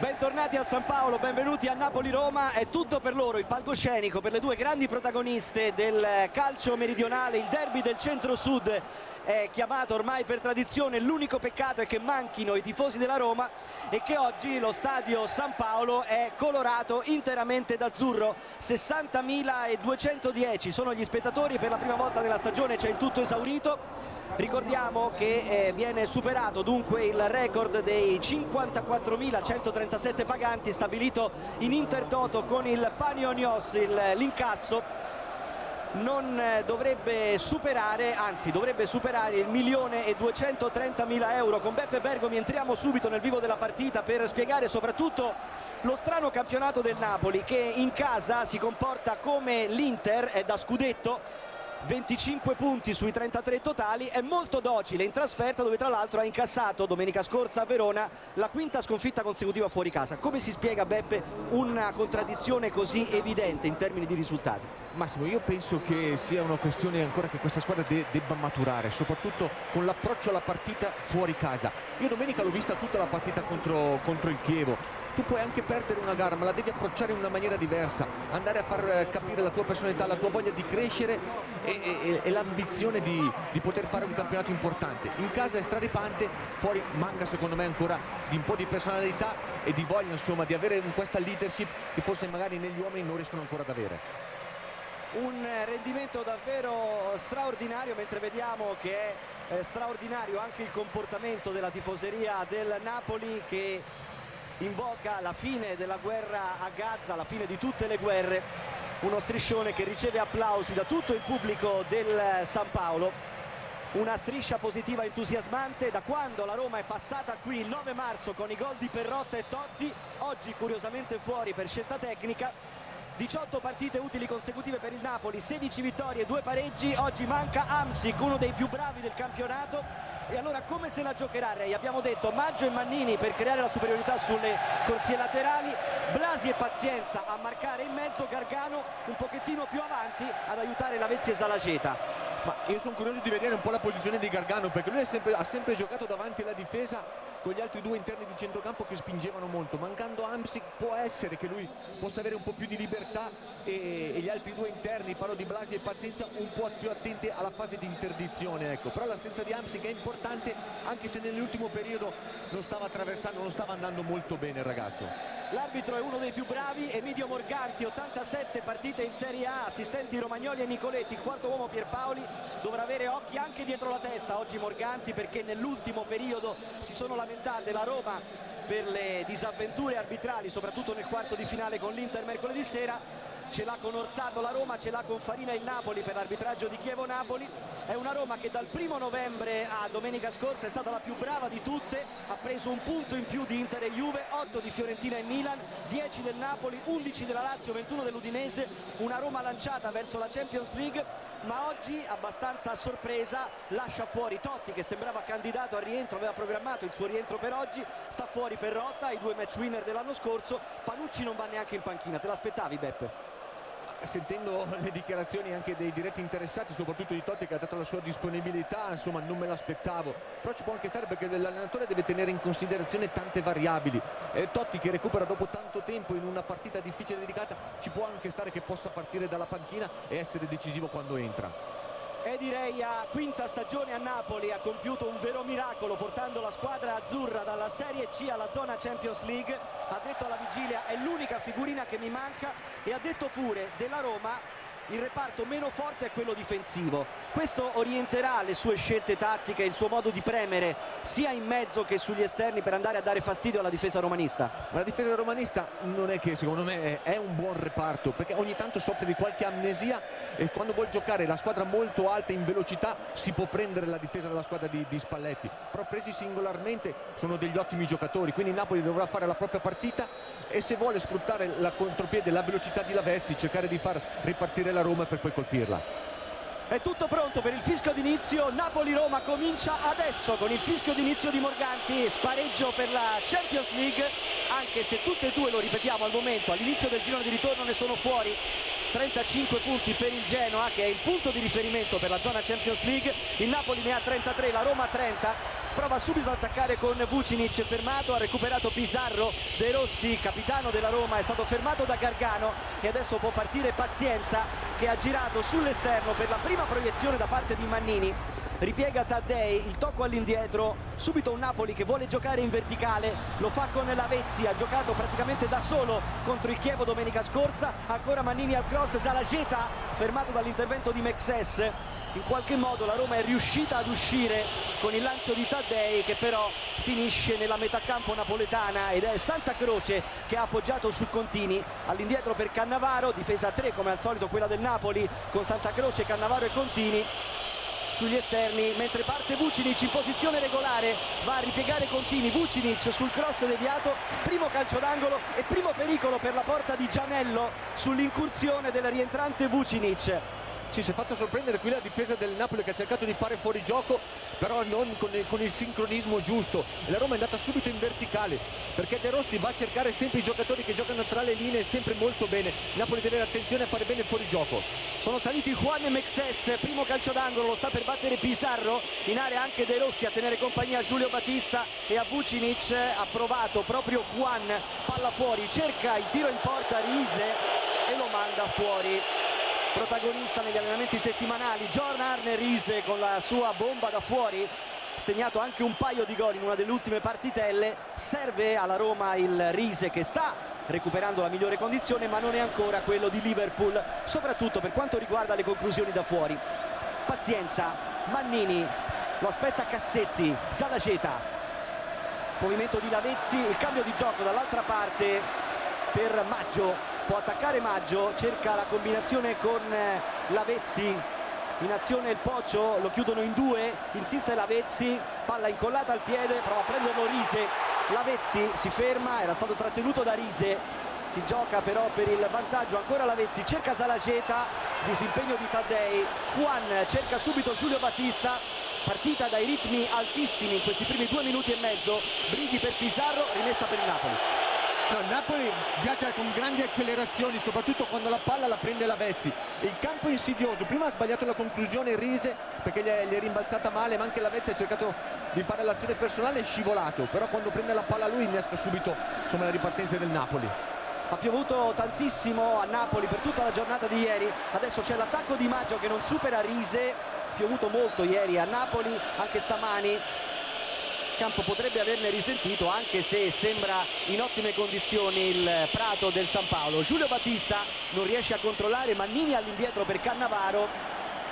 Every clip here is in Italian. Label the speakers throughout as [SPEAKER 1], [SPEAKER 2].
[SPEAKER 1] Bentornati al San Paolo, benvenuti a Napoli-Roma, è tutto per loro, il palcoscenico per le due grandi protagoniste del calcio meridionale, il derby del centro-sud è chiamato ormai per tradizione, l'unico peccato è che manchino i tifosi della Roma e che oggi lo stadio San Paolo è colorato interamente d'azzurro, 60.210 sono gli spettatori, per la prima volta nella stagione c'è il tutto esaurito, ricordiamo che eh, viene superato dunque il record dei 54.137 paganti stabilito in Intertoto con il Panionios, l'incasso non eh, dovrebbe superare, anzi dovrebbe superare il milione e 230 mila euro. Con Beppe Bergomi entriamo subito nel vivo della partita per spiegare soprattutto lo strano campionato del Napoli che in casa si comporta come l'Inter, è da scudetto, 25 punti sui 33 totali, è molto docile in trasferta dove tra l'altro ha incassato domenica scorsa a Verona la quinta sconfitta consecutiva fuori casa. Come si spiega Beppe una contraddizione così evidente in termini di risultati?
[SPEAKER 2] Massimo, io penso che sia una questione ancora che questa squadra de debba maturare, soprattutto con l'approccio alla partita fuori casa. Io domenica l'ho vista tutta la partita contro, contro il Chievo, tu puoi anche perdere una gara ma la devi approcciare in una maniera diversa. Andare a far eh, capire la tua personalità la tua voglia di crescere e, e, e l'ambizione di, di, poter fare un campionato importante. In casa è straripante fuori manca secondo me ancora di un po' di personalità e di voglia insomma di avere questa leadership che forse magari negli uomini non riescono ancora ad avere.
[SPEAKER 1] Un rendimento davvero straordinario mentre vediamo che è eh, straordinario anche il comportamento della tifoseria del Napoli che invoca la fine della guerra a Gaza, la fine di tutte le guerre, uno striscione che riceve applausi da tutto il pubblico del San Paolo, una striscia positiva entusiasmante da quando la Roma è passata qui il 9 marzo con i gol di Perrotta e Totti, oggi curiosamente fuori per scelta tecnica, 18 partite utili consecutive per il Napoli, 16 vittorie, 2 pareggi, oggi manca Amsic, uno dei più bravi del campionato e allora come se la giocherà Rei? Abbiamo detto Maggio e Mannini per creare la superiorità sulle corsie laterali, Blasi e Pazienza a marcare in mezzo, Gargano un pochettino più avanti ad aiutare la Vezzi e Salaceta.
[SPEAKER 2] Ma io sono curioso di vedere un po' la posizione di Gargano perché lui sempre, ha sempre giocato davanti alla difesa con gli altri due interni di centrocampo che spingevano molto mancando Amsic può essere che lui possa avere un po' più di libertà e, e gli altri due interni, parlo di Blasi e Pazienza un po' più attenti alla fase di interdizione ecco. però l'assenza di Amsic è importante anche se nell'ultimo periodo non stava attraversando, non stava andando molto bene il ragazzo.
[SPEAKER 1] L'arbitro è uno dei più bravi, Emidio Morganti, 87 partite in Serie A, assistenti Romagnoli e Nicoletti, il quarto uomo Pierpaoli dovrà avere occhi anche dietro la testa oggi Morganti perché nell'ultimo periodo si sono lamentate la Roma per le disavventure arbitrali, soprattutto nel quarto di finale con l'Inter mercoledì sera ce l'ha con Orsato la Roma, ce l'ha con Farina il Napoli per l'arbitraggio di Chievo-Napoli è una Roma che dal primo novembre a domenica scorsa è stata la più brava di tutte ha preso un punto in più di Inter e Juve 8 di Fiorentina e Milan 10 del Napoli, 11 della Lazio 21 dell'Udinese. Una Roma lanciata verso la Champions League ma oggi abbastanza a sorpresa lascia fuori Totti che sembrava candidato al rientro aveva programmato il suo rientro per oggi sta fuori per Rotta i due match winner dell'anno scorso. Panucci non va neanche in panchina te l'aspettavi Beppe?
[SPEAKER 2] Sentendo le dichiarazioni anche dei diretti interessati soprattutto di Totti che ha dato la sua disponibilità insomma non me l'aspettavo. Però ci può anche stare perché l'allenatore deve tenere in considerazione tante variabili. Eh, Totti che recupera dopo tanto tempo in una partita difficile e delicata ci può anche stare che possa partire dalla panchina e essere decisivo quando entra
[SPEAKER 1] e direi a quinta stagione a Napoli ha compiuto un vero miracolo portando la squadra azzurra dalla Serie C alla zona Champions League. Ha detto alla vigilia è l'unica figurina che mi manca. E ha detto pure della Roma il reparto meno forte è quello difensivo. Questo orienterà le sue scelte tattiche il suo modo di premere sia in mezzo che sugli esterni per andare a dare fastidio alla difesa romanista.
[SPEAKER 2] Ma la difesa romanista non è che secondo me è un buon reparto perché ogni tanto soffre di qualche amnesia e quando vuol giocare la squadra molto alta in velocità si può prendere la difesa della squadra di, di Spalletti. Però presi singolarmente sono degli ottimi giocatori quindi Napoli dovrà fare la propria partita e se vuole sfruttare la contropiede la velocità di Lavezzi cercare di far ripartire la la Roma per poi colpirla.
[SPEAKER 1] È tutto pronto per il fischio d'inizio, Napoli-Roma comincia adesso con il fischio d'inizio di Morganti, spareggio per la Champions League, anche se tutte e due, lo ripetiamo al momento, all'inizio del giro di ritorno ne sono fuori 35 punti per il Genoa che è il punto di riferimento per la zona Champions League, il Napoli ne ha 33, la Roma 30 prova subito ad attaccare con Vucinic fermato, ha recuperato Pizarro De Rossi, capitano della Roma, è stato fermato da Gargano e adesso può partire Pazienza che ha girato sull'esterno per la prima proiezione da parte di Mannini. Ripiega Taddei, il tocco all'indietro, subito un Napoli che vuole giocare in verticale, lo fa con Lavezzi, ha giocato praticamente da solo contro il Chievo domenica scorsa, ancora Mannini al cross, Salageta fermato dall'intervento di Mexes, in qualche modo la Roma è riuscita ad uscire con il lancio di Taddei che però finisce nella metà campo napoletana ed è Santa Croce che ha appoggiato su Contini all'indietro per Cannavaro, difesa 3 come al solito quella del Napoli con Santa Croce, Cannavaro e Contini sugli esterni mentre parte Vucinic in posizione regolare va a ripiegare Contini Vucinic sul cross deviato primo calcio d'angolo e primo pericolo per la porta di Gianello sull'incursione del rientrante Vucinic
[SPEAKER 2] ci si è fatto sorprendere qui la difesa del Napoli che ha cercato di fare fuori gioco però non con con il sincronismo giusto. La Roma è andata subito in verticale perché De Rossi va a cercare sempre i giocatori che giocano tra le linee sempre molto bene. Napoli deve avere attenzione a fare bene il fuori gioco.
[SPEAKER 1] Sono saliti Juan e Mexes primo calcio d'angolo lo sta per battere Pizarro. In area anche De Rossi a tenere compagnia Giulio Battista e a Vucinic. Ha provato proprio Juan palla fuori cerca il tiro in porta Rise e lo manda fuori protagonista negli allenamenti settimanali. John Arne Rise con la sua bomba da fuori segnato anche un paio di gol in una delle ultime partitelle. Serve alla Roma il Rise che sta recuperando la migliore condizione ma non è ancora quello di Liverpool soprattutto per quanto riguarda le conclusioni da fuori. Pazienza Mannini lo aspetta Cassetti Salaceta. Movimento di Lavezzi il cambio di gioco dall'altra parte per Maggio può attaccare Maggio cerca la combinazione con eh, Lavezzi. In azione il Pocio lo chiudono in due insiste Lavezzi palla incollata al piede prova a prenderlo Rise. Lavezzi si ferma era stato trattenuto da Rise. Si gioca però per il vantaggio ancora Lavezzi cerca Salageta disimpegno di Taddei Juan cerca subito Giulio Battista partita dai ritmi altissimi in questi primi due minuti e mezzo. Brighi per Pizarro rimessa per il Napoli
[SPEAKER 2] No, il Napoli viaggia con grandi accelerazioni, soprattutto quando la palla la prende la Vezzi. Il campo è insidioso, prima ha sbagliato la conclusione Rise perché gli è, gli è rimbalzata male, ma anche la Vezzi ha cercato di fare l'azione personale e scivolato, però quando prende la palla lui innesca subito insomma, la ripartenza del Napoli.
[SPEAKER 1] Ha piovuto tantissimo a Napoli per tutta la giornata di ieri, adesso c'è l'attacco di Maggio che non supera Rise, piovuto molto ieri a Napoli, anche stamani campo potrebbe averne risentito anche se sembra in ottime condizioni il Prato del San Paolo. Giulio Battista non riesce a controllare Mannini all'indietro per Cannavaro.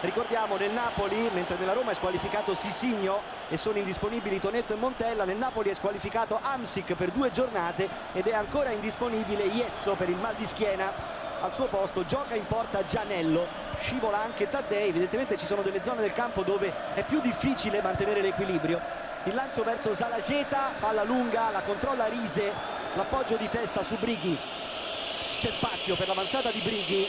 [SPEAKER 1] Ricordiamo nel Napoli mentre nella Roma è squalificato Sisigno e sono indisponibili Tonetto e Montella nel Napoli è squalificato Amsic per due giornate ed è ancora indisponibile Iezzo per il mal di schiena. Al suo posto gioca in porta Gianello scivola anche Taddei evidentemente ci sono delle zone del campo dove è più difficile mantenere l'equilibrio il lancio verso Salageta palla lunga, la controlla Rise l'appoggio di testa su Brighi. C'è spazio per l'avanzata di Brighi.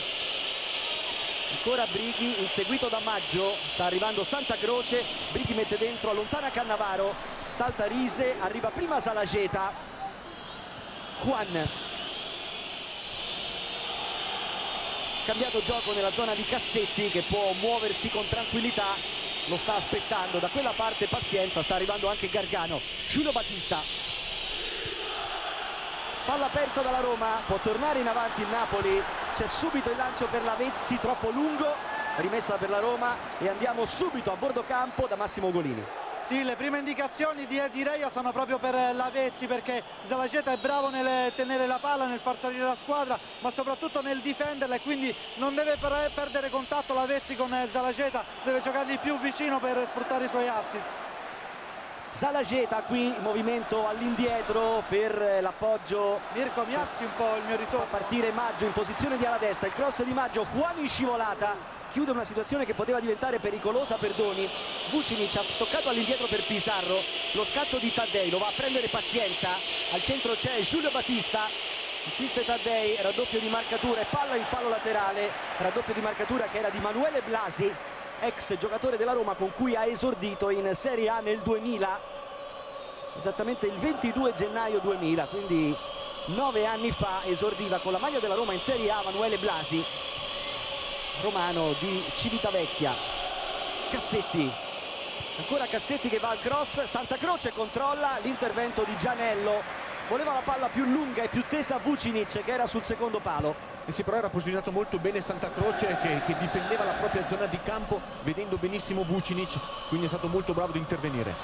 [SPEAKER 1] Ancora Brighi inseguito da Maggio sta arrivando Santa Croce Brighi mette dentro, allontana Cannavaro salta Rise, arriva prima Salageta Juan. Cambiato gioco nella zona di Cassetti che può muoversi con tranquillità lo sta aspettando. Da quella parte pazienza sta arrivando anche Gargano. Giulio Battista. Palla persa dalla Roma può tornare in avanti il Napoli. C'è subito il lancio per Lavezzi troppo lungo rimessa per la Roma. E andiamo subito a bordo campo da Massimo Golini
[SPEAKER 3] sì, le prime indicazioni di Eddie Reia sono proprio per Lavezzi perché Zalageta è bravo nel tenere la palla, nel far salire la squadra, ma soprattutto nel difenderla e quindi non deve perdere contatto Lavezzi con Zalageta, deve giocargli più vicino per sfruttare i suoi assist.
[SPEAKER 1] Salageta qui movimento all'indietro per l'appoggio.
[SPEAKER 3] Mirko mi alzi un po' il mio ritorno.
[SPEAKER 1] Fa partire Maggio in posizione di ala destra il cross di Maggio Juan in scivolata chiude una situazione che poteva diventare pericolosa per Doni. Vucinic ha toccato all'indietro per Pizarro lo scatto di Taddei lo va a prendere pazienza. Al centro c'è Giulio Battista. Insiste Taddei raddoppio di marcatura e palla in fallo laterale. Raddoppio di marcatura che era di Manuele Blasi ex giocatore della Roma con cui ha esordito in Serie A nel 2000 esattamente il 22 gennaio 2000 quindi nove anni fa esordiva con la maglia della Roma in Serie A Manuele Blasi romano di Civitavecchia. Cassetti. Ancora Cassetti che va al cross Santa Croce controlla l'intervento di Gianello. Voleva la palla più lunga e più tesa a Vucinic che era sul secondo palo.
[SPEAKER 2] E sì, però era posizionato molto bene Santa Croce che, che, difendeva la propria zona di campo vedendo benissimo Vucinic quindi è stato molto bravo di intervenire.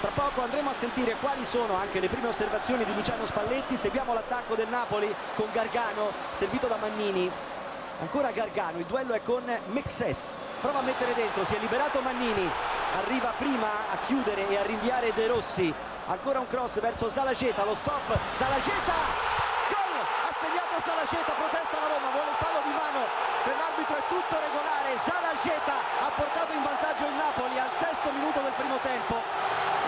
[SPEAKER 1] Tra poco andremo a sentire quali sono anche le prime osservazioni di Luciano Spalletti. Seguiamo l'attacco del Napoli con Gargano servito da Mannini ancora Gargano, il duello è con Mexes. Prova a mettere dentro, si è liberato Mannini. Arriva prima a chiudere e a rinviare De Rossi. Ancora un cross verso Salaceta, lo stop Salaceta, gol ha segnato Salaceta, protesta la Roma vuole il fallo di mano per l'arbitro è tutto regolare. Salaceta ha portato in vantaggio il Napoli al sesto minuto del primo tempo.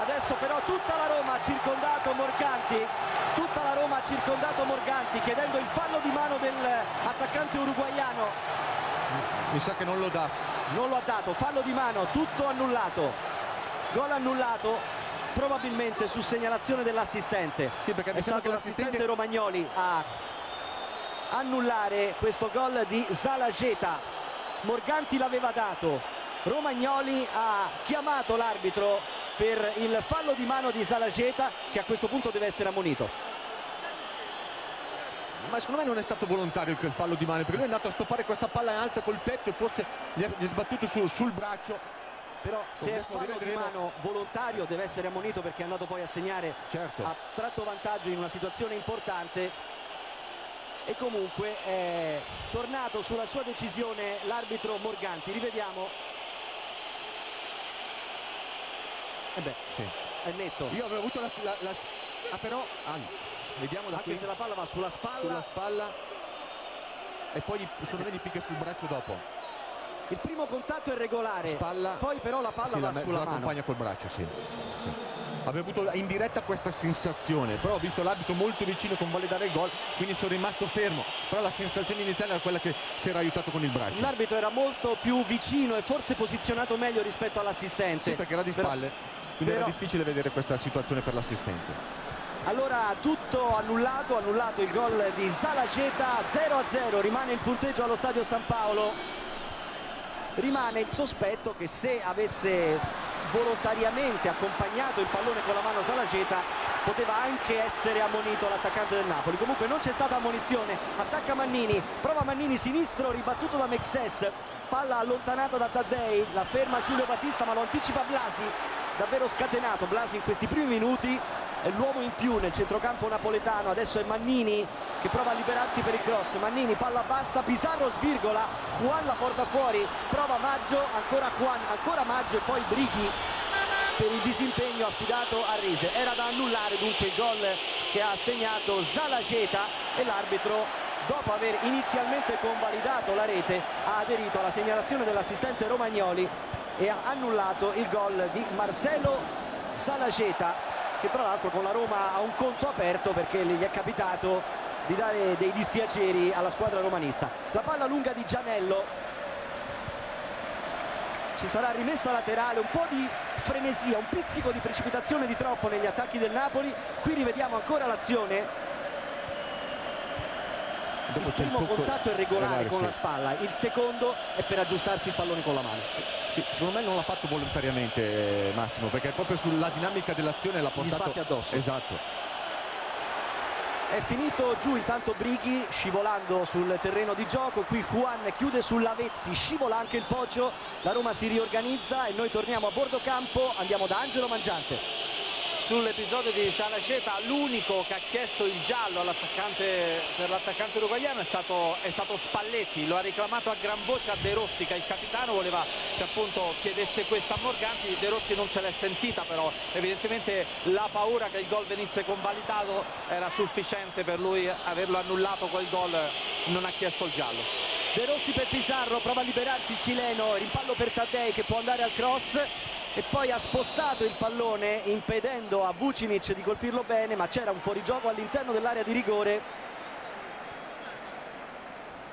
[SPEAKER 1] Adesso però tutta la Roma ha circondato Morganti tutta la Roma ha circondato Morganti chiedendo il fallo di mano dell'attaccante uruguaiano.
[SPEAKER 2] Mi sa che non lo dà.
[SPEAKER 1] Non lo ha dato, fallo di mano tutto annullato. Gol annullato probabilmente su segnalazione dell'assistente.
[SPEAKER 2] Sì, perché
[SPEAKER 1] è stato l'assistente Romagnoli a annullare questo gol di Salageta Morganti l'aveva dato. Romagnoli ha chiamato l'arbitro per il fallo di mano di Salageta che a questo punto deve essere ammonito
[SPEAKER 2] ma secondo me non è stato volontario quel fallo di mano perché lui è andato a stoppare questa palla in alto col petto e forse gli è sbattuto sul, sul braccio.
[SPEAKER 1] Però se è fallo di mano volontario deve essere ammonito perché è andato poi a segnare
[SPEAKER 2] certo.
[SPEAKER 1] ha tratto vantaggio in una situazione importante. E comunque è tornato sulla sua decisione l'arbitro Morganti. Rivediamo. E eh beh sì. è netto.
[SPEAKER 2] Io avevo avuto la, la, la... Ah, però ah, vediamo da
[SPEAKER 1] anche
[SPEAKER 2] qui.
[SPEAKER 1] se la palla va sulla spalla.
[SPEAKER 2] Sulla spalla. E poi secondo me gli picchia sul braccio dopo.
[SPEAKER 1] Il primo contatto è regolare.
[SPEAKER 2] Spalla,
[SPEAKER 1] poi però la palla
[SPEAKER 2] sì,
[SPEAKER 1] va
[SPEAKER 2] la,
[SPEAKER 1] sulla
[SPEAKER 2] la
[SPEAKER 1] mano.
[SPEAKER 2] accompagna col braccio sì, sì. avevo avuto in diretta questa sensazione però ho visto l'abito molto vicino con vuole dare il gol quindi sono rimasto fermo. Però la sensazione iniziale era quella che si era aiutato con il braccio.
[SPEAKER 1] L'arbitro era molto più vicino e forse posizionato meglio rispetto all'assistente.
[SPEAKER 2] Sì perché era di spalle quindi però... era difficile vedere questa situazione per l'assistente
[SPEAKER 1] allora tutto annullato, annullato il gol di Salaceta 0-0, rimane il punteggio allo stadio San Paolo. Rimane il sospetto che se avesse volontariamente accompagnato il pallone con la mano Salaceta poteva anche essere ammonito l'attaccante del Napoli. Comunque non c'è stata ammonizione. Attacca Mannini prova Mannini sinistro ribattuto da Mexes. Palla allontanata da Taddei la ferma Giulio Battista ma lo anticipa Blasi. Davvero scatenato Blasi in questi primi minuti è l'uomo in più nel centrocampo napoletano. Adesso è Mannini che prova a liberarsi per il cross. Mannini palla bassa Pizarro svirgola Juan la porta fuori prova Maggio ancora Juan ancora Maggio e poi Brighi per il disimpegno affidato a Rise era da annullare dunque il gol che ha segnato Zalageta e l'arbitro dopo aver inizialmente convalidato la rete ha aderito alla segnalazione dell'assistente Romagnoli e ha annullato il gol di Marcelo Salaceta che tra l'altro con la Roma ha un conto aperto perché gli è capitato di dare dei dispiaceri alla squadra romanista. La palla lunga di Gianello. Ci sarà rimessa laterale un po' di frenesia un pizzico di precipitazione di troppo negli attacchi del Napoli. Qui rivediamo ancora l'azione il primo il contatto è regolare con la spalla il secondo è per aggiustarsi il pallone con la mano.
[SPEAKER 2] Sì, secondo me non l'ha fatto volontariamente Massimo perché proprio sulla dinamica dell'azione l'ha portato
[SPEAKER 1] Gli addosso.
[SPEAKER 2] Esatto.
[SPEAKER 1] È finito giù intanto Brighi scivolando sul terreno di gioco qui Juan chiude sull'Avezzi scivola anche il Poggio la Roma si riorganizza e noi torniamo a bordo campo andiamo da Angelo Mangiante
[SPEAKER 4] sull'episodio di Salaceta l'unico che ha chiesto il giallo per l'attaccante uruguaiano è stato, è stato, Spalletti. Lo ha reclamato a gran voce a De Rossi che il capitano voleva che appunto chiedesse questo a Morganti. De Rossi non se l'è sentita però evidentemente la paura che il gol venisse convalidato era sufficiente per lui averlo annullato quel gol. Non ha chiesto il giallo.
[SPEAKER 1] De Rossi per Pizarro prova a liberarsi il cileno rimpallo per Taddei che può andare al cross e poi ha spostato il pallone impedendo a Vucinic di colpirlo bene ma c'era un fuorigioco all'interno dell'area di rigore.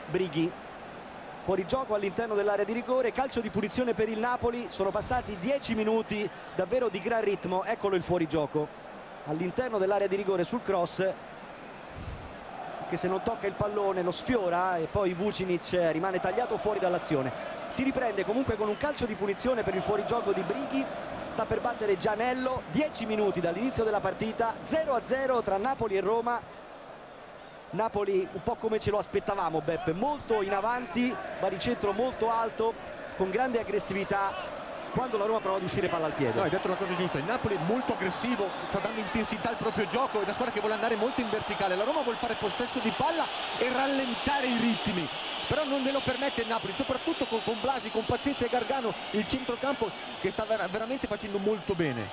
[SPEAKER 1] Brighi fuorigioco all'interno dell'area di rigore calcio di punizione per il Napoli sono passati 10 minuti davvero di gran ritmo eccolo il fuorigioco. All'interno dell'area di rigore sul cross che se non tocca il pallone lo sfiora e poi Vucinic rimane tagliato fuori dall'azione. Si riprende comunque con un calcio di punizione per il fuorigioco di Brighi. Sta per battere Gianello. 10 minuti dall'inizio della partita. 0-0 tra Napoli e Roma. Napoli un po' come ce lo aspettavamo Beppe. Molto in avanti baricentro molto alto con grande aggressività quando la Roma prova ad uscire palla al piede.
[SPEAKER 2] No, hai detto una cosa giusta, il Napoli è molto aggressivo, sta dando intensità al proprio gioco, è una squadra che vuole andare molto in verticale, la Roma vuole fare possesso di palla e rallentare i ritmi. Però non ve lo permette il Napoli, soprattutto con, con Blasi, con Pazienza e Gargano, il centrocampo che sta ver veramente facendo molto bene.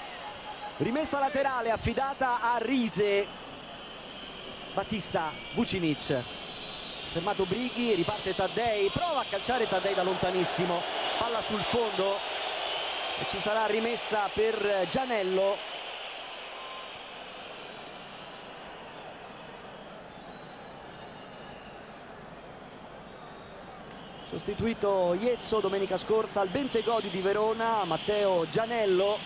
[SPEAKER 1] Rimessa laterale affidata a Rise, Battista, Vucinic, fermato Brighi, riparte Taddei, prova a calciare Taddei da lontanissimo, palla sul fondo, e ci sarà rimessa per Gianello. Sostituito Iezzo domenica scorsa al Bentegodi di Verona Matteo Gianello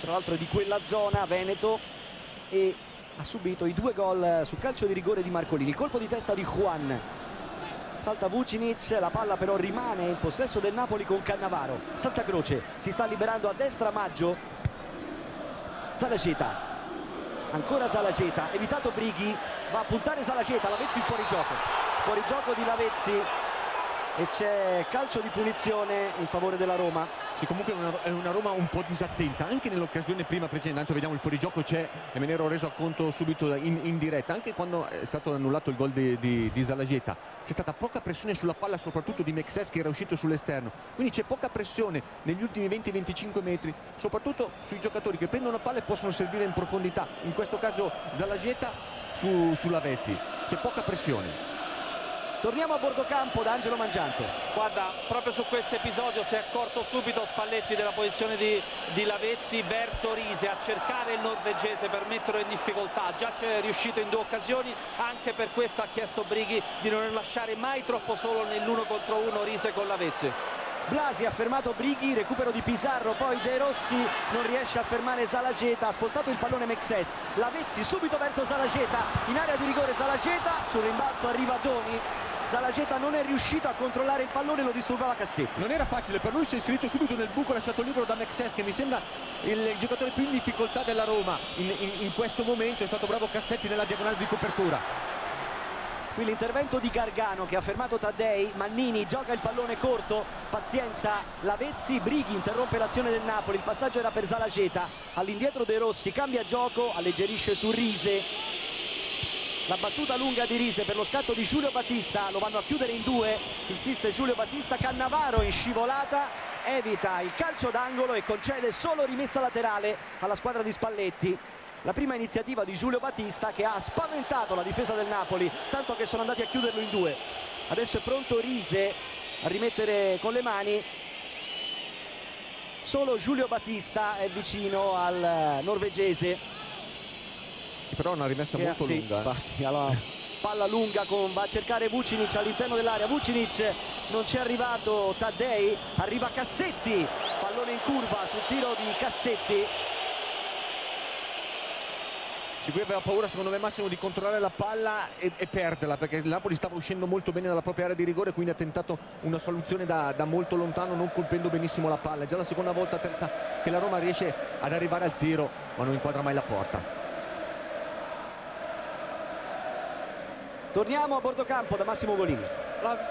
[SPEAKER 1] tra l'altro di quella zona Veneto e ha subito i due gol sul calcio di rigore di Marcolini. Il colpo di testa di Juan salta Vucinic, la palla però rimane in possesso del Napoli con Cannavaro. Santa Croce si sta liberando a destra Maggio. Salaceta. Ancora Salaceta, evitato Brighi. Va a puntare Salaceta, Lavezzi fuori gioco fuori gioco di Lavezzi. E c'è calcio di punizione in favore della Roma
[SPEAKER 2] sì, comunque è una, è una, Roma un po' disattenta anche nell'occasione prima precedente tanto vediamo il fuorigioco c'è e me ne ero reso conto subito in, in, diretta anche quando è stato annullato il gol di, di, di Zalageta c'è stata poca pressione sulla palla soprattutto di Mexes che era uscito sull'esterno. Quindi c'è poca pressione negli ultimi 20-25 metri soprattutto sui giocatori che prendono palla e possono servire in profondità. In questo caso Zalageta su, sulla Vezzi. C'è poca pressione
[SPEAKER 1] Torniamo a bordo campo da Angelo Mangiante.
[SPEAKER 4] Guarda, proprio su questo episodio si è accorto subito Spalletti della posizione di, di Lavezzi verso Rise a cercare il norvegese per metterlo in difficoltà. Già c'è riuscito in due occasioni, anche per questo ha chiesto Brighi di non lasciare mai troppo solo nell'uno contro uno Rise con Lavezzi.
[SPEAKER 1] Blasi ha fermato Brighi, recupero di Pizarro, poi De Rossi non riesce a fermare Salaceta, ha spostato il pallone Mexes, Lavezzi subito verso Salaceta, in area di rigore Salaceta, sul rimbalzo arriva Doni, Salaceta non è riuscito a controllare il pallone lo disturbava Cassetti.
[SPEAKER 2] Non era facile per lui si è inserito subito nel buco lasciato libero da Mexes che mi sembra il giocatore più in difficoltà della Roma. In, in, in questo momento è stato bravo Cassetti nella diagonale di copertura.
[SPEAKER 1] Qui l'intervento di Gargano che ha fermato Taddei Mannini gioca il pallone corto pazienza Lavezzi Brighi interrompe l'azione del Napoli il passaggio era per Salaceta all'indietro De Rossi cambia gioco alleggerisce su Rise la battuta lunga di Rise per lo scatto di Giulio Battista lo vanno a chiudere in due insiste Giulio Battista Cannavaro in scivolata evita il calcio d'angolo e concede solo rimessa laterale alla squadra di Spalletti. La prima iniziativa di Giulio Battista che ha spaventato la difesa del Napoli tanto che sono andati a chiuderlo in due. Adesso è pronto Rise a rimettere con le mani. Solo Giulio Battista è vicino al norvegese
[SPEAKER 2] però una rimessa molto
[SPEAKER 1] sì,
[SPEAKER 2] lunga.
[SPEAKER 1] Eh. Infatti, allora, palla lunga con, va a cercare Vucinic all'interno dell'area. Vucinic non c'è arrivato Taddei, arriva Cassetti, pallone in curva sul tiro di Cassetti.
[SPEAKER 2] Ci qui aveva paura secondo me Massimo di controllare la palla e, e, perderla perché il Napoli stava uscendo molto bene dalla propria area di rigore quindi ha tentato una soluzione da, da molto lontano non colpendo benissimo la palla. È già la seconda volta, terza che la Roma riesce ad arrivare al tiro ma non inquadra mai la porta.
[SPEAKER 1] Torniamo a bordo campo da Massimo Golini.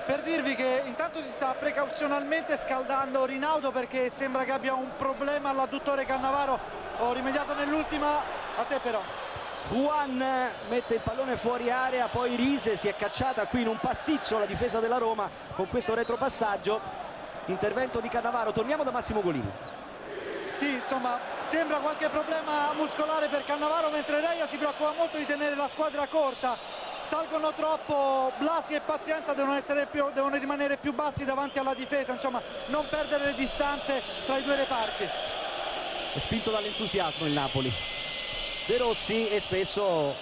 [SPEAKER 3] Per dirvi che intanto si sta precauzionalmente scaldando Rinaudo perché sembra che abbia un problema all'adduttore Cannavaro. Ho rimediato nell'ultima, a te però.
[SPEAKER 1] Juan mette il pallone fuori area, poi Rise si è cacciata qui in un pasticcio la difesa della Roma con questo retropassaggio. Intervento di Cannavaro, torniamo da Massimo Golini.
[SPEAKER 3] Sì, insomma, sembra qualche problema muscolare per Cannavaro mentre Reia si preoccupa molto di tenere la squadra corta salgono troppo Blasi e Pazienza devono, più, devono, rimanere più bassi davanti alla difesa insomma non perdere le distanze tra i due reparti.
[SPEAKER 1] È spinto dall'entusiasmo il Napoli. De Rossi e spesso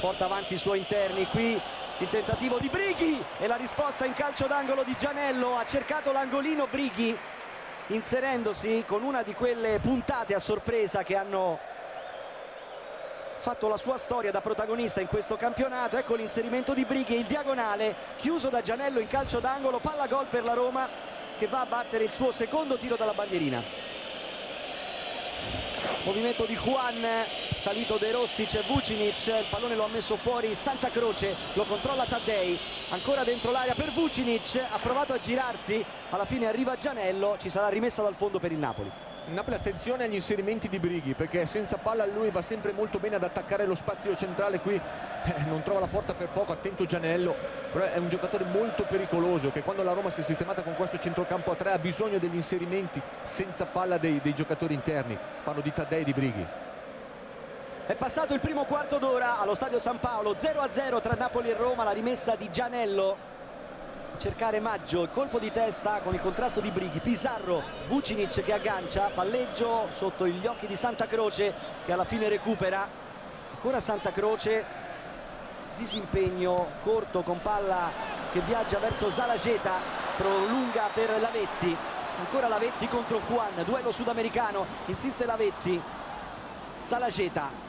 [SPEAKER 1] porta avanti i suoi interni. Qui il tentativo di Brighi e la risposta in calcio d'angolo di Gianello. Ha cercato l'angolino Brighi inserendosi con una di quelle puntate a sorpresa che hanno fatto la sua storia da protagonista in questo campionato. Ecco l'inserimento di Brighi il diagonale chiuso da Gianello in calcio d'angolo palla gol per la Roma che va a battere il suo secondo tiro dalla bandierina. Movimento di Juan salito De Rossi c'è Vucinic il pallone lo ha messo fuori Santa Croce lo controlla Taddei ancora dentro l'area per Vucinic ha provato a girarsi alla fine arriva Gianello ci sarà rimessa dal fondo per il Napoli
[SPEAKER 2] Napoli attenzione agli inserimenti di Brighi perché senza palla lui va sempre molto bene ad attaccare lo spazio centrale. Qui eh, non trova la porta per poco attento Gianello però è un giocatore molto pericoloso che quando la Roma si è sistemata con questo centrocampo a tre ha bisogno degli inserimenti senza palla dei, dei giocatori interni. Parlo di Taddei e di Brighi.
[SPEAKER 1] È passato il primo quarto d'ora allo stadio San Paolo 0-0 tra Napoli e Roma la rimessa di Gianello cercare Maggio, il colpo di testa con il contrasto di Brighi, Pizarro, Vucinic che aggancia, palleggio sotto gli occhi di Santa Croce che alla fine recupera, ancora Santa Croce, disimpegno corto con palla che viaggia verso Salageta, prolunga per Lavezzi, ancora Lavezzi contro Juan, duello sudamericano, insiste Lavezzi, Salageta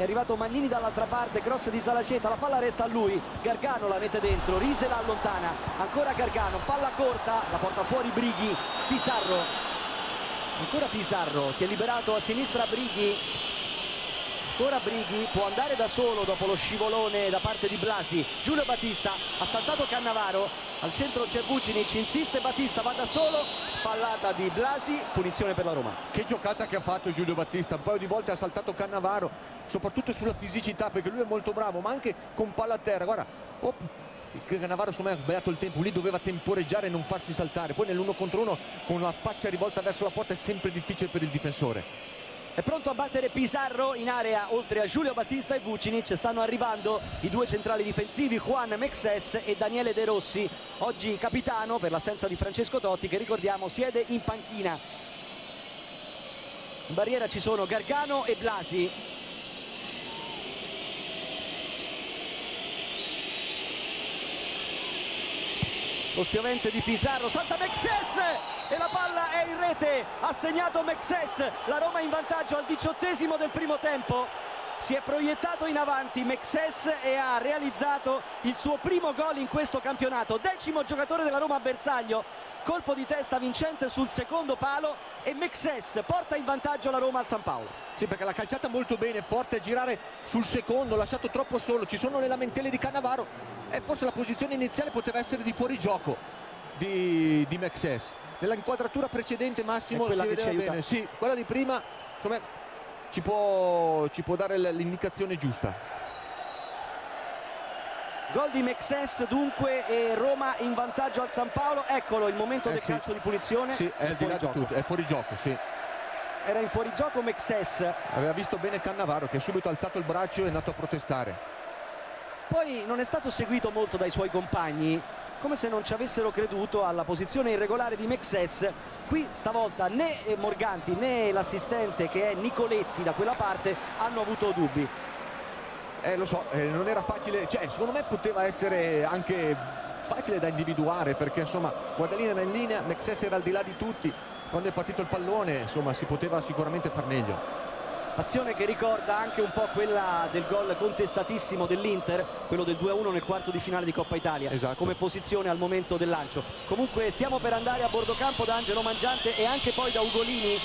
[SPEAKER 1] è arrivato Mannini dall'altra parte cross di Salaceta la palla resta a lui. Gargano la mette dentro Rise la allontana. Ancora Gargano palla corta la porta fuori Brighi. Pisarro ancora Pisarro si è liberato a sinistra Brighi ancora Brighi può andare da solo dopo lo scivolone da parte di Blasi. Giulio Battista ha saltato Cannavaro. Al centro c'è Vucinic, insiste Battista, va da solo, spallata di Blasi, punizione per la Roma.
[SPEAKER 2] Che giocata che ha fatto Giulio Battista, un paio di volte ha saltato Cannavaro, soprattutto sulla fisicità perché lui è molto bravo, ma anche con palla a terra, guarda, op, Cannavaro secondo me ha sbagliato il tempo, lì doveva temporeggiare e non farsi saltare, poi nell'uno contro uno con la faccia rivolta verso la porta è sempre difficile per il difensore.
[SPEAKER 1] È pronto a battere Pizarro in area oltre a Giulio Battista e Vucinic stanno arrivando i due centrali difensivi Juan Mexes e Daniele De Rossi. Oggi capitano per l'assenza di Francesco Totti che ricordiamo siede in panchina. In barriera ci sono Gargano e Blasi lo spiovente di Pizarro salta Mexes e la palla è in rete. Ha segnato Mexes la Roma in vantaggio al diciottesimo del primo tempo. Si è proiettato in avanti Mexes e ha realizzato il suo primo gol in questo campionato. Decimo giocatore della Roma a bersaglio colpo di testa vincente sul secondo palo e Mexes porta in vantaggio la Roma al San Paolo.
[SPEAKER 2] Sì perché l'ha calciata molto bene forte a girare sul secondo lasciato troppo solo. Ci sono le lamentele di Cannavaro. E forse la posizione iniziale poteva essere di fuorigioco di, di Mexes. Nella inquadratura precedente Massimo si vedeva bene. Sì, quella di prima ci può, ci può dare l'indicazione giusta
[SPEAKER 1] Gol di Mexes dunque e Roma in vantaggio al San Paolo. Eccolo il momento
[SPEAKER 2] eh
[SPEAKER 1] del
[SPEAKER 2] sì.
[SPEAKER 1] calcio di punizione.
[SPEAKER 2] Sì, è, è fuori gioco. È fuori gioco, sì.
[SPEAKER 1] Era in fuorigioco Mexes.
[SPEAKER 2] Aveva visto bene Cannavaro che ha subito alzato il braccio e è andato a protestare
[SPEAKER 1] poi non è stato seguito molto dai suoi compagni come se non ci avessero creduto alla posizione irregolare di Mexes qui stavolta né Morganti né l'assistente che è Nicoletti da quella parte hanno avuto dubbi
[SPEAKER 2] eh lo so eh, non era facile cioè secondo me poteva essere anche facile da individuare perché insomma Guadalina era in linea Mexes era al di là di tutti. Quando è partito il pallone insomma si poteva sicuramente far meglio.
[SPEAKER 1] Azione che ricorda anche un po' quella del gol contestatissimo dell'Inter quello del 2-1 nel quarto di finale di Coppa Italia
[SPEAKER 2] esatto.
[SPEAKER 1] come posizione al momento del lancio. Comunque stiamo per andare a bordo campo da Angelo Mangiante e anche poi da Ugolini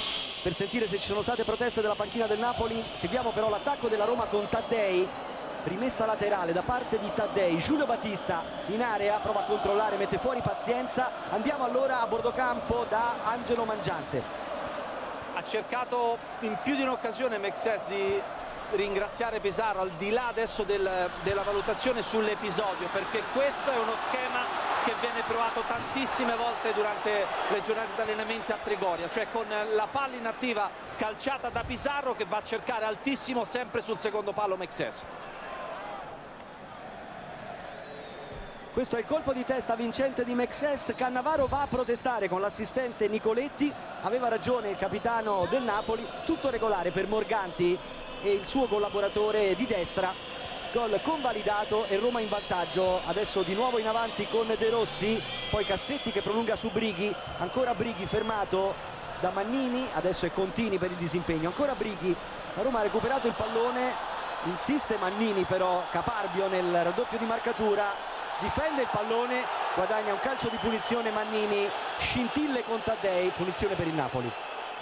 [SPEAKER 1] per sentire se ci sono state proteste della panchina del Napoli. Seguiamo però l'attacco della Roma con Taddei rimessa laterale da parte di Taddei. Giulio Battista in area prova a controllare mette fuori pazienza. Andiamo allora a bordo campo da Angelo Mangiante.
[SPEAKER 4] Ha cercato in più di un'occasione Mexes di ringraziare Pesaro al di là adesso del, della valutazione sull'episodio perché questo è uno schema che viene provato tantissime volte durante le giornate di allenamenti a Trigoria cioè con la palla inattiva calciata da Pizarro che va a cercare altissimo sempre sul secondo palo Mexes.
[SPEAKER 1] Questo è il colpo di testa vincente di Mexes. Cannavaro va a protestare con l'assistente Nicoletti. Aveva ragione il capitano del Napoli. Tutto regolare per Morganti e il suo collaboratore di destra gol convalidato e Roma in vantaggio. Adesso di nuovo in avanti con De Rossi poi Cassetti che prolunga su Brighi ancora Brighi fermato da Mannini adesso è Contini per il disimpegno ancora Brighi. La Roma ha recuperato il pallone insiste Mannini però caparbio nel raddoppio di marcatura difende il pallone guadagna un calcio di punizione Mannini scintille con Taddei punizione per il Napoli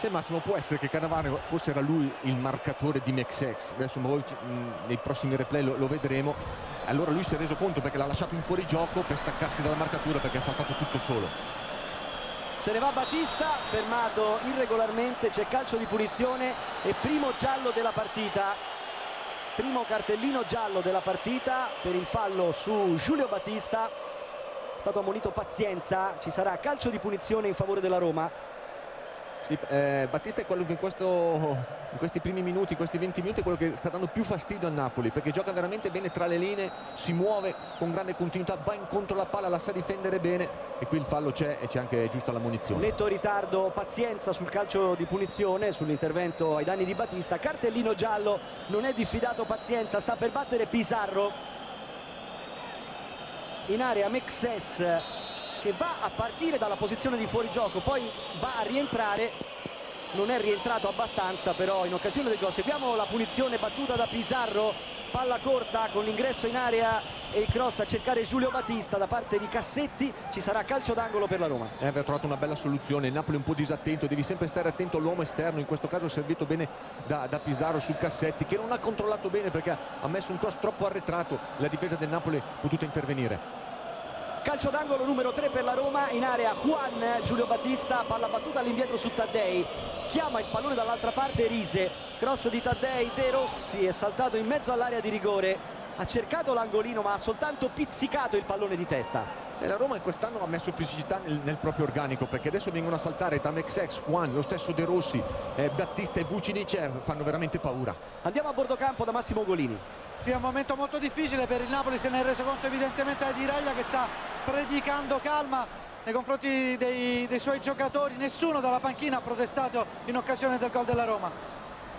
[SPEAKER 2] sì Massimo può essere che Cannavaro forse era lui il marcatore di Mexex. Adesso voi, nei prossimi replay lo, lo vedremo. Allora lui si è reso conto perché l'ha lasciato in fuorigioco per staccarsi dalla marcatura perché ha saltato tutto solo.
[SPEAKER 1] Se ne va Battista fermato irregolarmente c'è calcio di punizione e primo giallo della partita. Primo cartellino giallo della partita per il fallo su Giulio Battista. È stato ammonito pazienza. Ci sarà calcio di punizione in favore della Roma
[SPEAKER 2] sì, eh, Battista è quello che in, questo, in, questi primi minuti, in questi 20 minuti è quello che sta dando più fastidio al Napoli perché gioca veramente bene tra le linee, si muove con grande continuità, va incontro alla palla, la sa difendere bene e qui il fallo c'è e c'è anche giusta la munizione.
[SPEAKER 1] Netto ritardo, pazienza sul calcio di punizione, sull'intervento ai danni di Battista, cartellino giallo, non è diffidato pazienza, sta per battere Pizarro in area Mexes che va a partire dalla posizione di fuorigioco poi va a rientrare. Non è rientrato abbastanza però in occasione del gol. Seguiamo la punizione battuta da Pizarro. Palla corta con l'ingresso in area e il cross a cercare Giulio Battista da parte di Cassetti. Ci sarà calcio d'angolo per la Roma.
[SPEAKER 2] Eh, aveva trovato una bella soluzione. Il Napoli un po' disattento. Devi sempre stare attento all'uomo esterno. In questo caso è servito bene da, da, Pizarro sul Cassetti che non ha controllato bene perché ha messo un cross troppo arretrato. La difesa del Napoli è potuta intervenire
[SPEAKER 1] calcio d'angolo numero 3 per la Roma in area Juan Giulio Battista palla battuta all'indietro su Taddei chiama il pallone dall'altra parte Rise cross di Taddei De Rossi è saltato in mezzo all'area di rigore ha cercato l'angolino ma ha soltanto pizzicato il pallone di testa
[SPEAKER 2] e la Roma in quest'anno ha messo fisicità nel, nel, proprio organico perché adesso vengono a saltare Tamexex, Juan, lo stesso De Rossi, eh, Battista e Vucinic eh, fanno veramente paura.
[SPEAKER 1] Andiamo a bordo campo da Massimo Golini.
[SPEAKER 3] Sì, è un momento molto difficile per il Napoli, se ne è reso conto evidentemente di Raglia che sta predicando calma nei confronti dei, dei suoi giocatori, nessuno dalla panchina ha protestato in occasione del gol della Roma.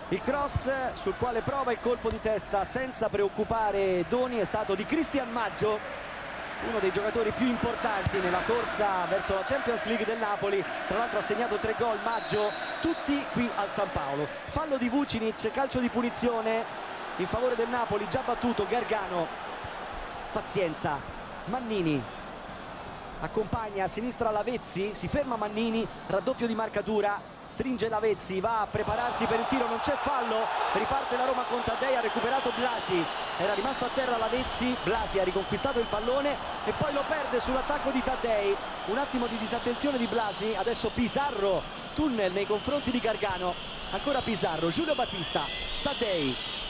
[SPEAKER 1] Il cross sul quale prova il colpo di testa senza preoccupare Doni è stato di Cristian Maggio uno dei giocatori più importanti nella corsa verso la Champions League del Napoli. Tra l'altro ha segnato tre gol Maggio tutti qui al San Paolo. Fallo di Vucinic, calcio di punizione in favore del Napoli già battuto Gargano. Pazienza. Mannini. Accompagna a sinistra Lavezzi. Si ferma Mannini. Raddoppio di marcatura. Stringe Lavezzi. Va a prepararsi per il tiro. Non c'è fallo. Riparte la Roma con Taddei ha recuperato Blasi. Era rimasto a terra Lavezzi. Blasi ha riconquistato il pallone. E poi lo perde sull'attacco di Taddei. Un attimo di disattenzione di Blasi. Adesso Pizarro. Tunnel nei confronti di Gargano. Ancora Pizarro. Giulio Battista. Taddei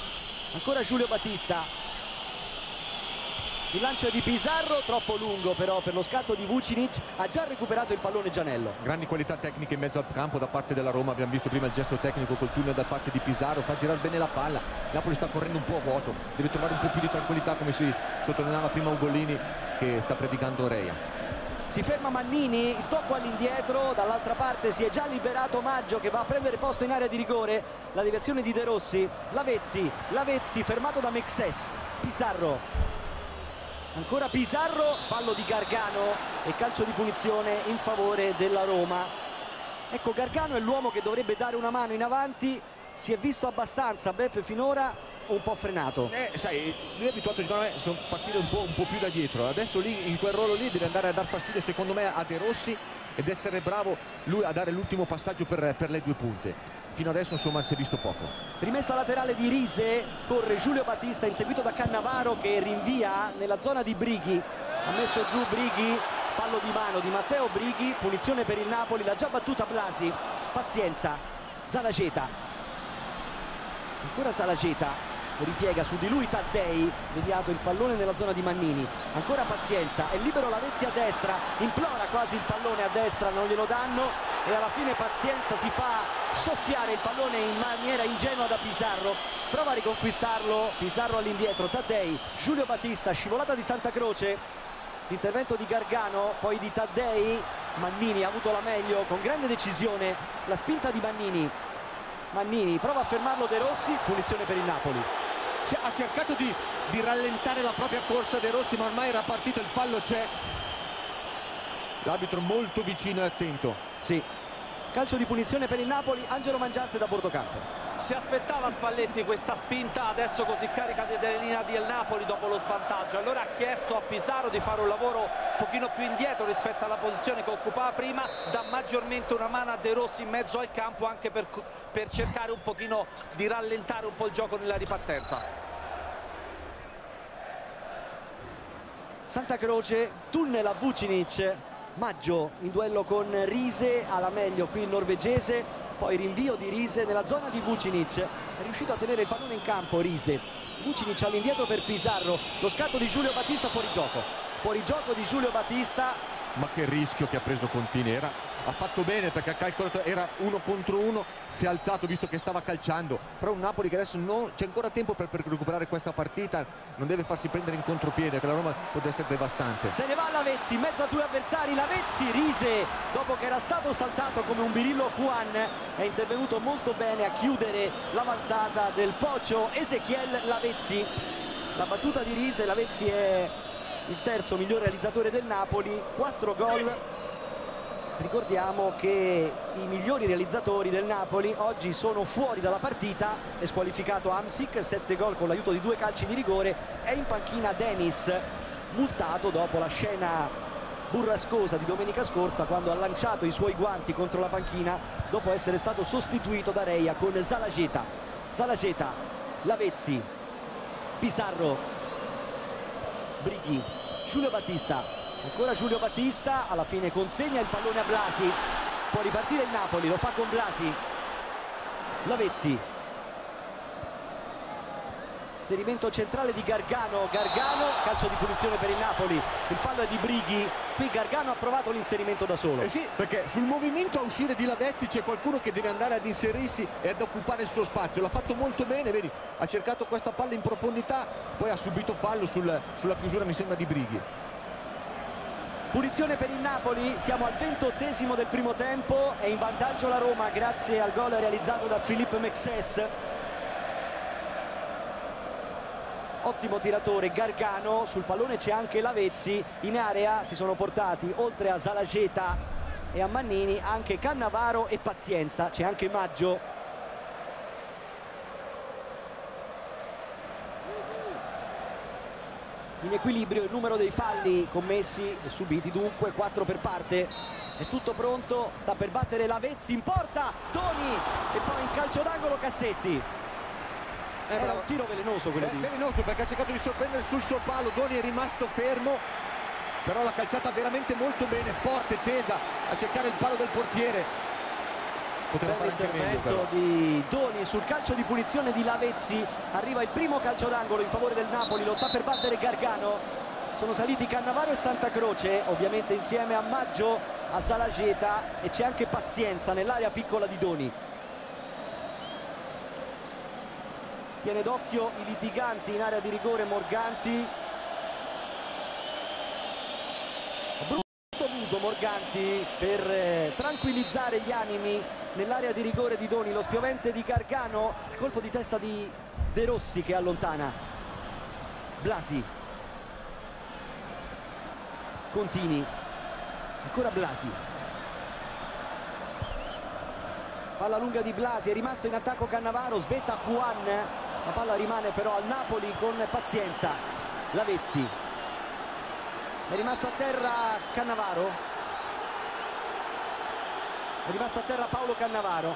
[SPEAKER 1] ancora Giulio Battista. Il lancio è di Pizarro troppo lungo però per lo scatto di Vucinic ha già recuperato il pallone Gianello.
[SPEAKER 2] Grandi qualità tecniche in mezzo al campo da parte della Roma abbiamo visto prima il gesto tecnico col tunnel da parte di Pizarro fa girare bene la palla Napoli sta correndo un po' a vuoto deve trovare un po' più di tranquillità come si sottolineava prima Ugolini che sta predicando Reia
[SPEAKER 1] si ferma Mannini, il tocco all'indietro, dall'altra parte si è già liberato Maggio che va a prendere posto in area di rigore, la deviazione di De Rossi, Lavezzi, Lavezzi fermato da Mexes, Pizarro. Ancora Pizarro fallo di Gargano e calcio di punizione in favore della Roma. Ecco Gargano è l'uomo che dovrebbe dare una mano in avanti si è visto abbastanza Beppe finora un po' frenato.
[SPEAKER 2] Eh, sai lui è abituato secondo me a partire un po', un po', più da dietro. Adesso lì in quel ruolo lì deve andare a dar fastidio secondo me a De Rossi ed essere bravo lui a dare l'ultimo passaggio per, per le due punte. Fino adesso insomma si è visto poco.
[SPEAKER 1] Rimessa laterale di Rise corre Giulio Battista inseguito da Cannavaro che rinvia nella zona di Brighi. Ha messo giù Brighi fallo di mano di Matteo Brighi punizione per il Napoli l'ha già battuta Blasi. Pazienza Salaceta. Ancora Salaceta ripiega su di lui Taddei deviato il pallone nella zona di Mannini. Ancora pazienza è libero Lavezzi a destra implora quasi il pallone a destra non glielo danno e alla fine pazienza si fa soffiare il pallone in maniera ingenua da Pizarro. Prova a riconquistarlo Pizarro all'indietro Taddei Giulio Battista scivolata di Santa Croce l'intervento di Gargano poi di Taddei Mannini ha avuto la meglio con grande decisione la spinta di Mannini. Mannini prova a fermarlo De Rossi punizione per il Napoli
[SPEAKER 2] ha cercato di, di rallentare la propria corsa De Rossi ma ormai era partito il fallo c'è. L'arbitro molto vicino e attento.
[SPEAKER 1] Sì. Calcio di punizione per il Napoli Angelo Mangiante da bordo campo
[SPEAKER 4] si aspettava Spalletti questa spinta adesso così carica di adrenalina del Napoli dopo lo svantaggio. Allora ha chiesto a Pisaro di fare un lavoro un pochino più indietro rispetto alla posizione che occupava prima dà maggiormente una mano a De Rossi in mezzo al campo anche per, per cercare un pochino di rallentare un po' il gioco nella ripartenza.
[SPEAKER 1] Santa Croce, tunnel a Vucinic Maggio in duello con Rise alla meglio qui il norvegese poi rinvio di Rise nella zona di Vucinic. È riuscito a tenere il pallone in campo Rise. Vucinic all'indietro per Pizarro. Lo scatto di Giulio Battista fuori gioco. Fuori gioco di Giulio Battista.
[SPEAKER 2] Ma che rischio che ha preso Contini era ha fatto bene perché ha calcolato era uno contro uno si è alzato visto che stava calciando. Però un Napoli che adesso c'è ancora tempo per, per, recuperare questa partita non deve farsi prendere in contropiede che la Roma potrebbe essere devastante.
[SPEAKER 1] Se ne va Lavezzi in mezzo a due avversari Lavezzi Rise dopo che era stato saltato come un birillo Juan. È intervenuto molto bene a chiudere l'avanzata del Pocio Ezechiel Lavezzi. La battuta di Rise Lavezzi è il terzo miglior realizzatore del Napoli 4 gol ricordiamo che i migliori realizzatori del Napoli oggi sono fuori dalla partita è squalificato Amsic 7 gol con l'aiuto di due calci di rigore è in panchina Denis multato dopo la scena burrascosa di domenica scorsa quando ha lanciato i suoi guanti contro la panchina dopo essere stato sostituito da Reia con Zalageta Zalageta, Lavezzi Pizarro Brighi Giulio Battista ancora Giulio Battista alla fine consegna il pallone a Blasi. Può ripartire il Napoli lo fa con Blasi. Lavezzi. Inserimento centrale di Gargano. Gargano calcio di punizione per il Napoli. Il fallo è di Brighi. Qui Gargano ha provato l'inserimento da solo.
[SPEAKER 2] Eh sì perché sul movimento a uscire di Lavezzi c'è qualcuno che deve andare ad inserirsi e ad occupare il suo spazio. L'ha fatto molto bene vedi ha cercato questa palla in profondità poi ha subito fallo sul, sulla chiusura mi sembra di Brighi
[SPEAKER 1] Punizione per il Napoli, siamo al ventottesimo del primo tempo, è in vantaggio la Roma grazie al gol realizzato da Philippe Mexes. Ottimo tiratore Gargano, sul pallone c'è anche Lavezzi, in area si sono portati oltre a Salageta e a Mannini anche Cannavaro e Pazienza, c'è anche Maggio in equilibrio il numero dei falli commessi e subiti. Dunque 4 per parte. È tutto pronto sta per battere Lavezzi in porta Toni e poi in calcio d'angolo Cassetti. Eh, era un tiro velenoso quello
[SPEAKER 2] eh,
[SPEAKER 1] di
[SPEAKER 2] velenoso perché ha cercato di sorprendere sul suo palo. Doni è rimasto fermo però l'ha calciata veramente molto bene. Forte, tesa a cercare il palo del portiere
[SPEAKER 1] poteva fare intervento di Doni sul calcio di punizione di Lavezzi. Arriva il primo calcio d'angolo in favore del Napoli lo sta per battere Gargano. Sono saliti Cannavaro e Santa Croce ovviamente insieme a Maggio a Salageta e c'è anche Pazienza nell'area piccola di Doni. Tiene d'occhio i litiganti in area di rigore Morganti muso Morganti per eh, tranquillizzare gli animi nell'area di rigore di Doni lo spiovente di Gargano il colpo di testa di De Rossi che allontana Blasi. Contini ancora Blasi. Palla lunga di Blasi è rimasto in attacco Cannavaro svetta Juan. La palla rimane però al Napoli con pazienza. Lavezzi è rimasto a terra Cannavaro? È rimasto a terra Paolo Cannavaro.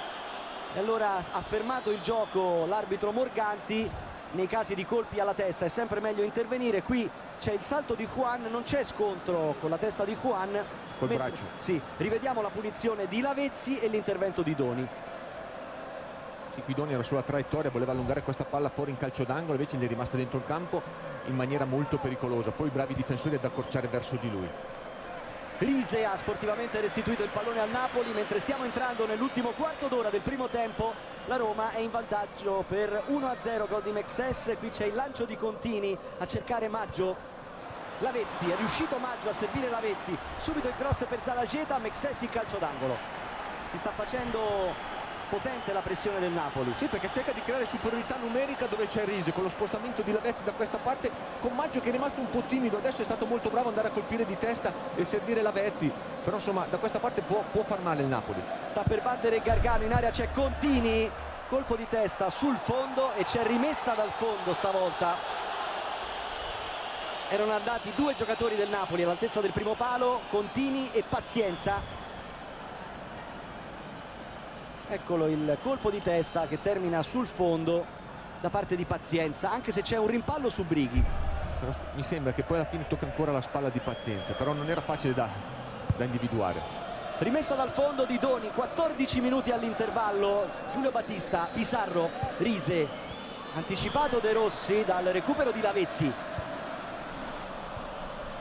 [SPEAKER 1] E allora ha fermato il gioco l'arbitro Morganti nei casi di colpi alla testa. È sempre meglio intervenire. Qui c'è il salto di Juan. Non c'è scontro con la testa di Juan.
[SPEAKER 2] Col mentre, braccio.
[SPEAKER 1] Sì, rivediamo la punizione di Lavezzi e l'intervento di Doni.
[SPEAKER 2] Sì, qui Doni era sulla traiettoria voleva allungare questa palla fuori in calcio d'angolo invece gli è rimasta dentro il campo in maniera molto pericolosa. Poi bravi difensori ad accorciare verso di lui.
[SPEAKER 1] Rise ha sportivamente restituito il pallone al Napoli mentre stiamo entrando nell'ultimo quarto d'ora del primo tempo. La Roma è in vantaggio per 1-0 gol di Mexes. Qui c'è il lancio di Contini a cercare Maggio. Lavezzi, è riuscito Maggio a servire Lavezzi. Subito il cross per Salageta Mexes in calcio d'angolo. Si sta facendo potente la pressione del Napoli.
[SPEAKER 2] Sì, perché cerca di creare superiorità numerica dove c'è Rise, con lo spostamento di Lavezzi da questa parte, con Maggio che è rimasto un po' timido, adesso è stato molto bravo andare a colpire di testa e servire Lavezzi, però insomma da questa parte può, può far male il Napoli.
[SPEAKER 1] Sta per battere Gargano, in area c'è Contini, colpo di testa sul fondo e c'è rimessa dal fondo stavolta erano andati due giocatori del Napoli all'altezza del primo palo Contini e Pazienza eccolo il colpo di testa che termina sul fondo da parte di Pazienza anche se c'è un rimpallo su Brighi.
[SPEAKER 2] Però mi sembra che poi alla fine tocca ancora la spalla di Pazienza però non era facile da, da individuare.
[SPEAKER 1] Rimessa dal fondo di Doni 14 minuti all'intervallo. Giulio Battista, Pisarro, Rise. Anticipato De Rossi dal recupero di Lavezzi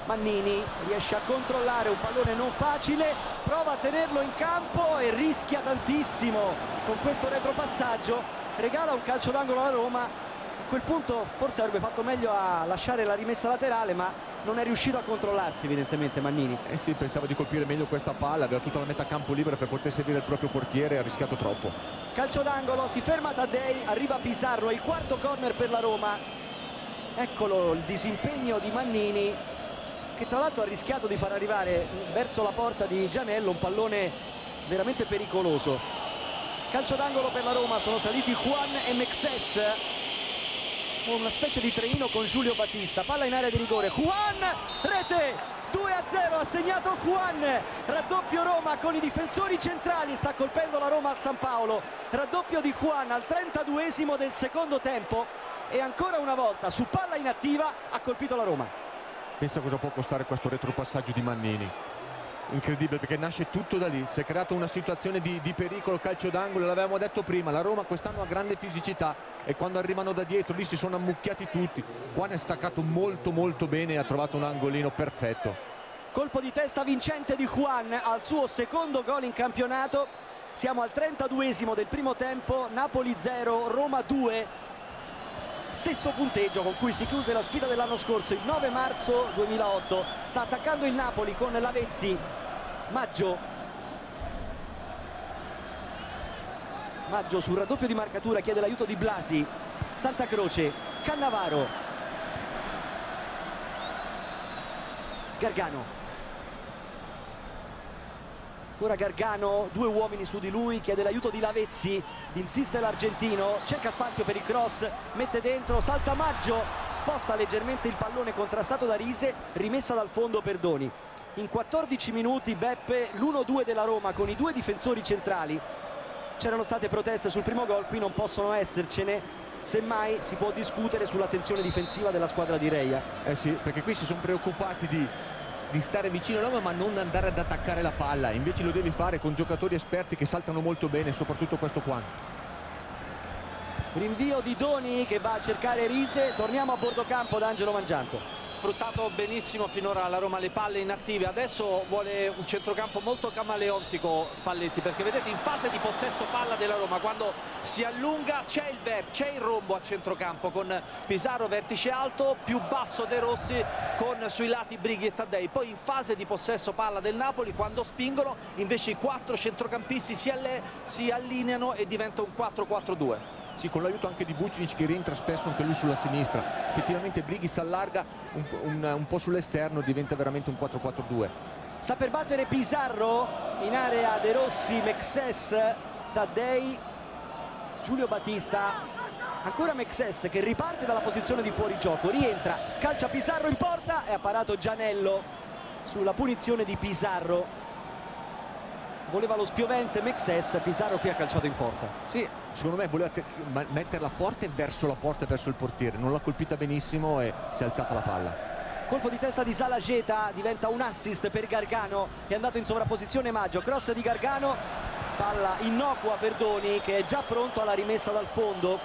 [SPEAKER 1] Mannini riesce a controllare un pallone non facile prova a tenerlo in campo e rischia tantissimo con questo retropassaggio regala un calcio d'angolo alla Roma a quel punto forse avrebbe fatto meglio a lasciare la rimessa laterale ma non è riuscito a controllarsi evidentemente Mannini.
[SPEAKER 2] Eh sì, pensava di colpire meglio questa palla, aveva tutta la metà campo libera per poter servire il proprio portiere e ha rischiato troppo.
[SPEAKER 1] Calcio d'angolo, si ferma Taddei, arriva Pizarro, il quarto corner per la Roma. Eccolo il disimpegno di Mannini che tra l'altro ha rischiato di far arrivare verso la porta di Gianello un pallone veramente pericoloso. Calcio d'angolo per la Roma, sono saliti Juan e Mexes. Una specie di treino con Giulio Battista. Palla in area di rigore. Juan rete 2 a 0 ha segnato Juan. Raddoppio Roma con i difensori centrali. Sta colpendo la Roma al San Paolo. Raddoppio di Juan al 32esimo del secondo tempo. E ancora una volta su palla inattiva ha colpito la Roma
[SPEAKER 2] pensa cosa può costare questo retropassaggio di Mannini. Incredibile perché nasce tutto da lì. Si è creata una situazione di, di pericolo calcio d'angolo l'avevamo detto prima. La Roma quest'anno ha grande fisicità e quando arrivano da dietro lì si sono ammucchiati tutti. Qua ne è staccato molto molto bene e ha trovato un angolino perfetto.
[SPEAKER 1] Colpo di testa vincente di Juan al suo secondo gol in campionato. Siamo al 32esimo del primo tempo Napoli 0 Roma 2 stesso punteggio con cui si chiuse la sfida dell'anno scorso il 9 marzo 2008 sta attaccando il Napoli con Lavezzi Maggio. Maggio sul raddoppio di marcatura chiede l'aiuto di Blasi. Santa Croce Cannavaro. Gargano ancora Gargano, due uomini su di lui, chiede l'aiuto di Lavezzi, insiste l'argentino, cerca spazio per il cross, mette dentro, salta Maggio, sposta leggermente il pallone contrastato da Rise, rimessa dal fondo per Doni. In 14 minuti Beppe l'1-2 della Roma con i due difensori centrali. C'erano state proteste sul primo gol, qui non possono essercene, semmai si può discutere sulla tensione difensiva della squadra di Reia.
[SPEAKER 2] Eh sì, perché qui si sono preoccupati di di stare vicino all'uomo ma non andare ad attaccare la palla. Invece lo devi fare con giocatori esperti che saltano molto bene soprattutto questo qua.
[SPEAKER 1] Rinvio di Doni che va a cercare Rise. Torniamo a bordo campo da Angelo Mangianto
[SPEAKER 4] sfruttato benissimo finora la Roma le palle inattive. Adesso vuole un centrocampo molto camaleontico Spalletti perché vedete in fase di possesso palla della Roma quando si allunga c'è il, il rombo a centrocampo con Pisaro vertice alto più basso De Rossi con sui lati Brighi e Taddei. Poi in fase di possesso palla del Napoli quando spingono invece i quattro centrocampisti si, si allineano e diventa un 4-4-2
[SPEAKER 2] sì, con l'aiuto anche di Vucinic che rientra spesso anche lui sulla sinistra. Effettivamente Brighi si allarga un, un, un po' sull'esterno diventa veramente un 4-4-2
[SPEAKER 1] sta per battere Pizarro in area De Rossi, Mexes Taddei Giulio Battista. Ancora Mexes che riparte dalla posizione di fuorigioco rientra, calcia Pizarro in porta e ha parato Gianello sulla punizione di Pizarro. Voleva lo spiovente Mexes, Pizarro qui ha calciato in porta.
[SPEAKER 2] Sì, secondo me voleva metterla forte verso la porta e verso il portiere, non l'ha colpita benissimo e si è alzata la palla.
[SPEAKER 1] Colpo di testa di Salageta, diventa un assist per Gargano, è andato in sovrapposizione Maggio, cross di Gargano, palla innocua per Doni che è già pronto alla rimessa dal fondo.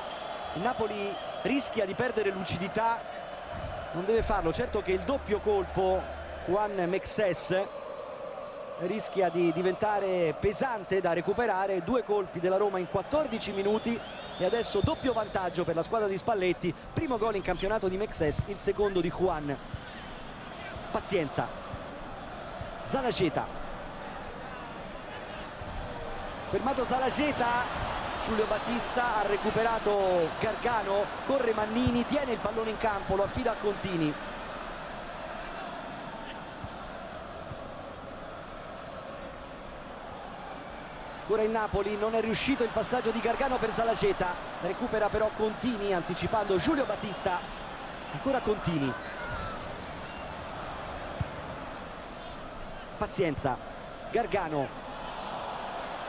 [SPEAKER 1] Il Napoli rischia di perdere lucidità, non deve farlo, certo che il doppio colpo Juan Mexes rischia di diventare pesante da recuperare. Due colpi della Roma in 14 minuti e adesso doppio vantaggio per la squadra di Spalletti. Primo gol in campionato di Mexes il secondo di Juan. Pazienza. Salageta fermato Salageta Giulio Battista ha recuperato Gargano corre Mannini tiene il pallone in campo lo affida a Contini ancora il Napoli non è riuscito il passaggio di Gargano per Salaceta. Recupera però Contini anticipando Giulio Battista. Ancora Contini. Pazienza. Gargano.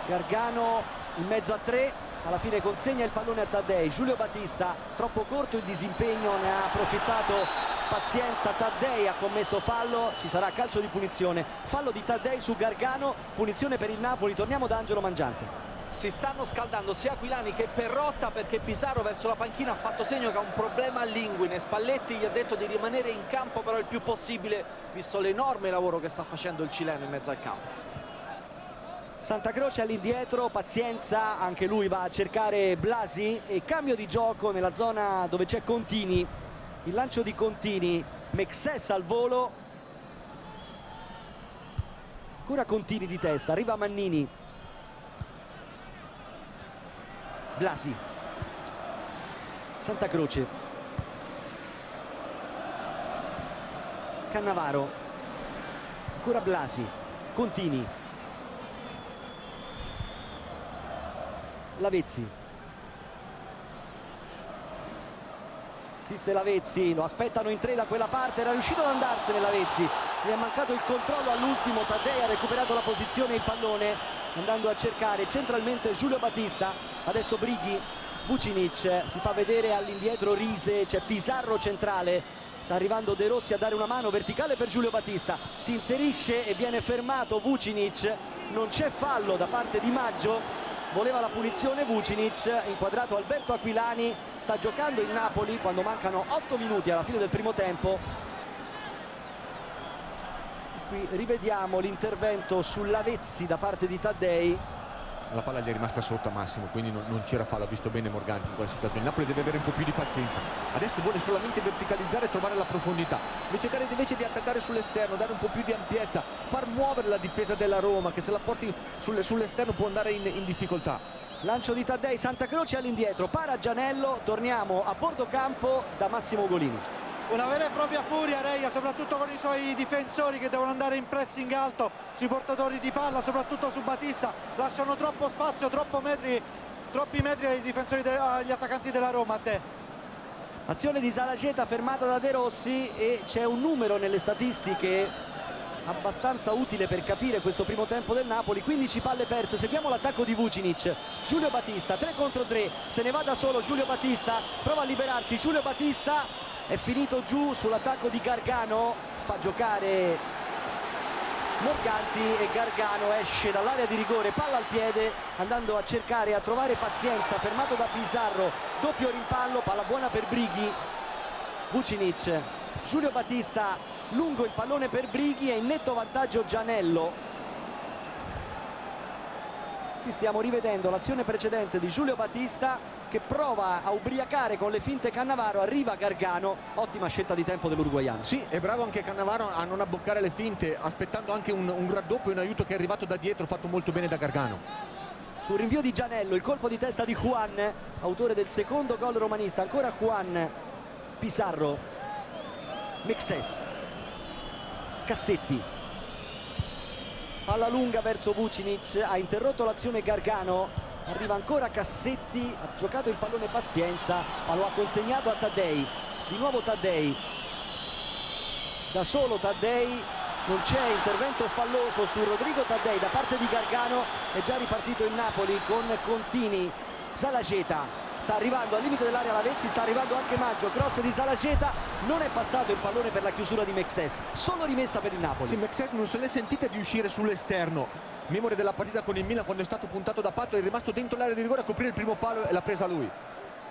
[SPEAKER 1] Gargano in mezzo a tre. Alla fine consegna il pallone a Taddei. Giulio Battista troppo corto il disimpegno ne ha approfittato pazienza Taddei ha commesso fallo ci sarà calcio di punizione. Fallo di Taddei su Gargano punizione per il Napoli torniamo da Angelo Mangiante.
[SPEAKER 4] Si stanno scaldando sia Aquilani che Perrotta perché Pisaro verso la panchina ha fatto segno che ha un problema all'inguine Spalletti gli ha detto di rimanere in campo però il più possibile visto l'enorme lavoro che sta facendo il cileno in mezzo al campo.
[SPEAKER 1] Santa Croce all'indietro, pazienza, anche lui va a cercare Blasi e cambio di gioco nella zona dove c'è Contini, il lancio di Contini, Mexes al volo, ancora Contini di testa, arriva Mannini, Blasi, Santa Croce, Cannavaro, ancora Blasi, Contini, Lavezzi insiste Lavezzi lo aspettano in tre da quella parte. Era riuscito ad andarsene Lavezzi. Gli è mancato il controllo all'ultimo. Taddei ha recuperato la posizione e il pallone andando a cercare centralmente Giulio Battista. Adesso Brighi Vucinic si fa vedere all'indietro Rise. C'è Pisarro centrale. Sta arrivando De Rossi a dare una mano verticale per Giulio Battista. Si inserisce e viene fermato Vucinic. Non c'è fallo da parte di Maggio voleva la punizione Vucinic inquadrato Alberto Aquilani sta giocando il Napoli quando mancano 8 minuti alla fine del primo tempo. Qui rivediamo l'intervento sull'Avezzi da parte di Taddei
[SPEAKER 2] la palla gli è rimasta sotto a Massimo quindi non, non c'era fallo ha visto bene Morganti in quella situazione. Napoli deve avere un po' più di pazienza. Adesso vuole solamente verticalizzare e trovare la profondità. Invece, invece di attaccare sull'esterno dare un po' più di ampiezza far muovere la difesa della Roma che se la porti sull'esterno può andare in, in difficoltà.
[SPEAKER 1] Lancio di Taddei Santa Croce all'indietro para Gianello torniamo a bordo campo da Massimo Golini
[SPEAKER 3] una vera e propria furia Reia soprattutto con i suoi difensori che devono andare in pressing alto sui portatori di palla soprattutto su Battista lasciano troppo spazio metri, troppi metri ai difensori agli attaccanti della Roma a te.
[SPEAKER 1] Azione di Salaceta fermata da De Rossi e c'è un numero nelle statistiche abbastanza utile per capire questo primo tempo del Napoli. 15 palle perse. Seguiamo l'attacco di Vucinic. Giulio Battista 3 contro 3 se ne va da solo Giulio Battista. Prova a liberarsi. Giulio Battista è finito giù sull'attacco di Gargano fa giocare Morganti e Gargano esce dall'area di rigore palla al piede andando a cercare a trovare pazienza fermato da Pizarro doppio rimpallo palla buona per Brighi Vucinic Giulio Battista lungo il pallone per Brighi e in netto vantaggio Gianello. Qui stiamo rivedendo l'azione precedente di Giulio Battista che prova a ubriacare con le finte Cannavaro arriva Gargano ottima scelta di tempo dell'Uruguayano
[SPEAKER 2] sì è bravo anche Cannavaro a non abboccare le finte aspettando anche un, un raddoppio e un aiuto che è arrivato da dietro fatto molto bene da Gargano.
[SPEAKER 1] Sul rinvio di Gianello il colpo di testa di Juan autore del secondo gol romanista ancora Juan Pizarro Mexes Cassetti. Palla lunga verso Vucinic ha interrotto l'azione Gargano arriva ancora Cassetti ha giocato il pallone pazienza ma lo ha consegnato a Taddei di nuovo Taddei da solo Taddei non c'è intervento falloso su Rodrigo Taddei da parte di Gargano è già ripartito il Napoli con Contini. Salaceta sta arrivando al limite dell'area Lavezzi, sta arrivando anche Maggio, cross di Salaceta, non è passato il pallone per la chiusura di Mexes, solo rimessa per il Napoli.
[SPEAKER 2] Sì, Mexes non se l'è sentita di uscire sull'esterno, memoria della partita con il Milan quando è stato puntato da Patto, è rimasto dentro l'area di rigore a coprire il primo palo e l'ha presa lui.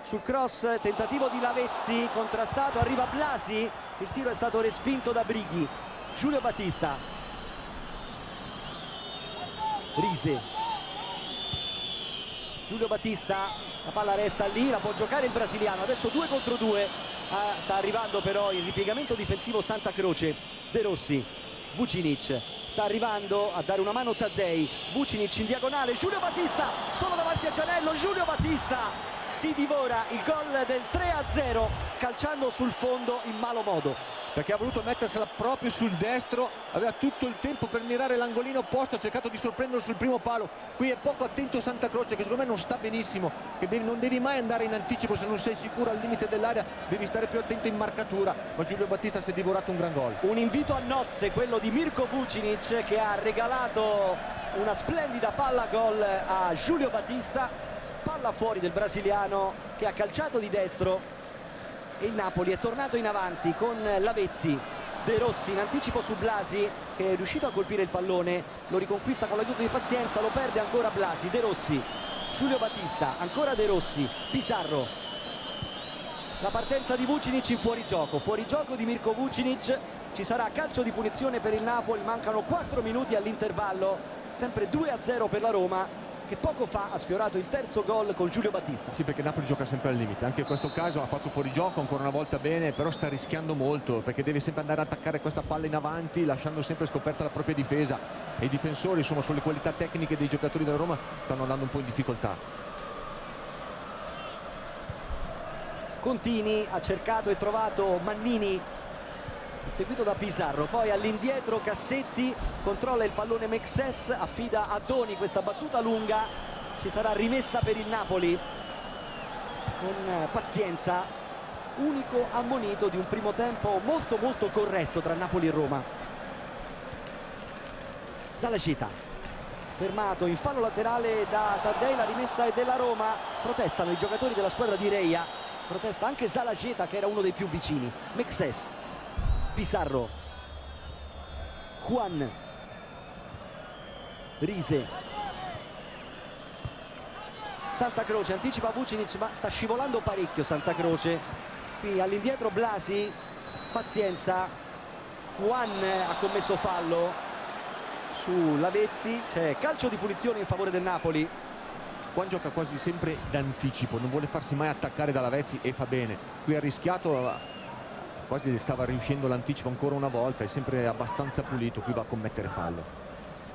[SPEAKER 1] Sul cross tentativo di Lavezzi, contrastato, arriva Blasi, il tiro è stato respinto da Brighi, Giulio Battista. Rise. Giulio Battista la palla resta lì, la può giocare il brasiliano, adesso 2 contro 2, ah, sta arrivando però il ripiegamento difensivo Santa Croce, De Rossi, Vucinic, sta arrivando a dare una mano Taddei, Vucinic in diagonale, Giulio Battista, solo davanti a Gianello, Giulio Battista si divora il gol del 3 0 calciando sul fondo in malo modo.
[SPEAKER 2] Perché ha voluto mettersela proprio sul destro aveva tutto il tempo per mirare l'angolino opposto ha cercato di sorprenderlo sul primo palo. Qui è poco attento Santa Croce che secondo me non sta benissimo che devi, non devi mai andare in anticipo se non sei sicuro al limite dell'area devi stare più attento in marcatura. Ma Giulio Battista si è divorato un gran gol.
[SPEAKER 1] Un invito a nozze quello di Mirko Vucinic che ha regalato una splendida palla gol a Giulio Battista palla fuori del brasiliano che ha calciato di destro e il Napoli è tornato in avanti con Lavezzi De Rossi in anticipo su Blasi che è riuscito a colpire il pallone lo riconquista con l'aiuto di pazienza lo perde ancora Blasi De Rossi Giulio Battista ancora De Rossi Pizarro la partenza di Vucinic in fuorigioco fuorigioco di Mirko Vucinic ci sarà calcio di punizione per il Napoli mancano 4 minuti all'intervallo sempre 2 a 0 per la Roma che poco fa ha sfiorato il terzo gol con Giulio Battista.
[SPEAKER 2] Sì, perché Napoli gioca sempre al limite. Anche in questo caso ha fatto fuori gioco ancora una volta bene, però sta rischiando molto perché deve sempre andare ad attaccare questa palla in avanti, lasciando sempre scoperta la propria difesa. E i difensori, insomma, sulle qualità tecniche dei giocatori della Roma stanno andando un po' in difficoltà.
[SPEAKER 1] Contini ha cercato e trovato Mannini seguito da Pizarro poi all'indietro Cassetti controlla il pallone Mexes affida a Doni questa battuta lunga. Ci sarà rimessa per il Napoli. Con eh, pazienza. Unico ammonito di un primo tempo molto molto corretto tra Napoli e Roma. Salacita. Fermato in fallo laterale da Taddei la rimessa è della Roma. Protestano i giocatori della squadra di Reia. Protesta anche Salaceta che era uno dei più vicini. Mexes Pizarro Juan Rise. Santa Croce anticipa Vucinic ma sta scivolando parecchio Santa Croce. Qui all'indietro Blasi pazienza. Juan ha commesso fallo su Lavezzi. C'è calcio di punizione in favore del Napoli.
[SPEAKER 2] Juan gioca quasi sempre d'anticipo non vuole farsi mai attaccare da Lavezzi e fa bene. Qui ha rischiato quasi stava riuscendo l'anticipo ancora una volta è sempre abbastanza pulito qui va a commettere fallo.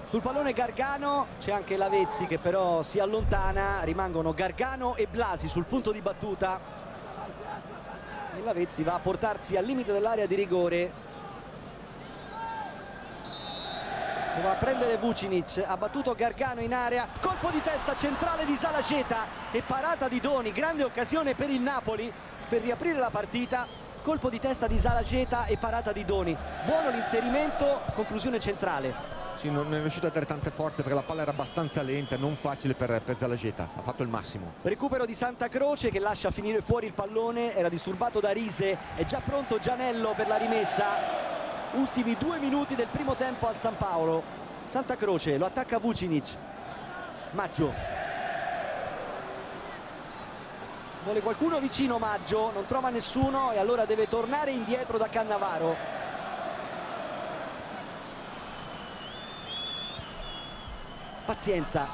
[SPEAKER 1] Sul pallone Gargano c'è anche Lavezzi che però si allontana rimangono Gargano e Blasi sul punto di battuta. E Lavezzi va a portarsi al limite dell'area di rigore. Va a prendere Vucinic ha battuto Gargano in area colpo di testa centrale di Salaceta e parata di Doni grande occasione per il Napoli per riaprire la partita colpo di testa di Salageta e parata di Doni. Buono l'inserimento conclusione centrale.
[SPEAKER 2] Sì, non è riuscito a dare tante forze perché la palla era abbastanza lenta non facile per, per Zalageta ha fatto il massimo.
[SPEAKER 1] Recupero di Santa Croce che lascia finire fuori il pallone era disturbato da Rise è già pronto Gianello per la rimessa. Ultimi due minuti del primo tempo al San Paolo. Santa Croce lo attacca Vucinic. Maggio vuole qualcuno vicino Maggio non trova nessuno e allora deve tornare indietro da Cannavaro. Pazienza.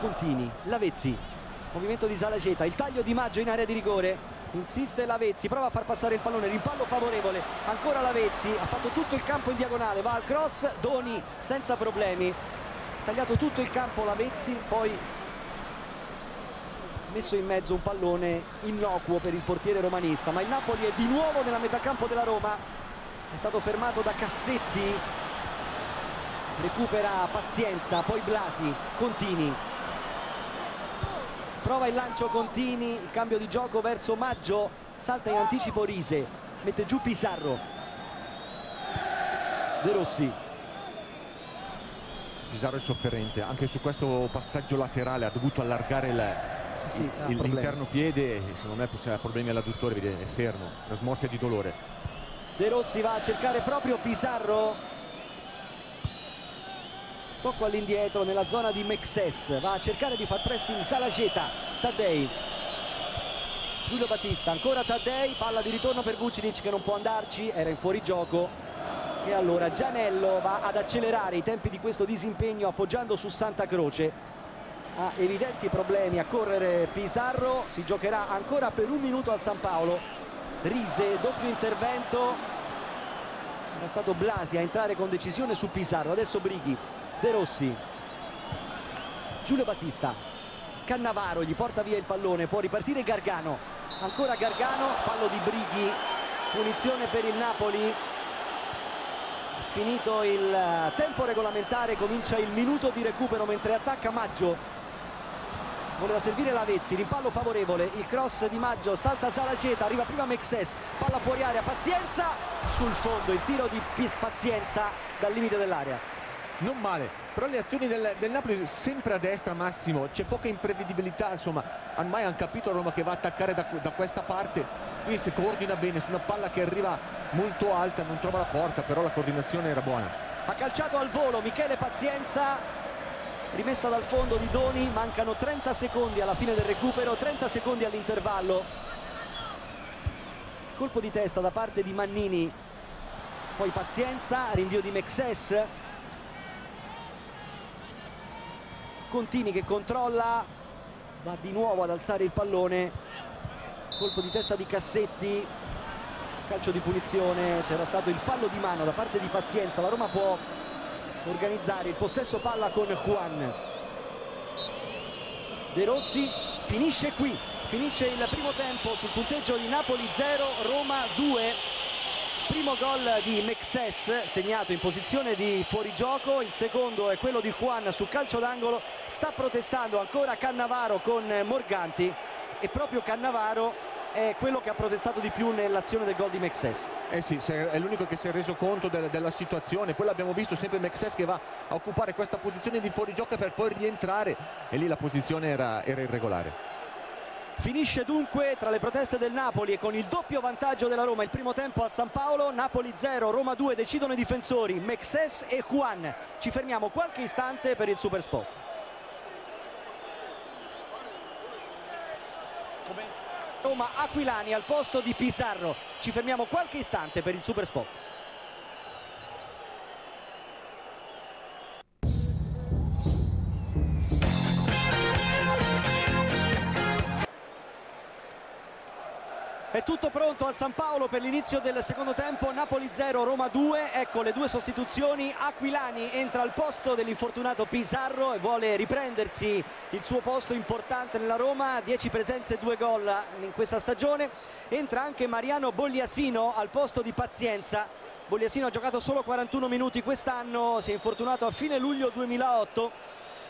[SPEAKER 1] Contini, Lavezzi. Movimento di Salaceta, il taglio di Maggio in area di rigore. Insiste Lavezzi, prova a far passare il pallone, rimpallo favorevole, ancora Lavezzi, ha fatto tutto il campo in diagonale, va al cross, Doni senza problemi, tagliato tutto il campo Lavezzi poi messo in mezzo un pallone innocuo per il portiere romanista ma il Napoli è di nuovo nella metà campo della Roma. È stato fermato da Cassetti. Recupera Pazienza poi Blasi, Contini. Prova il lancio Contini il cambio di gioco verso Maggio salta in anticipo Rise mette giù Pizarro De Rossi
[SPEAKER 2] Pizarro è sofferente. Anche su questo passaggio laterale ha dovuto allargare sì, sì, l'interno piede secondo me ha problemi all'adduttore è fermo. Una smorfia di dolore.
[SPEAKER 1] De Rossi va a cercare proprio Pizarro. Tocco all'indietro nella zona di Mexes. Va a cercare di far pressing Salaceta Taddei Giulio Battista ancora Taddei palla di ritorno per Vucinic che non può andarci. Era in fuorigioco e allora Gianello va ad accelerare i tempi di questo disimpegno appoggiando su Santa Croce. Ha evidenti problemi a correre Pizarro si giocherà ancora per un minuto al San Paolo. Rise doppio intervento. Era stato Blasi a entrare con decisione su Pizarro. Adesso Brighi De Rossi. Giulio Battista. Cannavaro gli porta via il pallone può ripartire Gargano. Ancora Gargano fallo di Brighi. Punizione per il Napoli finito il eh, tempo regolamentare comincia il minuto di recupero mentre attacca Maggio. Voleva servire Lavezzi, rimpallo favorevole il cross di Maggio, salta Salaceta arriva prima Mexes, palla fuori area Pazienza! Sul fondo, il tiro di Pazienza dal limite dell'area.
[SPEAKER 2] Non male però le azioni del, del, Napoli sempre a destra Massimo c'è poca imprevedibilità insomma ormai hanno capito Roma che va a attaccare da, da questa parte qui si coordina bene su una palla che arriva molto alta non trova la porta però la coordinazione era buona.
[SPEAKER 1] Ha calciato al volo Michele Pazienza. Rimessa dal fondo di Doni mancano 30 secondi alla fine del recupero 30 secondi all'intervallo. Colpo di testa da parte di Mannini. Poi Pazienza rinvio di Mexes. Contini che controlla va di nuovo ad alzare il pallone colpo di testa di Cassetti. Calcio di punizione c'era stato il fallo di mano da parte di Pazienza. La Roma può organizzare il possesso palla con Juan. De Rossi finisce qui finisce il primo tempo sul punteggio di Napoli 0 Roma 2 primo gol di Mexes segnato in posizione di fuorigioco. Il secondo è quello di Juan su calcio d'angolo. Sta protestando ancora Cannavaro con Morganti. E proprio Cannavaro è quello che ha protestato di più nell'azione del gol di Mexes
[SPEAKER 2] eh sì, è l'unico che si è reso conto de della situazione poi l'abbiamo visto sempre Mexes che va a occupare questa posizione di fuorigioco per poi rientrare e lì la posizione era, era irregolare
[SPEAKER 1] Finisce dunque tra le proteste del Napoli e con il doppio vantaggio della Roma il primo tempo al San Paolo, Napoli 0, Roma 2 decidono i difensori, Mexes e Juan. Ci fermiamo qualche istante per il super spot. Roma Aquilani al posto di Pizarro. Ci fermiamo qualche istante per il super spot. È tutto pronto al San Paolo per l'inizio del secondo tempo, Napoli 0, Roma 2, ecco le due sostituzioni, Aquilani entra al posto dell'infortunato Pizarro e vuole riprendersi il suo posto importante nella Roma, 10 presenze e 2 gol in questa stagione, entra anche Mariano Bogliasino al posto di Pazienza, Bogliasino ha giocato solo 41 minuti quest'anno, si è infortunato a fine luglio 2008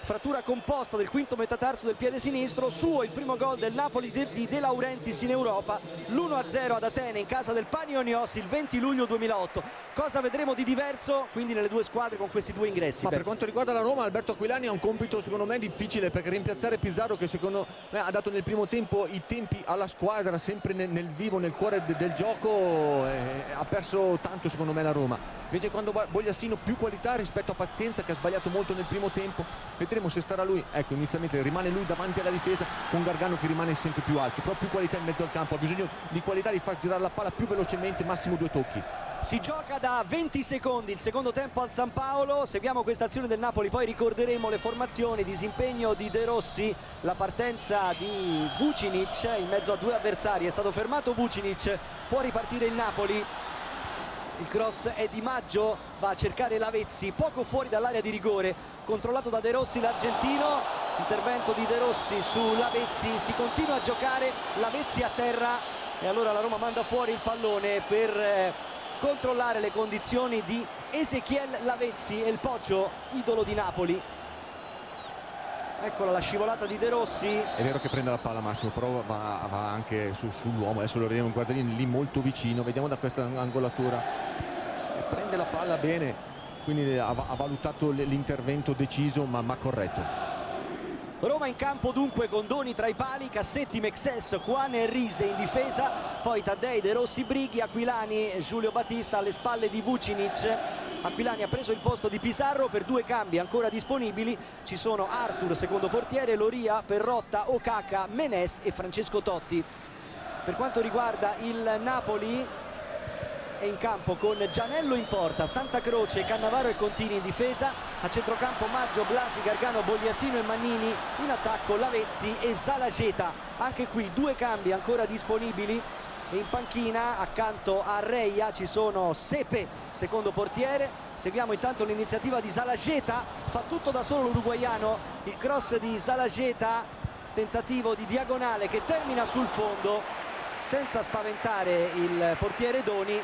[SPEAKER 1] frattura composta del quinto metatarso del piede sinistro suo il primo gol del Napoli di De Laurentiis in Europa l'1-0 ad Atene in casa del Panionios il 20 luglio 2008 cosa vedremo di diverso quindi nelle due squadre con questi due ingressi?
[SPEAKER 2] Ma per quanto riguarda la Roma Alberto Aquilani ha un compito secondo me difficile perché rimpiazzare Pizarro che secondo me ha dato nel primo tempo i tempi alla squadra sempre nel, nel vivo nel cuore de, del gioco eh, ha perso tanto secondo me la Roma. Invece quando Bogliassino più qualità rispetto a Pazienza che ha sbagliato molto nel primo tempo vedremo se starà lui. Ecco inizialmente rimane lui davanti alla difesa con Gargano che rimane sempre più alto. Però più qualità in mezzo al campo ha bisogno di qualità di far girare la palla più velocemente massimo due tocchi.
[SPEAKER 1] Si gioca da 20 secondi il secondo tempo al San Paolo. Seguiamo questa azione del Napoli poi ricorderemo le formazioni disimpegno di De Rossi la partenza di Vucinic in mezzo a due avversari. È stato fermato Vucinic può ripartire il Napoli. Il cross è di Maggio va a cercare Lavezzi poco fuori dall'area di rigore controllato da De Rossi l'argentino intervento di De Rossi su Lavezzi si continua a giocare Lavezzi a terra e allora la Roma manda fuori il pallone per eh, controllare le condizioni di Ezechiel Lavezzi e il Poggio idolo di Napoli Eccola la scivolata di De Rossi.
[SPEAKER 2] È vero che prende la palla Massimo, però va, va anche su, sull'uomo. Adesso lo vediamo in guardalino lì molto vicino. Vediamo da questa angolatura. Prende la palla bene, quindi ha, ha valutato l'intervento deciso ma, ma corretto.
[SPEAKER 1] Roma in campo dunque con Doni tra i pali, Cassetti, Mexes, Juan e Rise in difesa, poi Taddei, De Rossi, Brighi, Aquilani, Giulio Battista alle spalle di Vucinic. Aquilani ha preso il posto di Pizarro per due cambi ancora disponibili, ci sono Artur secondo portiere, Loria, Perrotta, Okaka, Menes e Francesco Totti. Per quanto riguarda il Napoli è in campo con Gianello in porta, Santa Croce, Cannavaro e Contini in difesa, a centrocampo Maggio, Blasi, Gargano, Bogliasino e Mannini, in attacco Lavezzi e Salageta. Anche qui due cambi ancora disponibili. In panchina accanto a Reia ci sono Sepe, secondo portiere. Seguiamo intanto l'iniziativa di Salageta, fa tutto da solo l'uruguaiano, il cross di Salageta, tentativo di diagonale che termina sul fondo senza spaventare il portiere Doni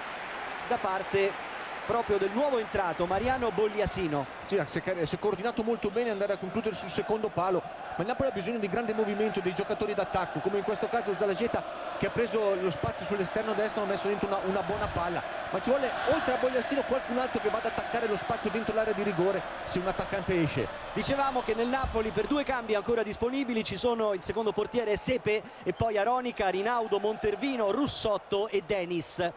[SPEAKER 1] da parte proprio del nuovo entrato Mariano Bogliasino.
[SPEAKER 2] Sì, si è coordinato molto bene andare a concludere sul secondo palo, ma il Napoli ha bisogno di grande movimento dei giocatori d'attacco, come in questo caso Zalageta che ha preso lo spazio sull'esterno destro, ha messo dentro una, una, buona palla, ma ci vuole oltre a Bogliasino qualcun altro che vada ad attaccare lo spazio dentro l'area di rigore se un attaccante esce.
[SPEAKER 1] Dicevamo che nel Napoli per due cambi ancora disponibili ci sono il secondo portiere Sepe e poi Aronica, Rinaudo, Montervino, Russotto e Denis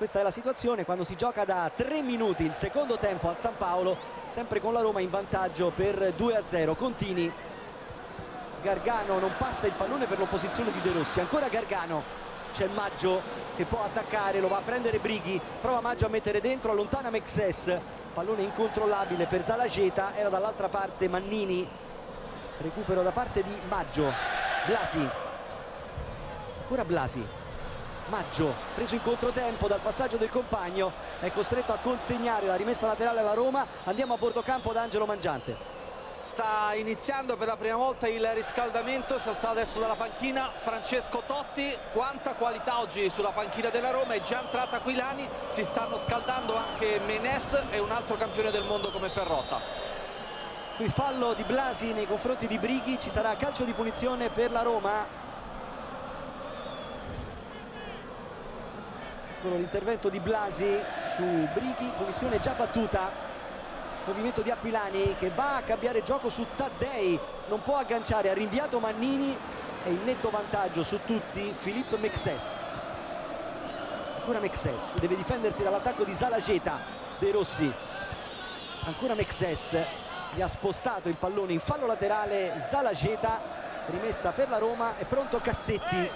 [SPEAKER 1] questa è la situazione quando si gioca da tre minuti il secondo tempo al San Paolo sempre con la Roma in vantaggio per 2 a 0 Contini. Gargano non passa il pallone per l'opposizione di De Rossi. Ancora Gargano. C'è Maggio che può attaccare lo va a prendere Brighi. Prova Maggio a mettere dentro allontana Mexes. Pallone incontrollabile per Salageta era dall'altra parte Mannini. Recupero da parte di Maggio. Blasi. Ancora Blasi Maggio preso in controtempo dal passaggio del compagno è costretto a consegnare la rimessa laterale alla Roma. Andiamo a bordo campo da Angelo Mangiante.
[SPEAKER 4] Sta iniziando per la prima volta il riscaldamento si alza adesso dalla panchina Francesco Totti. Quanta qualità oggi sulla panchina della Roma è già entrata Aquilani si stanno scaldando anche Menes e un altro campione del mondo come Perrotta.
[SPEAKER 1] Qui fallo di Blasi nei confronti di Brighi ci sarà calcio di punizione per la Roma eccolo l'intervento di Blasi su Brighi punizione già battuta. Movimento di Aquilani che va a cambiare gioco su Taddei. Non può agganciare ha rinviato Mannini e il netto vantaggio su tutti Filippo Mexes ancora Mexes deve difendersi dall'attacco di Salageta De Rossi. Ancora Mexes gli ha spostato il pallone in fallo laterale Salageta rimessa per la Roma è pronto Cassetti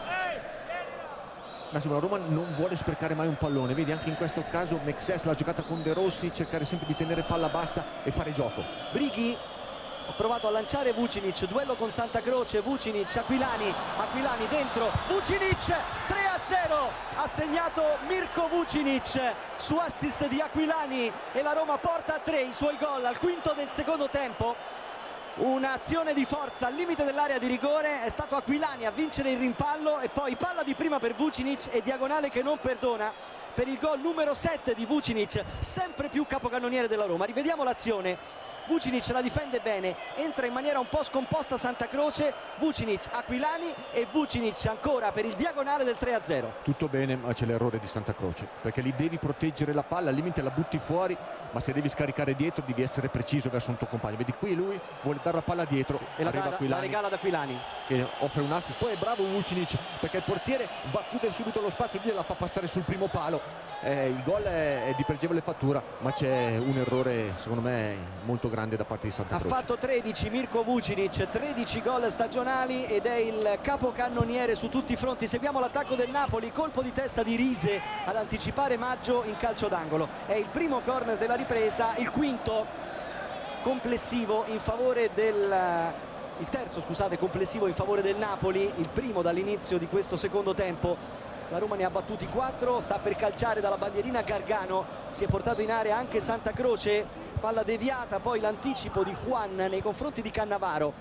[SPEAKER 2] Massimo, la Roma non vuole sprecare mai un pallone, vedi anche in questo caso Mexes l'ha giocata con De Rossi, cercare sempre di tenere palla bassa e fare gioco.
[SPEAKER 1] Brighi ha provato a lanciare Vucinic, duello con Santa Croce, Vucinic, Aquilani, Aquilani dentro, Vucinic 3 a 0, ha segnato Mirko Vucinic su assist di Aquilani e la Roma porta a 3 i suoi gol al quinto del secondo tempo un'azione di forza al limite dell'area di rigore. È stato Aquilani a vincere il rimpallo e poi palla di prima per Vucinic e diagonale che non perdona per il gol numero 7 di Vucinic sempre più capocannoniere della Roma. Rivediamo l'azione Vucinic la difende bene, entra in maniera un po' scomposta Santa Croce, Vucinic, Aquilani e Vucinic ancora per il diagonale del 3-0.
[SPEAKER 2] Tutto bene, ma c'è l'errore di Santa Croce, perché lì devi proteggere la palla, al limite la butti fuori, ma se devi scaricare dietro devi essere preciso verso un tuo compagno. Vedi qui lui vuole dare la palla dietro sì,
[SPEAKER 1] e la, da, Aquilani, la regala ad Aquilani.
[SPEAKER 2] Che offre un assist, poi è bravo Vucinic perché il portiere va a chiudere subito lo spazio, lì la fa passare sul primo palo. Eh, il gol è, è di pregevole fattura, ma c'è un errore secondo me molto grande da parte di Santa Croce.
[SPEAKER 1] Ha fatto 13 Mirko Vucinic, 13 gol stagionali ed è il capocannoniere su tutti i fronti. Seguiamo l'attacco del Napoli, colpo di testa di Rise ad anticipare Maggio in calcio d'angolo. È il primo corner della ripresa, il quinto complessivo in favore del il terzo scusate complessivo in favore del Napoli il primo dall'inizio di questo secondo tempo la Roma ne ha battuti 4 sta per calciare dalla bandierina Gargano. Si è portato in area anche Santa Croce. Palla deviata poi l'anticipo di Juan nei confronti di Cannavaro.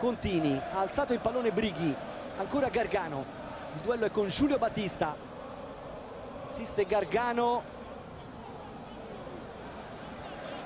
[SPEAKER 1] Contini ha alzato il pallone Brighi ancora Gargano. Il duello è con Giulio Battista. Insiste Gargano.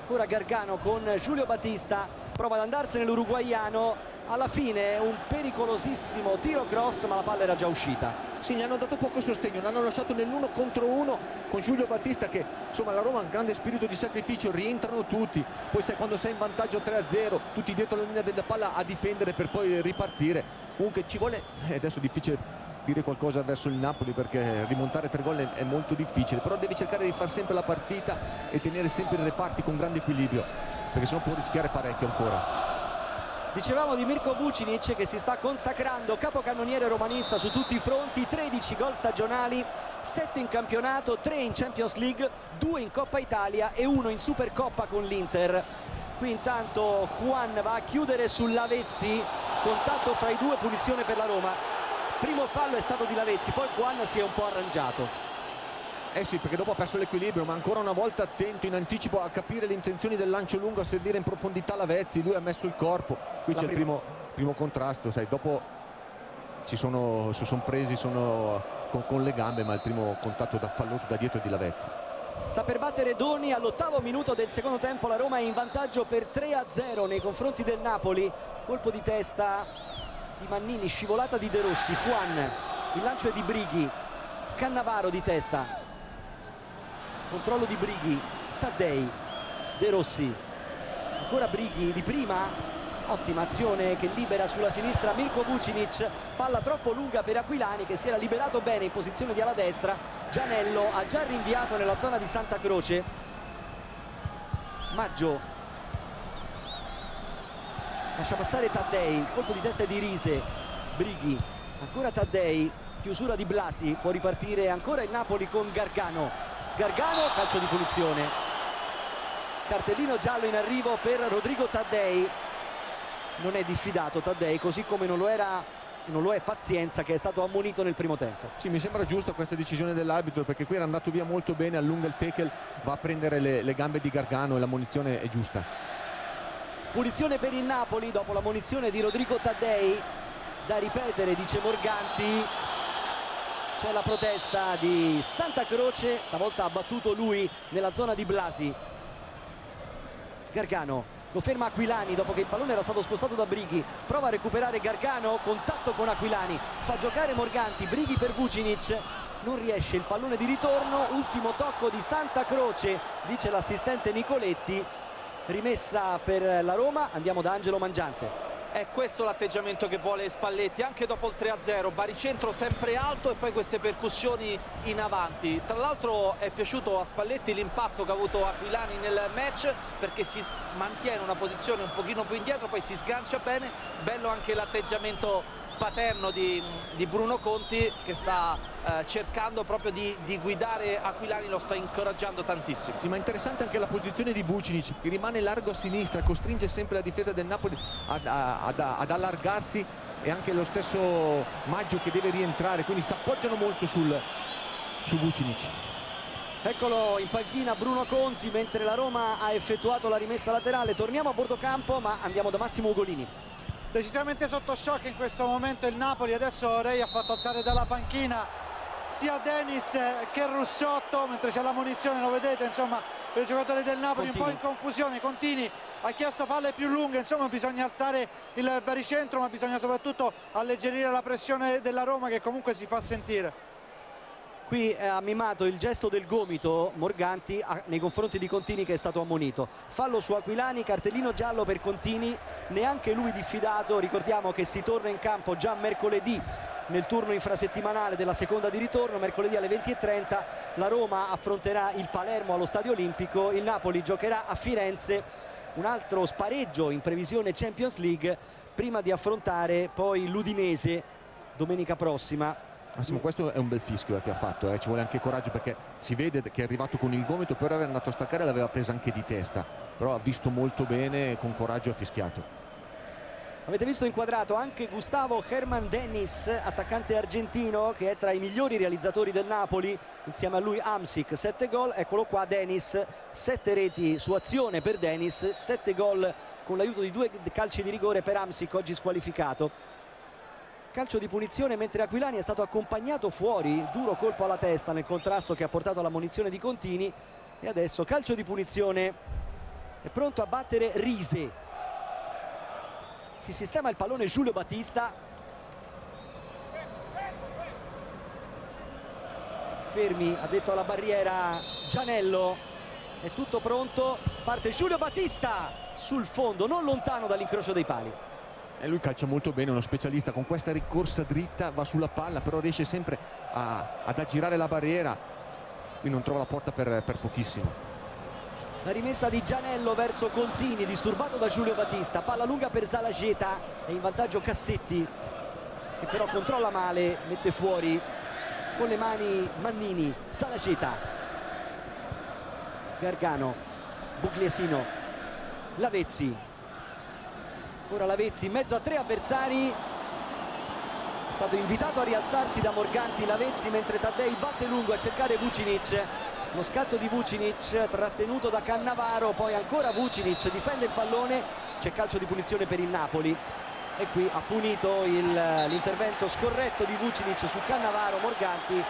[SPEAKER 1] Ancora Gargano con Giulio Battista. Prova ad andarsene l'uruguaiano alla fine un pericolosissimo tiro cross ma la palla era già uscita
[SPEAKER 2] sì, gli hanno dato poco sostegno, l'hanno lasciato nell'uno contro uno con Giulio Battista che insomma la Roma ha un grande spirito di sacrificio, rientrano tutti, poi sai, quando sei in vantaggio 3-0 tutti dietro la linea della palla a difendere per poi ripartire, comunque ci vuole, eh, adesso è difficile dire qualcosa verso il Napoli perché rimontare tre gol è molto difficile, però devi cercare di fare sempre la partita e tenere sempre i reparti con grande equilibrio perché sennò può rischiare parecchio ancora.
[SPEAKER 1] Dicevamo di Mirko Vucinic che si sta consacrando capocannoniere romanista su tutti i fronti, 13 gol stagionali, 7 in campionato, 3 in Champions League, 2 in Coppa Italia e 1 in Supercoppa con l'Inter. Qui intanto Juan va a chiudere su Lavezzi, contatto fra i due, punizione per la Roma. Primo fallo è stato di Lavezzi, poi Juan si è un po' arrangiato.
[SPEAKER 2] Eh sì, perché dopo ha perso l'equilibrio, ma ancora una volta attento in anticipo a capire le intenzioni del lancio lungo, a servire in profondità Lavezzi, lui ha messo il corpo, qui c'è il primo, primo, contrasto, sai, dopo si sono, si sono presi sono con, con, le gambe ma il primo contatto da falloso da dietro di Lavezzi
[SPEAKER 1] sta per battere Doni all'ottavo minuto del secondo tempo. La Roma è in vantaggio per 3 a 0 nei confronti del Napoli. Colpo di testa di Mannini scivolata di De Rossi. Juan il lancio è di Brighi. Cannavaro di testa controllo di Brighi Taddei De Rossi. Ancora Brighi di prima. Ottima azione che libera sulla sinistra Mirko Vucinic. Palla troppo lunga per Aquilani che si era liberato bene in posizione di ala destra. Gianello ha già rinviato nella zona di Santa Croce. Maggio. Lascia passare Taddei colpo di testa di Rise. Brighi ancora Taddei chiusura di Blasi può ripartire ancora il Napoli con Gargano Gargano calcio di punizione cartellino giallo in arrivo per Rodrigo Taddei non è diffidato Taddei così come non lo era non lo è Pazienza che è stato ammonito nel primo tempo.
[SPEAKER 2] Sì, mi sembra giusta questa decisione dell'arbitro perché qui era andato via molto bene, allunga il tackle, va a prendere le, le gambe di Gargano e la munizione è giusta.
[SPEAKER 1] Punizione per il Napoli dopo la munizione di Rodrigo Taddei, da ripetere dice Morganti. C'è la protesta di Santa Croce, stavolta ha battuto lui nella zona di Blasi. Gargano lo ferma Aquilani dopo che il pallone era stato spostato da Brighi. Prova a recuperare Gargano contatto con Aquilani. Fa giocare Morganti Brighi per Vucinic. Non riesce il pallone di ritorno ultimo tocco di Santa Croce dice l'assistente Nicoletti rimessa per la Roma. Andiamo da Angelo Mangiante
[SPEAKER 4] è questo l'atteggiamento che vuole Spalletti anche dopo il 3-0 baricentro sempre alto e poi queste percussioni in avanti. Tra l'altro è piaciuto a Spalletti l'impatto che ha avuto Aquilani nel match perché si mantiene una posizione un pochino più indietro poi si sgancia bene. Bello anche l'atteggiamento paterno di, di, Bruno Conti che sta eh, cercando proprio di, di, guidare Aquilani, lo sta incoraggiando tantissimo.
[SPEAKER 2] Sì, ma interessante anche la posizione di Vucinic che rimane largo a sinistra, costringe sempre la difesa del Napoli ad, ad, ad allargarsi e anche lo stesso Maggio che deve rientrare, quindi si appoggiano molto sul, su Vucinic.
[SPEAKER 1] Eccolo in panchina Bruno Conti mentre la Roma ha effettuato la rimessa laterale. Torniamo a bordo campo ma andiamo da Massimo Ugolini
[SPEAKER 3] decisamente sotto shock in questo momento il Napoli. Adesso Rei ha fatto alzare dalla panchina sia Denis che Russotto mentre c'è la munizione lo vedete insomma per i giocatori del Napoli Contini. un po' in confusione. Contini ha chiesto palle più lunghe insomma bisogna alzare il baricentro ma bisogna soprattutto alleggerire la pressione della Roma che comunque si fa sentire
[SPEAKER 1] qui ha mimato il gesto del gomito Morganti nei confronti di Contini che è stato ammonito. Fallo su Aquilani, cartellino giallo per Contini neanche lui diffidato. Ricordiamo che si torna in campo già mercoledì nel turno infrasettimanale della seconda di ritorno mercoledì alle 20.30 la Roma affronterà il Palermo allo Stadio Olimpico il Napoli giocherà a Firenze. Un altro spareggio in previsione Champions League prima di affrontare poi l'Udinese domenica prossima
[SPEAKER 2] Massimo questo è un bel fischio che ha fatto eh. ci vuole anche coraggio perché si vede che è arrivato con il gomito però era andato a staccare e l'aveva presa anche di testa. Però ha visto molto bene con coraggio ha fischiato.
[SPEAKER 1] Avete visto inquadrato anche Gustavo Herman Dennis attaccante argentino che è tra i migliori realizzatori del Napoli. Insieme a lui Amsic 7 gol. Eccolo qua Dennis. 7 reti su azione per Dennis. 7 gol con l'aiuto di due calci di rigore per Amsic oggi squalificato calcio di punizione mentre Aquilani è stato accompagnato fuori duro colpo alla testa nel contrasto che ha portato alla munizione di Contini. E adesso calcio di punizione. È pronto a battere Rise. Si sistema il pallone Giulio Battista. Fermi ha detto alla barriera Gianello. È tutto pronto. Parte Giulio Battista sul fondo non lontano dall'incrocio dei pali
[SPEAKER 2] e lui calcia molto bene, uno specialista con questa ricorsa dritta va sulla palla però riesce sempre a, ad aggirare la barriera. Qui non trova la porta per, per pochissimo.
[SPEAKER 1] La rimessa di Gianello verso Contini disturbato da Giulio Battista. Palla lunga per Salageta e in vantaggio Cassetti che però controlla male mette fuori con le mani Mannini. Salageta. Gargano Bugliasino Lavezzi Ora Lavezzi in mezzo a tre avversari. È stato invitato a rialzarsi da Morganti Lavezzi mentre Taddei batte lungo a cercare Vucinic. Lo scatto di Vucinic trattenuto da Cannavaro, poi ancora Vucinic difende il pallone. C'è calcio di punizione per il Napoli. e qui ha punito l'intervento scorretto di Vucinic su Cannavaro Morganti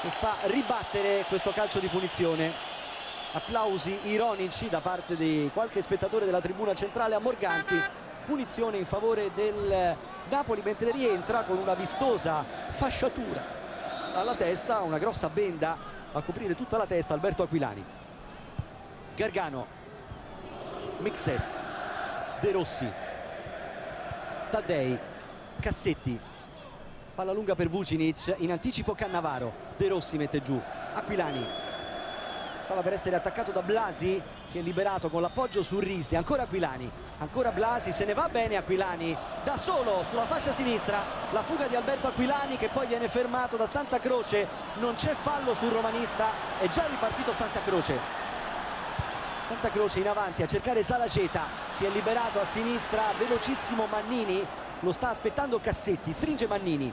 [SPEAKER 1] che fa ribattere questo calcio di punizione applausi ironici da parte di qualche spettatore della tribuna centrale a Morganti. Punizione in favore del Napoli mentre rientra con una vistosa fasciatura alla testa una grossa benda a coprire tutta la testa Alberto Aquilani. Gargano Mixes De Rossi Taddei Cassetti. Palla lunga per Vucinic in anticipo Cannavaro. De Rossi mette giù Aquilani stava per essere attaccato da Blasi si è liberato con l'appoggio su Risi. Ancora Aquilani ancora Blasi se ne va bene Aquilani da solo sulla fascia sinistra. La fuga di Alberto Aquilani che poi viene fermato da Santa Croce. Non c'è fallo sul romanista è già ripartito Santa Croce. Santa Croce in avanti a cercare Salaceta si è liberato a sinistra velocissimo Mannini lo sta aspettando Cassetti stringe Mannini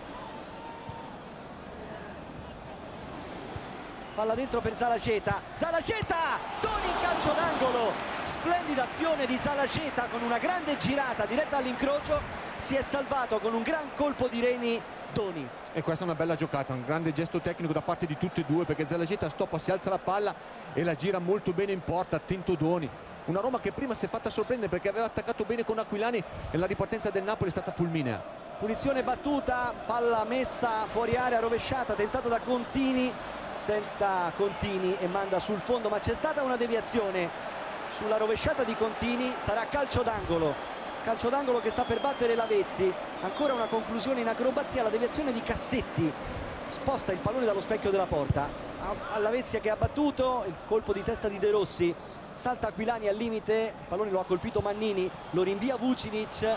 [SPEAKER 1] palla dentro per Salaceta Salaceta Toni in calcio d'angolo. Splendida azione di Salaceta con una grande girata diretta all'incrocio. Si è salvato con un gran colpo di Reni Doni
[SPEAKER 2] e questa è una bella giocata, un grande gesto tecnico da parte di tutti e due perché Zalageta stoppa, si alza la palla e la gira molto bene in porta, attento Doni una Roma che prima si è fatta sorprendere perché aveva attaccato bene con Aquilani e la ripartenza del Napoli è stata fulminea.
[SPEAKER 1] Punizione battuta, palla messa fuori area rovesciata, tentata da Contini tenta Contini e manda sul fondo ma c'è stata una deviazione. Sulla rovesciata di Contini sarà calcio d'angolo. Calcio d'angolo che sta per battere Lavezzi ancora una conclusione in acrobazia la deviazione di Cassetti. Sposta il pallone dallo specchio della porta. A Lavezia che ha battuto il colpo di testa di De Rossi. Salta Aquilani al limite il pallone lo ha colpito Mannini lo rinvia Vucinic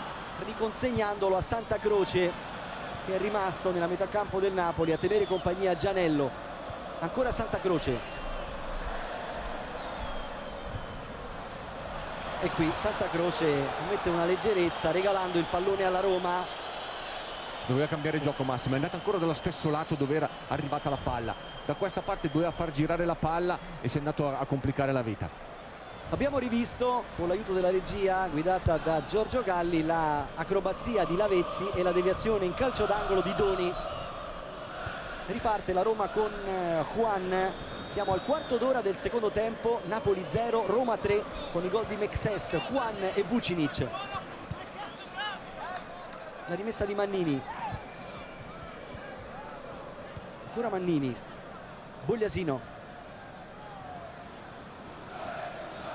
[SPEAKER 1] riconsegnandolo a Santa Croce che è rimasto nella metà campo del Napoli a tenere compagnia Gianello ancora Santa Croce. E qui Santa Croce mette una leggerezza regalando il pallone alla Roma.
[SPEAKER 2] Doveva cambiare gioco Massimo. È andato ancora dallo stesso lato dove era arrivata la palla. Da questa parte doveva far girare la palla e si è andato a, a complicare la vita.
[SPEAKER 1] Abbiamo rivisto con l'aiuto della regia guidata da Giorgio Galli l'acrobazia di Lavezzi e la deviazione in calcio d'angolo di Doni riparte la Roma con eh, Juan. Siamo al quarto d'ora del secondo tempo. Napoli 0, Roma 3 con i gol di Mexes, Juan e Vucinic. La rimessa di Mannini. Ancora Mannini. Bogliasino.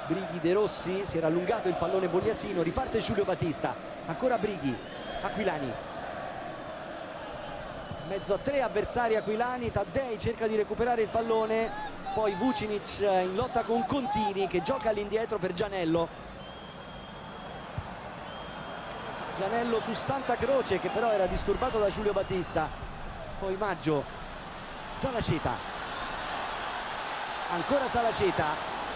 [SPEAKER 1] Brighi De Rossi si era allungato il pallone Bogliasino riparte Giulio Battista. Ancora Brighi Aquilani mezzo a tre avversari Aquilani Taddei cerca di recuperare il pallone poi Vucinic in lotta con Contini che gioca all'indietro per Gianello. Gianello su Santa Croce che però era disturbato da Giulio Battista. Poi Maggio Salaceta. Ancora Salaceta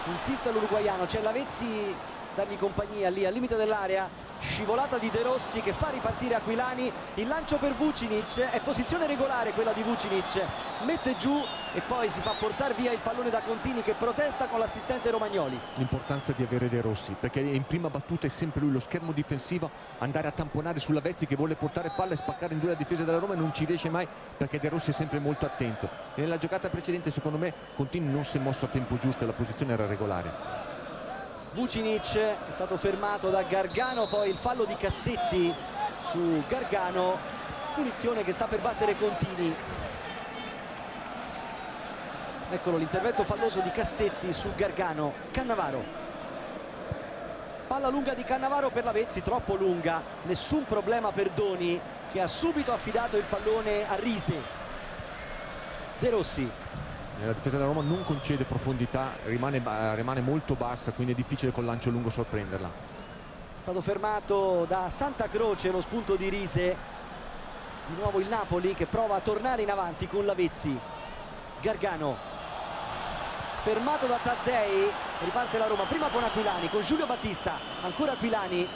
[SPEAKER 1] insiste l'uruguaiano c'è Lavezzi dargli compagnia lì al limite dell'area. Scivolata di De Rossi che fa ripartire Aquilani. Il lancio per Vucinic. È posizione regolare quella di Vucinic. Mette giù e poi si fa portare via il pallone da Contini che protesta con l'assistente Romagnoli.
[SPEAKER 2] L'importanza di avere De Rossi perché in prima battuta è sempre lui lo schermo difensivo andare a tamponare sulla Vezzi che vuole portare palla e spaccare in due la difesa della Roma e non ci riesce mai perché De Rossi è sempre molto attento. E nella giocata precedente secondo me Contini non si è mosso a tempo giusto e la posizione era regolare
[SPEAKER 1] Vucinic è stato fermato da Gargano poi il fallo di Cassetti su Gargano punizione che sta per battere Contini. Eccolo l'intervento falloso di Cassetti su Gargano. Cannavaro. Palla lunga di Cannavaro per Lavezzi troppo lunga. Nessun problema per Doni che ha subito affidato il pallone a Rise. De Rossi
[SPEAKER 2] la difesa della Roma non concede profondità rimane, rimane molto bassa quindi è difficile col lancio lungo sorprenderla.
[SPEAKER 1] È stato fermato da Santa Croce lo spunto di Rise. Di nuovo il Napoli che prova a tornare in avanti con Lavezzi Gargano. Fermato da Taddei riparte la Roma prima con Aquilani con Giulio Battista ancora Aquilani.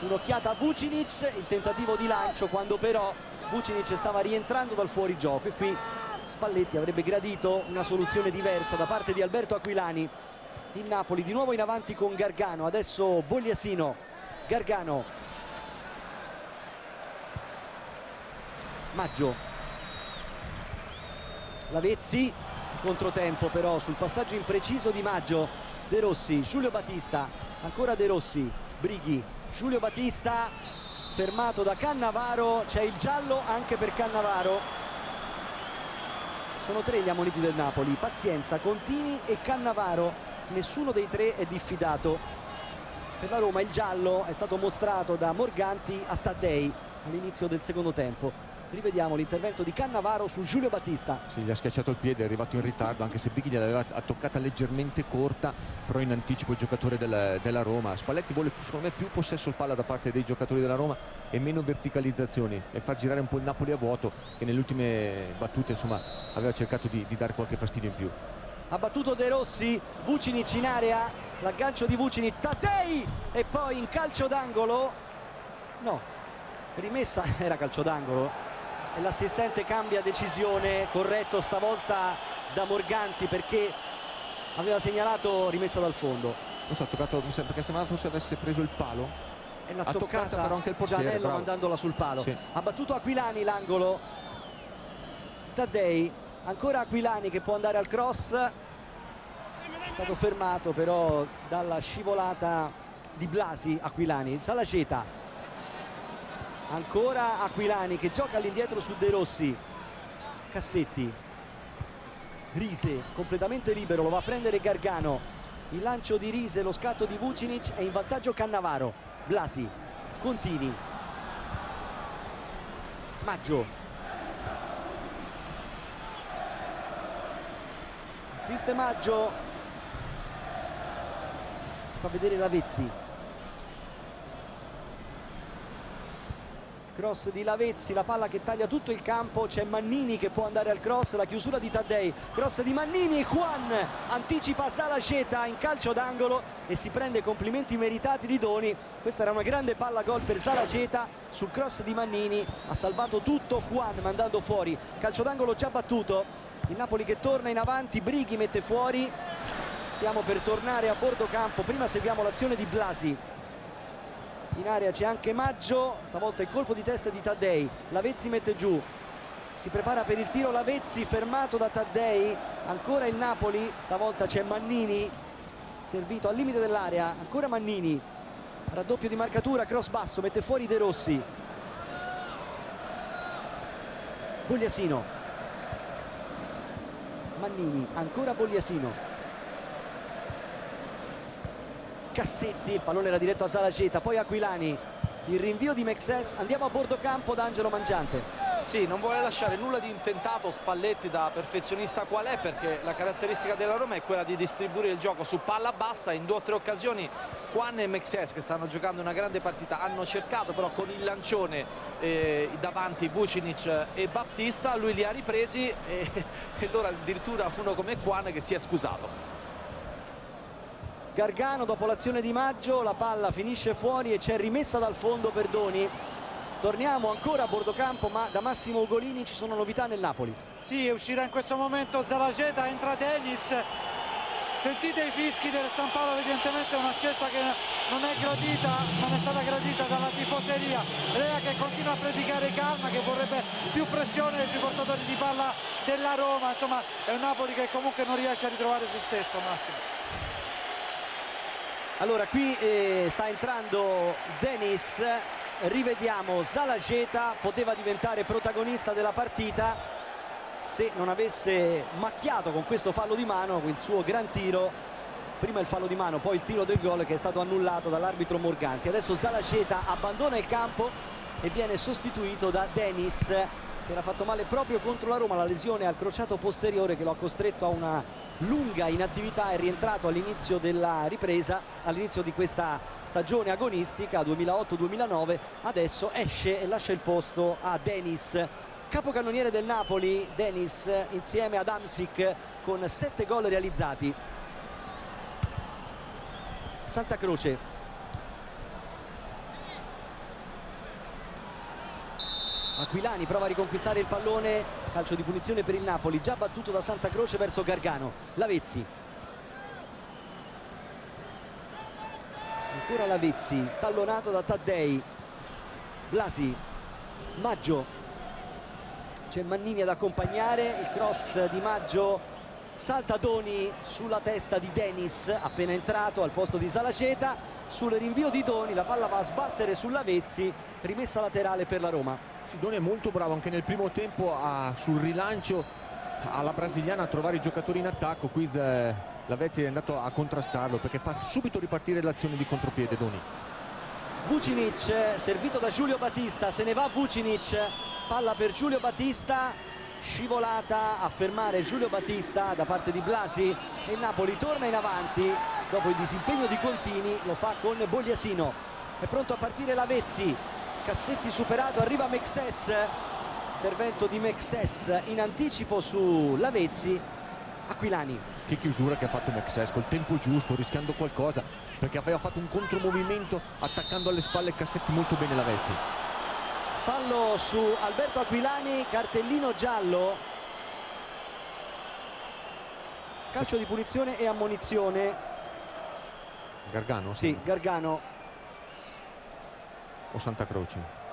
[SPEAKER 1] Un'occhiata a Vucinic il tentativo di lancio quando però Vucinic stava rientrando dal fuorigioco e qui Spalletti avrebbe gradito una soluzione diversa da parte di Alberto Aquilani. Il Napoli di nuovo in avanti con Gargano. Adesso Bogliasino. Gargano. Maggio. Lavezzi controtempo però sul passaggio impreciso di Maggio. De Rossi, Giulio Battista. Ancora De Rossi, Brighi Giulio Battista. Fermato da Cannavaro. C'è il giallo anche per Cannavaro sono tre gli ammoniti del Napoli. Pazienza, Contini e Cannavaro. Nessuno dei tre è diffidato. Per la Roma il giallo è stato mostrato da Morganti a Taddei all'inizio del secondo tempo rivediamo l'intervento di Cannavaro su Giulio Battista.
[SPEAKER 2] Sì, gli ha schiacciato il piede, è arrivato in ritardo anche se Bighi gliel'aveva toccata leggermente corta però in anticipo il giocatore del, della Roma. Spalletti vuole secondo me più possesso palla da parte dei giocatori della Roma e meno verticalizzazioni e far girare un po' il Napoli a vuoto che nelle ultime battute insomma aveva cercato di, di dare qualche fastidio in più.
[SPEAKER 1] Ha battuto De Rossi Vucinic in area l'aggancio di Vucinic Tatei! E poi in calcio d'angolo no rimessa era calcio d'angolo l'assistente cambia decisione corretto stavolta da Morganti perché aveva segnalato rimessa dal fondo.
[SPEAKER 2] Questo ha toccato mi sembra che sembrava forse avesse preso il palo.
[SPEAKER 1] E l'ha toccata però anche il portiere Gianello bravo. mandandola sul palo. Sì. ha battuto Aquilani l'angolo. Taddei ancora Aquilani che può andare al cross. È stato fermato però dalla scivolata di Blasi Aquilani. Salaceta ancora Aquilani che gioca all'indietro su De Rossi. Cassetti. Rise completamente libero lo va a prendere Gargano. Il lancio di Rise lo scatto di Vucinic è in vantaggio Cannavaro. Blasi. Contini. Maggio. Insiste Maggio. Si fa vedere Lavezzi cross di Lavezzi la palla che taglia tutto il campo c'è Mannini che può andare al cross la chiusura di Taddei cross di Mannini Juan anticipa Salaceta in calcio d'angolo e si prende complimenti meritati di Doni. Questa era una grande palla gol per Salaceta sul cross di Mannini ha salvato tutto Juan mandando fuori. Calcio d'angolo già battuto. Il Napoli che torna in avanti Brighi mette fuori. Stiamo per tornare a bordo campo prima seguiamo l'azione di Blasi in area c'è anche Maggio stavolta il colpo di testa di Taddei. Lavezzi mette giù. Si prepara per il tiro Lavezzi fermato da Taddei. Ancora il Napoli stavolta c'è Mannini servito al limite dell'area. Ancora Mannini. Raddoppio di marcatura cross basso mette fuori De Rossi. Bogliasino. Mannini ancora Bogliasino Cassetti, il pallone era diretto a Salaceta, poi Aquilani, il rinvio di Mexes, andiamo a bordo campo da Angelo Mangiante.
[SPEAKER 4] Sì, non vuole lasciare nulla di intentato Spalletti da perfezionista qual è? Perché la caratteristica della Roma è quella di distribuire il gioco su palla bassa. In due o tre occasioni Juan e Mexes che stanno giocando una grande partita hanno cercato però con il lancione eh, davanti Vucinic e Battista lui li ha ripresi e, e allora addirittura uno come Juan che si è scusato
[SPEAKER 1] Gargano dopo l'azione di Maggio la palla finisce fuori e c'è rimessa dal fondo per Doni. Torniamo ancora a bordo campo ma da Massimo Ugolini ci sono novità nel Napoli.
[SPEAKER 3] Sì uscirà in questo momento Zalageta entra Dennis sentite i fischi del San Paolo evidentemente è una scelta che non è gradita non è stata gradita dalla tifoseria. Rea che continua a predicare calma che vorrebbe più pressione sui portatori di palla della Roma. Insomma è un Napoli che comunque non riesce a ritrovare se stesso Massimo
[SPEAKER 1] allora qui eh, sta entrando Denis rivediamo Salageta poteva diventare protagonista della partita se non avesse macchiato con questo fallo di mano il suo gran tiro. Prima il fallo di mano poi il tiro del gol che è stato annullato dall'arbitro Morganti. Adesso Salaceta abbandona il campo e viene sostituito da Denis si era fatto male proprio contro la Roma la lesione al crociato posteriore che lo ha costretto a una lunga inattività è rientrato all'inizio della ripresa all'inizio di questa stagione agonistica 2008-2009 adesso esce e lascia il posto a Denis capocannoniere del Napoli. Denis insieme ad Amsic con sette gol realizzati. Santa Croce Aquilani prova a riconquistare il pallone. Calcio di punizione per il Napoli già battuto da Santa Croce verso Gargano. Lavezzi. Ancora Lavezzi tallonato da Taddei. Blasi. Maggio. C'è Mannini ad accompagnare. Il cross di Maggio salta Doni sulla testa di Dennis appena entrato al posto di Salaceta. Sul rinvio di Doni la palla va a sbattere sulla Vezzi rimessa laterale per la Roma
[SPEAKER 2] Doni è molto bravo anche nel primo tempo a, sul rilancio alla brasiliana a trovare i giocatori in attacco. Qui eh, la Vezzi è andato a contrastarlo perché fa subito ripartire l'azione di contropiede Doni.
[SPEAKER 1] Vucinic servito da Giulio Battista se ne va Vucinic palla per Giulio Battista scivolata a fermare Giulio Battista da parte di Blasi e Napoli torna in avanti dopo il disimpegno di Contini lo fa con Bogliasino. È pronto a partire Lavezzi Cassetti superato arriva Mexes. Intervento di Mexes in anticipo su Lavezzi. Aquilani.
[SPEAKER 2] Che chiusura che ha fatto Mexes col tempo giusto rischiando qualcosa perché aveva fatto un contromovimento attaccando alle spalle Cassetti molto bene Lavezzi.
[SPEAKER 1] Fallo su Alberto Aquilani cartellino giallo. Calcio di punizione e ammonizione.
[SPEAKER 2] Gargano?
[SPEAKER 1] Sì, Gargano
[SPEAKER 2] o Santa Croce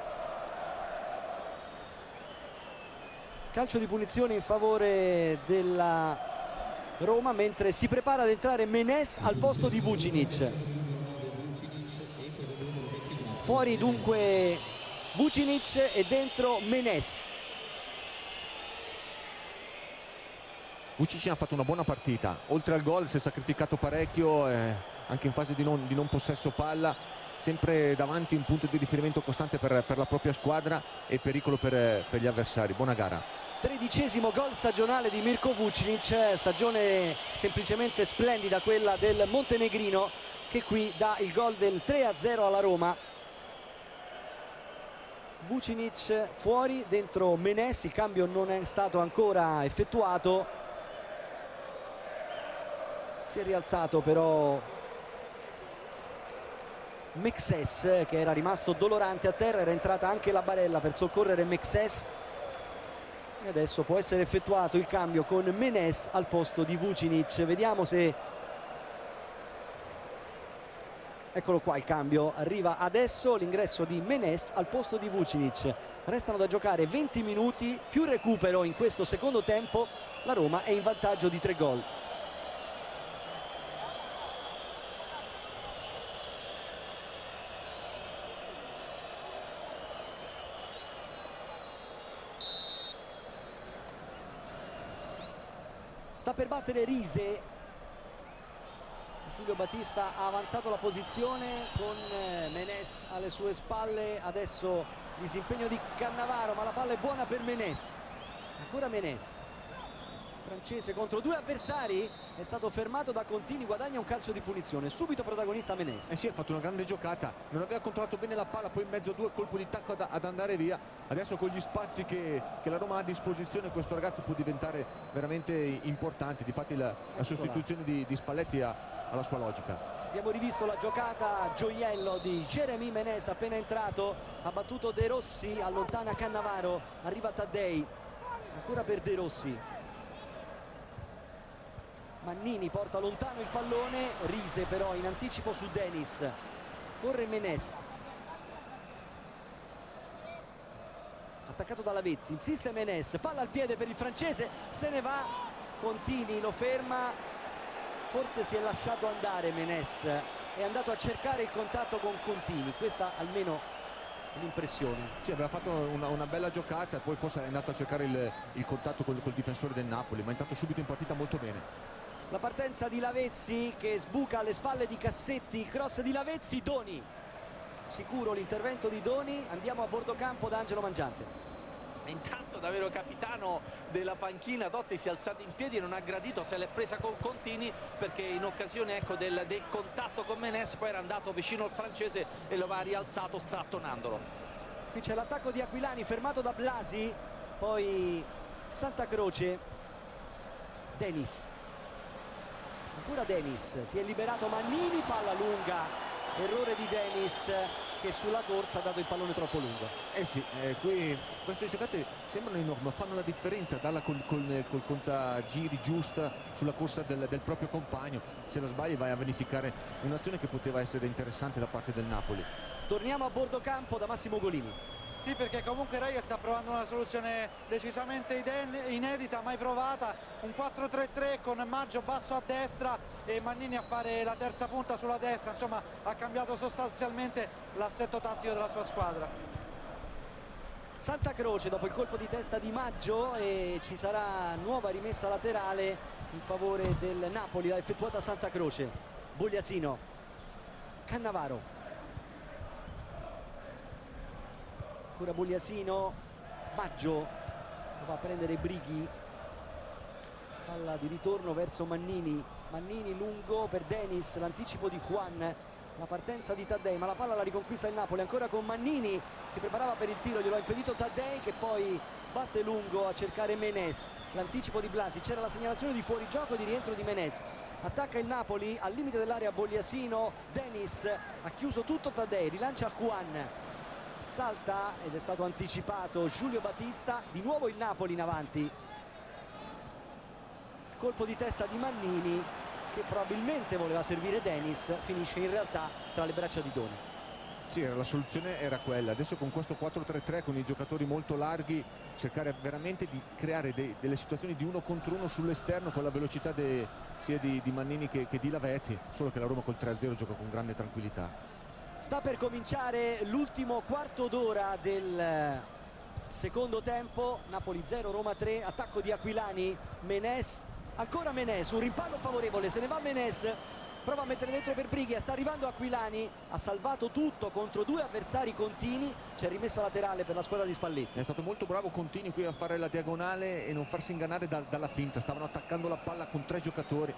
[SPEAKER 1] calcio di punizione in favore della Roma mentre si prepara ad entrare Menes al posto di Vucinic. Fuori dunque Vucinic e dentro Menes
[SPEAKER 2] Vucinic ha fatto una buona partita. Oltre al gol si è sacrificato parecchio eh, anche in fase di non, di non, possesso palla sempre davanti un punto di riferimento costante per, per la propria squadra e pericolo per, per gli avversari. Buona gara.
[SPEAKER 1] Tredicesimo gol stagionale di Mirko Vucinic stagione semplicemente splendida quella del Montenegrino che qui dà il gol del 3-0 alla Roma. Vucinic fuori dentro Menes il cambio non è stato ancora effettuato. Si è rialzato però Mexes che era rimasto dolorante a terra era entrata anche la barella per soccorrere Mexes. E adesso può essere effettuato il cambio con Menes al posto di Vucinic. Vediamo se eccolo qua il cambio. Arriva adesso l'ingresso di Menes al posto di Vucinic. Restano da giocare 20 minuti più recupero in questo secondo tempo. La Roma è in vantaggio di tre gol per battere Rise. Giulio Battista ha avanzato la posizione con eh, Menes alle sue spalle. Adesso disimpegno di Cannavaro ma la palla è buona per Menes. Ancora Menes francese contro due avversari è stato fermato da Contini guadagna un calcio di punizione. Subito protagonista Menes.
[SPEAKER 2] Eh sì ha fatto una grande giocata non aveva controllato bene la palla poi in mezzo a due colpo di tacco ad, ad andare via. Adesso con gli spazi che, che, la Roma ha a disposizione questo ragazzo può diventare veramente importante. Difatti la, la sostituzione di, di Spalletti ha, alla sua logica.
[SPEAKER 1] Abbiamo rivisto la giocata gioiello di Jeremy Menes appena entrato, ha battuto De Rossi, allontana Cannavaro, arriva Taddei, ancora per De Rossi. Mannini porta lontano il pallone, Rise però in anticipo su Denis, corre Menes. Attaccato dalla Vezzi, insiste Menes, palla al piede per il francese, se ne va, Contini lo ferma, forse si è lasciato andare Menes. È andato a cercare il contatto con Contini. Questa almeno l'impressione
[SPEAKER 2] sì aveva fatto una, una, bella giocata poi forse è andato a cercare il, il contatto col, col, difensore del Napoli ma è entrato subito in partita molto bene
[SPEAKER 1] la partenza di Lavezzi che sbuca alle spalle di Cassetti il cross di Lavezzi Doni. Sicuro l'intervento di Doni andiamo a bordo campo da Angelo Mangiante.
[SPEAKER 4] Intanto davvero capitano della panchina Dotti si è alzato in piedi e non ha gradito se l'è presa con Contini perché in occasione ecco, del, del, contatto con Menes poi era andato vicino al francese e lo va rialzato strattonandolo.
[SPEAKER 1] Qui c'è l'attacco di Aquilani fermato da Blasi poi Santa Croce. Denis ancora Denis si è liberato Mannini palla lunga errore di Denis che sulla corsa ha dato il pallone troppo lungo.
[SPEAKER 2] Eh sì, eh, qui queste giocate sembrano enormi, ma fanno la differenza, darla col, col, col contagiri giusta sulla corsa del, del, proprio compagno. Se la sbagli vai a verificare un'azione che poteva essere interessante da parte del Napoli.
[SPEAKER 1] Torniamo a bordo campo da Massimo Golini.
[SPEAKER 3] Sì, perché comunque Reyes sta provando una soluzione decisamente inedita, mai provata. Un 4-3-3 con Maggio basso a destra e Mannini a fare la terza punta sulla destra. Insomma, ha cambiato sostanzialmente l'assetto tattico della sua squadra.
[SPEAKER 1] Santa Croce dopo il colpo di testa di Maggio e ci sarà nuova rimessa laterale in favore del Napoli, l'ha effettuata Santa Croce. Bogliasino, Cannavaro, ancora Bogliasino Baggio. Va a prendere Brighi. Palla di ritorno verso Mannini. Mannini lungo per Denis. L'anticipo di Juan. La partenza di Taddei ma la palla la riconquista il Napoli. Ancora con Mannini. Si preparava per il tiro glielo ha impedito Taddei che poi batte lungo a cercare Menes. L'anticipo di Blasi. C'era la segnalazione di fuorigioco di rientro di Menes. Attacca il Napoli al limite dell'area Bogliasino Denis ha chiuso tutto Taddei rilancia Juan salta ed è stato anticipato Giulio Battista di nuovo il Napoli in avanti. Colpo di testa di Mannini che probabilmente voleva servire Denis finisce in realtà tra le braccia di Doni
[SPEAKER 2] sì, la soluzione era quella. Adesso con questo 4-3-3 con i giocatori molto larghi cercare veramente di creare de delle situazioni di uno contro uno sull'esterno con la velocità sia di, di Mannini che, che di Lavezzi solo che la Roma col 3-0 gioca con grande tranquillità
[SPEAKER 1] Sta per cominciare l'ultimo quarto d'ora del secondo tempo. Napoli 0, Roma 3, attacco di Aquilani, Menes, ancora Menes, un rimpallo favorevole, se ne va Menes, prova a mettere dentro per Briglia, sta arrivando Aquilani, ha salvato tutto contro due avversari contini, c'è rimessa laterale per la squadra di Spalletti.
[SPEAKER 2] È stato molto bravo Contini qui a fare la diagonale e non farsi ingannare da, dalla finta, stavano attaccando la palla con tre giocatori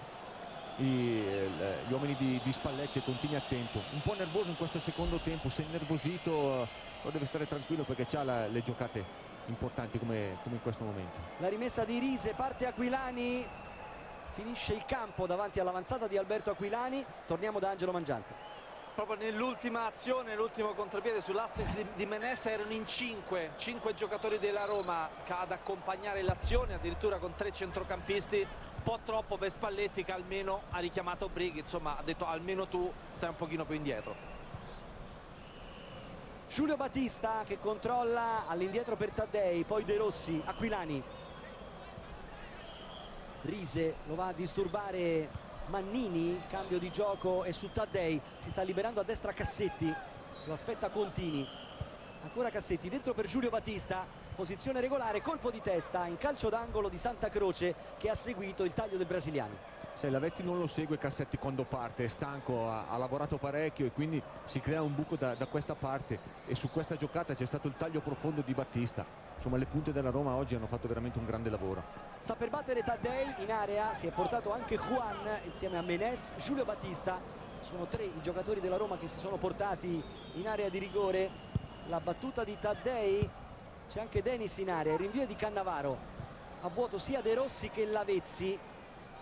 [SPEAKER 2] gli uomini di, di Spalletti e continui attento. Un po' nervoso in questo secondo tempo se è nervosito però deve stare tranquillo perché ha le giocate importanti come, come in questo momento.
[SPEAKER 1] La rimessa di Rise parte Aquilani finisce il campo davanti all'avanzata di Alberto Aquilani. Torniamo da Angelo Mangiante.
[SPEAKER 4] Proprio nell'ultima azione, l'ultimo contropiede sull'assist di, di Menessa erano in cinque, cinque giocatori della Roma ad accompagnare l'azione, addirittura con tre centrocampisti, un po' troppo per Spalletti che almeno ha richiamato Brighi, insomma ha detto almeno tu stai un pochino più indietro.
[SPEAKER 1] Giulio Battista che controlla all'indietro per Taddei, poi De Rossi, Aquilani. Rise lo va a disturbare Mannini, cambio di gioco è su Taddei, si sta liberando a destra Cassetti, lo aspetta Contini, ancora Cassetti, dentro per Giulio Battista, posizione regolare, colpo di testa in calcio d'angolo di Santa Croce che ha seguito il taglio del brasiliano.
[SPEAKER 2] Se Lavezzi non lo segue Cassetti quando parte, è stanco, ha, ha lavorato parecchio e quindi si crea un buco da, da questa parte. E su questa giocata c'è stato il taglio profondo di Battista. Insomma le punte della Roma oggi hanno fatto veramente un grande lavoro.
[SPEAKER 1] Sta per battere Taddei in area si è portato anche Juan insieme a Menes Giulio Battista. Sono tre i giocatori della Roma che si sono portati in area di rigore. La battuta di Taddei c'è anche Denis in area il rinvio di Cannavaro. A vuoto sia De Rossi che Lavezzi.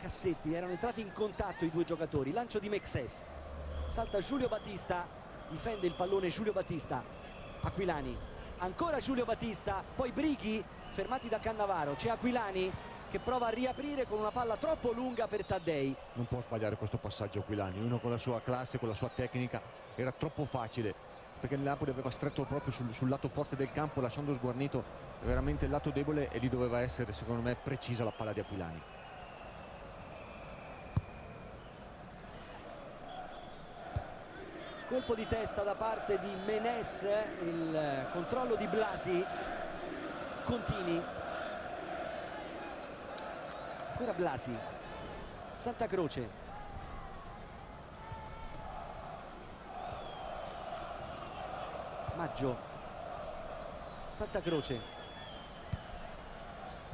[SPEAKER 1] Cassetti erano entrati in contatto i due giocatori. Lancio di Mexes. Salta Giulio Battista difende il pallone Giulio Battista. Aquilani. Ancora Giulio Battista poi Brighi fermati da Cannavaro. C'è Aquilani che prova a riaprire con una palla troppo lunga per Taddei.
[SPEAKER 2] Non può sbagliare questo passaggio Aquilani. Uno con la sua classe, con la sua tecnica era troppo facile perché il Napoli aveva stretto proprio sul, sul lato forte del campo lasciando sguarnito veramente il lato debole e lì doveva essere secondo me precisa la palla di Aquilani.
[SPEAKER 1] Colpo di testa da parte di Menes il controllo di Blasi Contini. Ancora Blasi. Santa Croce Maggio. Santa Croce.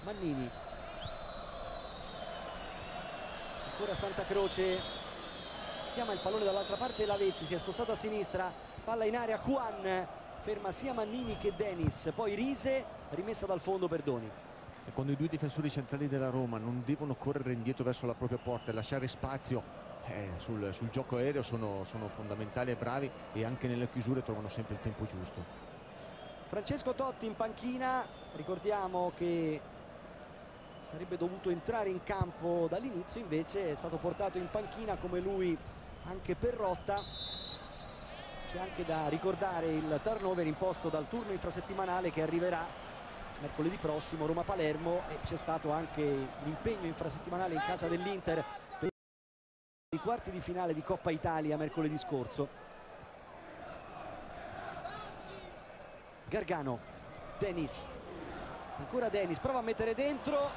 [SPEAKER 1] Mannini. Ancora Santa Croce. Chiama il pallone dall'altra parte Lavezzi si è spostato a sinistra palla in area Juan ferma sia Mannini che Denis poi Rise rimessa dal fondo per Doni
[SPEAKER 2] quando i due difensori centrali della Roma non devono correre indietro verso la propria porta e lasciare spazio eh, sul, sul, gioco aereo sono, sono fondamentali e bravi e anche nelle chiusure trovano sempre il tempo giusto.
[SPEAKER 1] Francesco Totti in panchina ricordiamo che sarebbe dovuto entrare in campo dall'inizio invece è stato portato in panchina come lui anche Perrotta c'è anche da ricordare il turnover imposto dal turno infrasettimanale che arriverà mercoledì prossimo Roma-Palermo e c'è stato anche l'impegno infrasettimanale in casa dell'Inter per quarti di finale di Coppa Italia mercoledì scorso. Gargano Denis ancora Denis prova a mettere dentro.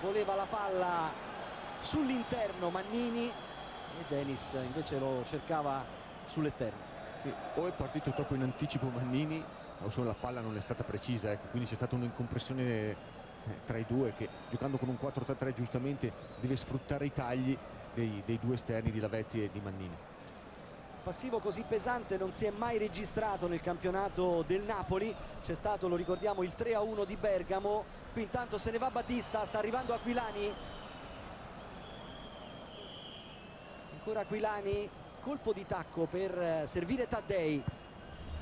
[SPEAKER 1] Voleva la palla sull'interno Mannini. E Denis invece lo cercava sull'esterno.
[SPEAKER 2] Sì, o è partito troppo in anticipo Mannini o solo la palla non è stata precisa ecco. quindi c'è stata un'incompressione tra i due che giocando con un 4-3-3 giustamente deve sfruttare i tagli dei, dei due esterni di Lavezzi e di Mannini.
[SPEAKER 1] Passivo così pesante non si è mai registrato nel campionato del Napoli. C'è stato lo ricordiamo il 3-1 di Bergamo. Qui intanto se ne va Battista sta arrivando Aquilani. Ancora Aquilani colpo di tacco per eh, servire Taddei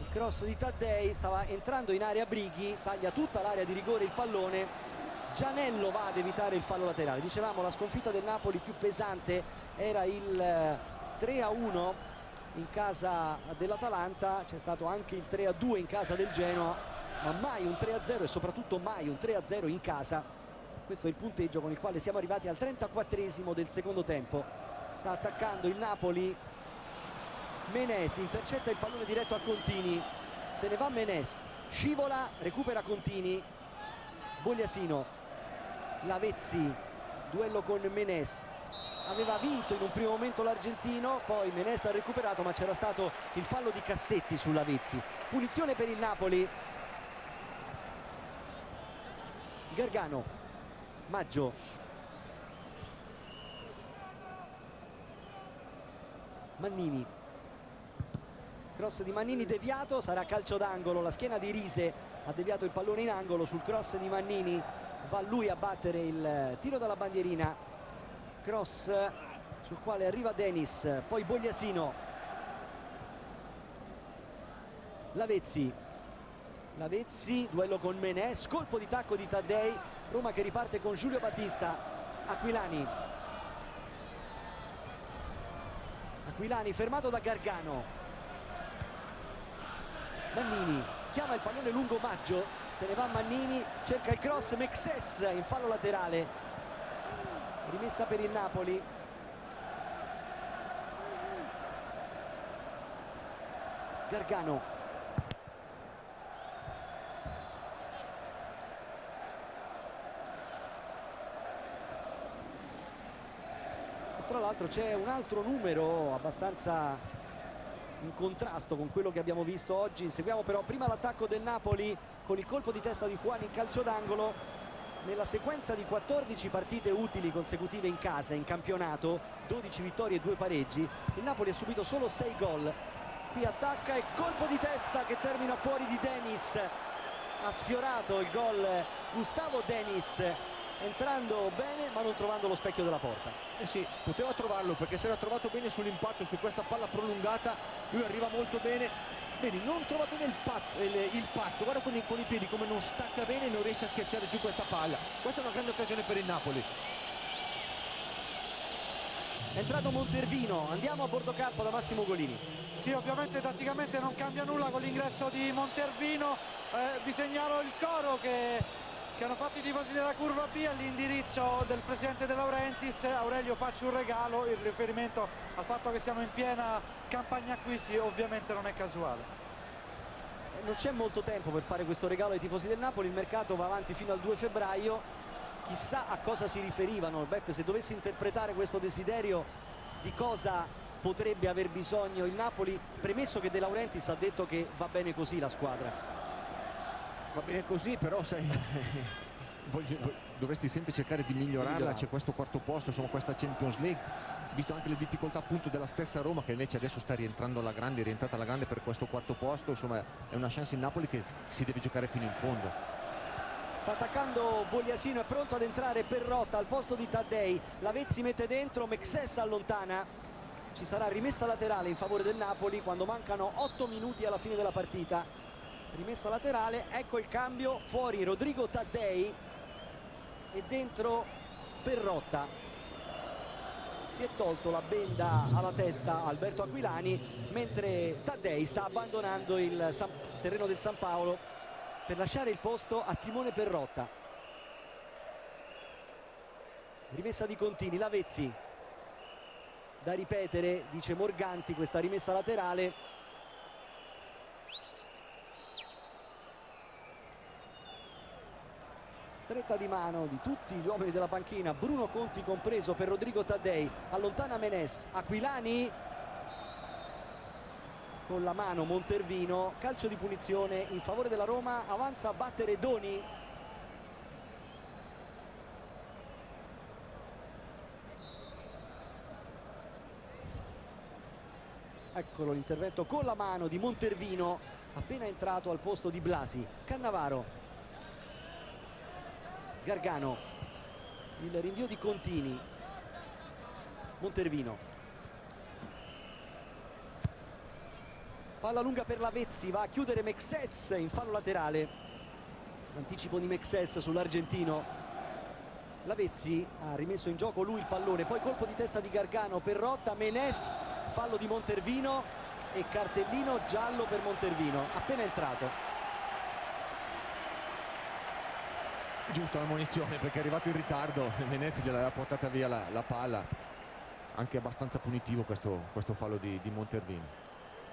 [SPEAKER 1] il cross di Taddei stava entrando in area Brighi taglia tutta l'area di rigore il pallone. Gianello va ad evitare il fallo laterale. Dicevamo la sconfitta del Napoli più pesante era il 3 a 1 in casa dell'Atalanta. C'è stato anche il 3 a 2 in casa del Genoa ma mai un 3 a 0 e soprattutto mai un 3 a 0 in casa. Questo è il punteggio con il quale siamo arrivati al 34esimo del secondo tempo. Sta attaccando il Napoli Menes intercetta il pallone diretto a Contini. Se ne va Menes scivola recupera Contini. Bogliasino Lavezzi duello con Menes. Aveva vinto in un primo momento l'argentino poi Menes ha recuperato ma c'era stato il fallo di Cassetti su Lavezzi. Punizione per il Napoli. Gargano Maggio. Mannini cross di Mannini deviato sarà calcio d'angolo la schiena di Rise ha deviato il pallone in angolo sul cross di Mannini va lui a battere il tiro dalla bandierina cross sul quale arriva Denis poi Bogliasino Lavezzi Lavezzi duello con Menes colpo di tacco di Taddei Roma che riparte con Giulio Battista Aquilani Aquilani fermato da Gargano Mannini chiama il pallone lungo Maggio se ne va Mannini cerca il cross Mexes in fallo laterale rimessa per il Napoli. Gargano. Tra l'altro c'è un altro numero abbastanza in contrasto con quello che abbiamo visto oggi. Seguiamo però prima l'attacco del Napoli con il colpo di testa di Juan in calcio d'angolo. Nella sequenza di 14 partite utili consecutive in casa in campionato 12 vittorie e 2 pareggi il Napoli ha subito solo 6 gol. Qui attacca e colpo di testa che termina fuori di Denis ha sfiorato il gol Gustavo Denis entrando bene ma non trovando lo specchio della porta.
[SPEAKER 2] Eh sì, poteva trovarlo perché si era trovato bene sull'impatto su questa palla prolungata lui arriva molto bene. Vedi non trova bene il, il, il passo. Guarda con i, con i, piedi come non stacca bene e non riesce a schiacciare giù questa palla. Questa è una grande occasione per il Napoli.
[SPEAKER 1] È entrato Montervino. Andiamo a bordo campo da Massimo Golini.
[SPEAKER 3] Sì ovviamente tatticamente non cambia nulla con l'ingresso di Montervino. Eh, vi segnalo il coro che che hanno fatto i tifosi della curva B all'indirizzo del presidente De Laurentiis. Aurelio facci un regalo il riferimento al fatto che siamo in piena campagna acquisti ovviamente non è casuale.
[SPEAKER 1] Eh, non c'è molto tempo per fare questo regalo ai tifosi del Napoli il mercato va avanti fino al 2 febbraio. Chissà a cosa si riferivano. Beppe se dovessi interpretare questo desiderio di cosa potrebbe aver bisogno il Napoli premesso che De Laurentiis ha detto che va bene così la squadra
[SPEAKER 2] va bene così però sai voglio, dovresti sempre cercare di migliorarla. C'è questo quarto posto insomma questa Champions League. Visto anche le difficoltà appunto della stessa Roma che invece adesso sta rientrando alla grande è rientrata alla grande per questo quarto posto insomma è una chance in Napoli che si deve giocare fino in fondo.
[SPEAKER 1] Sta attaccando Bogliasino è pronto ad entrare Perrotta al posto di Taddei. Lavezzi mette dentro Mexes allontana ci sarà rimessa laterale in favore del Napoli quando mancano 8 minuti alla fine della partita rimessa laterale ecco il cambio fuori Rodrigo Taddei e dentro Perrotta. Si è tolto la benda alla testa Alberto Aquilani mentre Taddei sta abbandonando il, San, il terreno del San Paolo per lasciare il posto a Simone Perrotta. Rimessa di Contini, Lavezzi. Da ripetere, dice Morganti questa rimessa laterale stretta di mano di tutti gli uomini della panchina Bruno Conti compreso per Rodrigo Taddei allontana Menes, Aquilani con la mano Montervino calcio di punizione in favore della Roma avanza a battere Doni. Eccolo l'intervento con la mano di Montervino appena entrato al posto di Blasi. Cannavaro Gargano. Il rinvio di Contini. Montervino. Palla lunga per Lavezzi va a chiudere Mexes in fallo laterale. L'anticipo di Mexes sull'argentino. Lavezzi ha rimesso in gioco lui il pallone poi colpo di testa di Gargano per Rotta Menes fallo di Montervino e cartellino giallo per Montervino appena entrato
[SPEAKER 2] giusto la munizione perché è arrivato in ritardo e Menezzi gliel'aveva portata via la, la, palla. Anche abbastanza punitivo questo, questo fallo di, di Montervino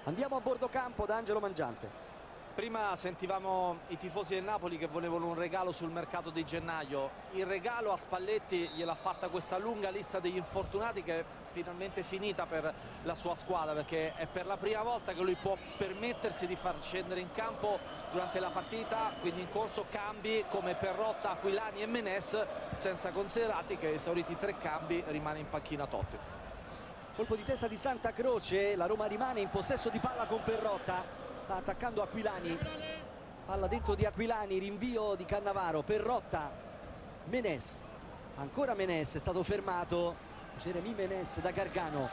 [SPEAKER 1] andiamo a bordo campo da Angelo Mangiante.
[SPEAKER 4] Prima sentivamo i tifosi del Napoli che volevano un regalo sul mercato di gennaio. Il regalo a Spalletti gliel'ha fatta questa lunga lista degli infortunati che finalmente finita per la sua squadra perché è per la prima volta che lui può permettersi di far scendere in campo durante la partita, quindi in corso cambi come Perrotta, Aquilani e Menes, senza considerati che esauriti tre cambi rimane in panchina Totti.
[SPEAKER 1] Colpo di testa di Santa Croce, la Roma rimane in possesso di palla con Perrotta. Sta attaccando Aquilani. Palla dentro di Aquilani rinvio di Cannavaro Perrotta Menes. Ancora Menes è stato fermato Jeremy Menes da Gargano.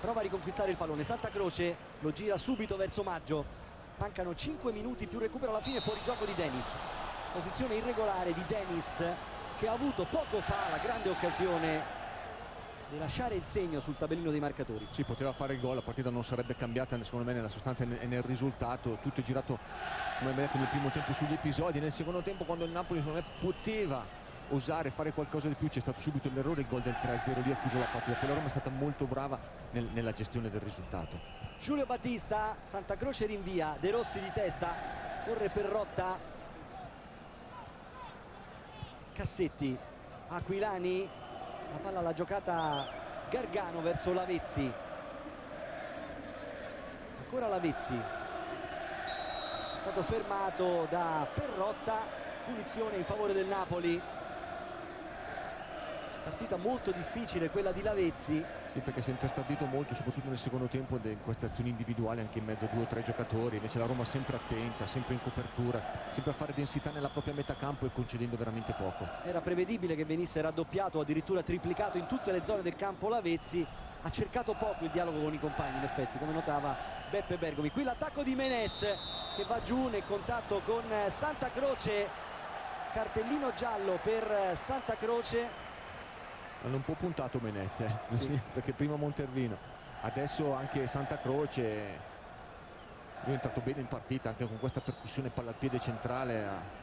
[SPEAKER 1] Prova a riconquistare il pallone. Santa Croce lo gira subito verso Maggio. Mancano 5 minuti più recupero alla fine fuori gioco di Dennis. Posizione irregolare di Dennis che ha avuto poco fa la grande occasione di lasciare il segno sul tabellino dei marcatori.
[SPEAKER 2] Sì, poteva fare il gol, la partita non sarebbe cambiata secondo me nella sostanza e nel risultato, tutto è girato come abbiamo nel primo tempo sugli episodi, nel secondo tempo quando il Napoli secondo me poteva osare fare qualcosa di più c'è stato subito l'errore, il gol del 3-0 lì ha chiuso la partita, poi Roma è stata molto brava nel, nella gestione del risultato.
[SPEAKER 1] Giulio Battista, Santa Croce rinvia, De Rossi di testa, corre per Rotta, Cassetti, Aquilani, la palla l'ha giocata Gargano verso Lavezzi. Ancora Lavezzi. È stato fermato da Perrotta punizione in favore del Napoli partita molto difficile quella di Lavezzi.
[SPEAKER 2] Sì perché si è intestardito molto soprattutto nel secondo tempo in queste azioni individuali anche in mezzo a due o tre giocatori. Invece la Roma sempre attenta sempre in copertura sempre a fare densità nella propria metà campo e concedendo veramente poco.
[SPEAKER 1] Era prevedibile che venisse raddoppiato addirittura triplicato in tutte le zone del campo Lavezzi. Ha cercato poco il dialogo con i compagni in effetti come notava Beppe Bergomi. Qui l'attacco di Menes che va giù nel contatto con Santa Croce. Cartellino giallo per Santa Croce
[SPEAKER 2] hanno un po' puntato Menezze eh? sì. perché prima Montervino adesso anche Santa Croce lui è entrato bene in partita anche con questa percussione palla al piede centrale a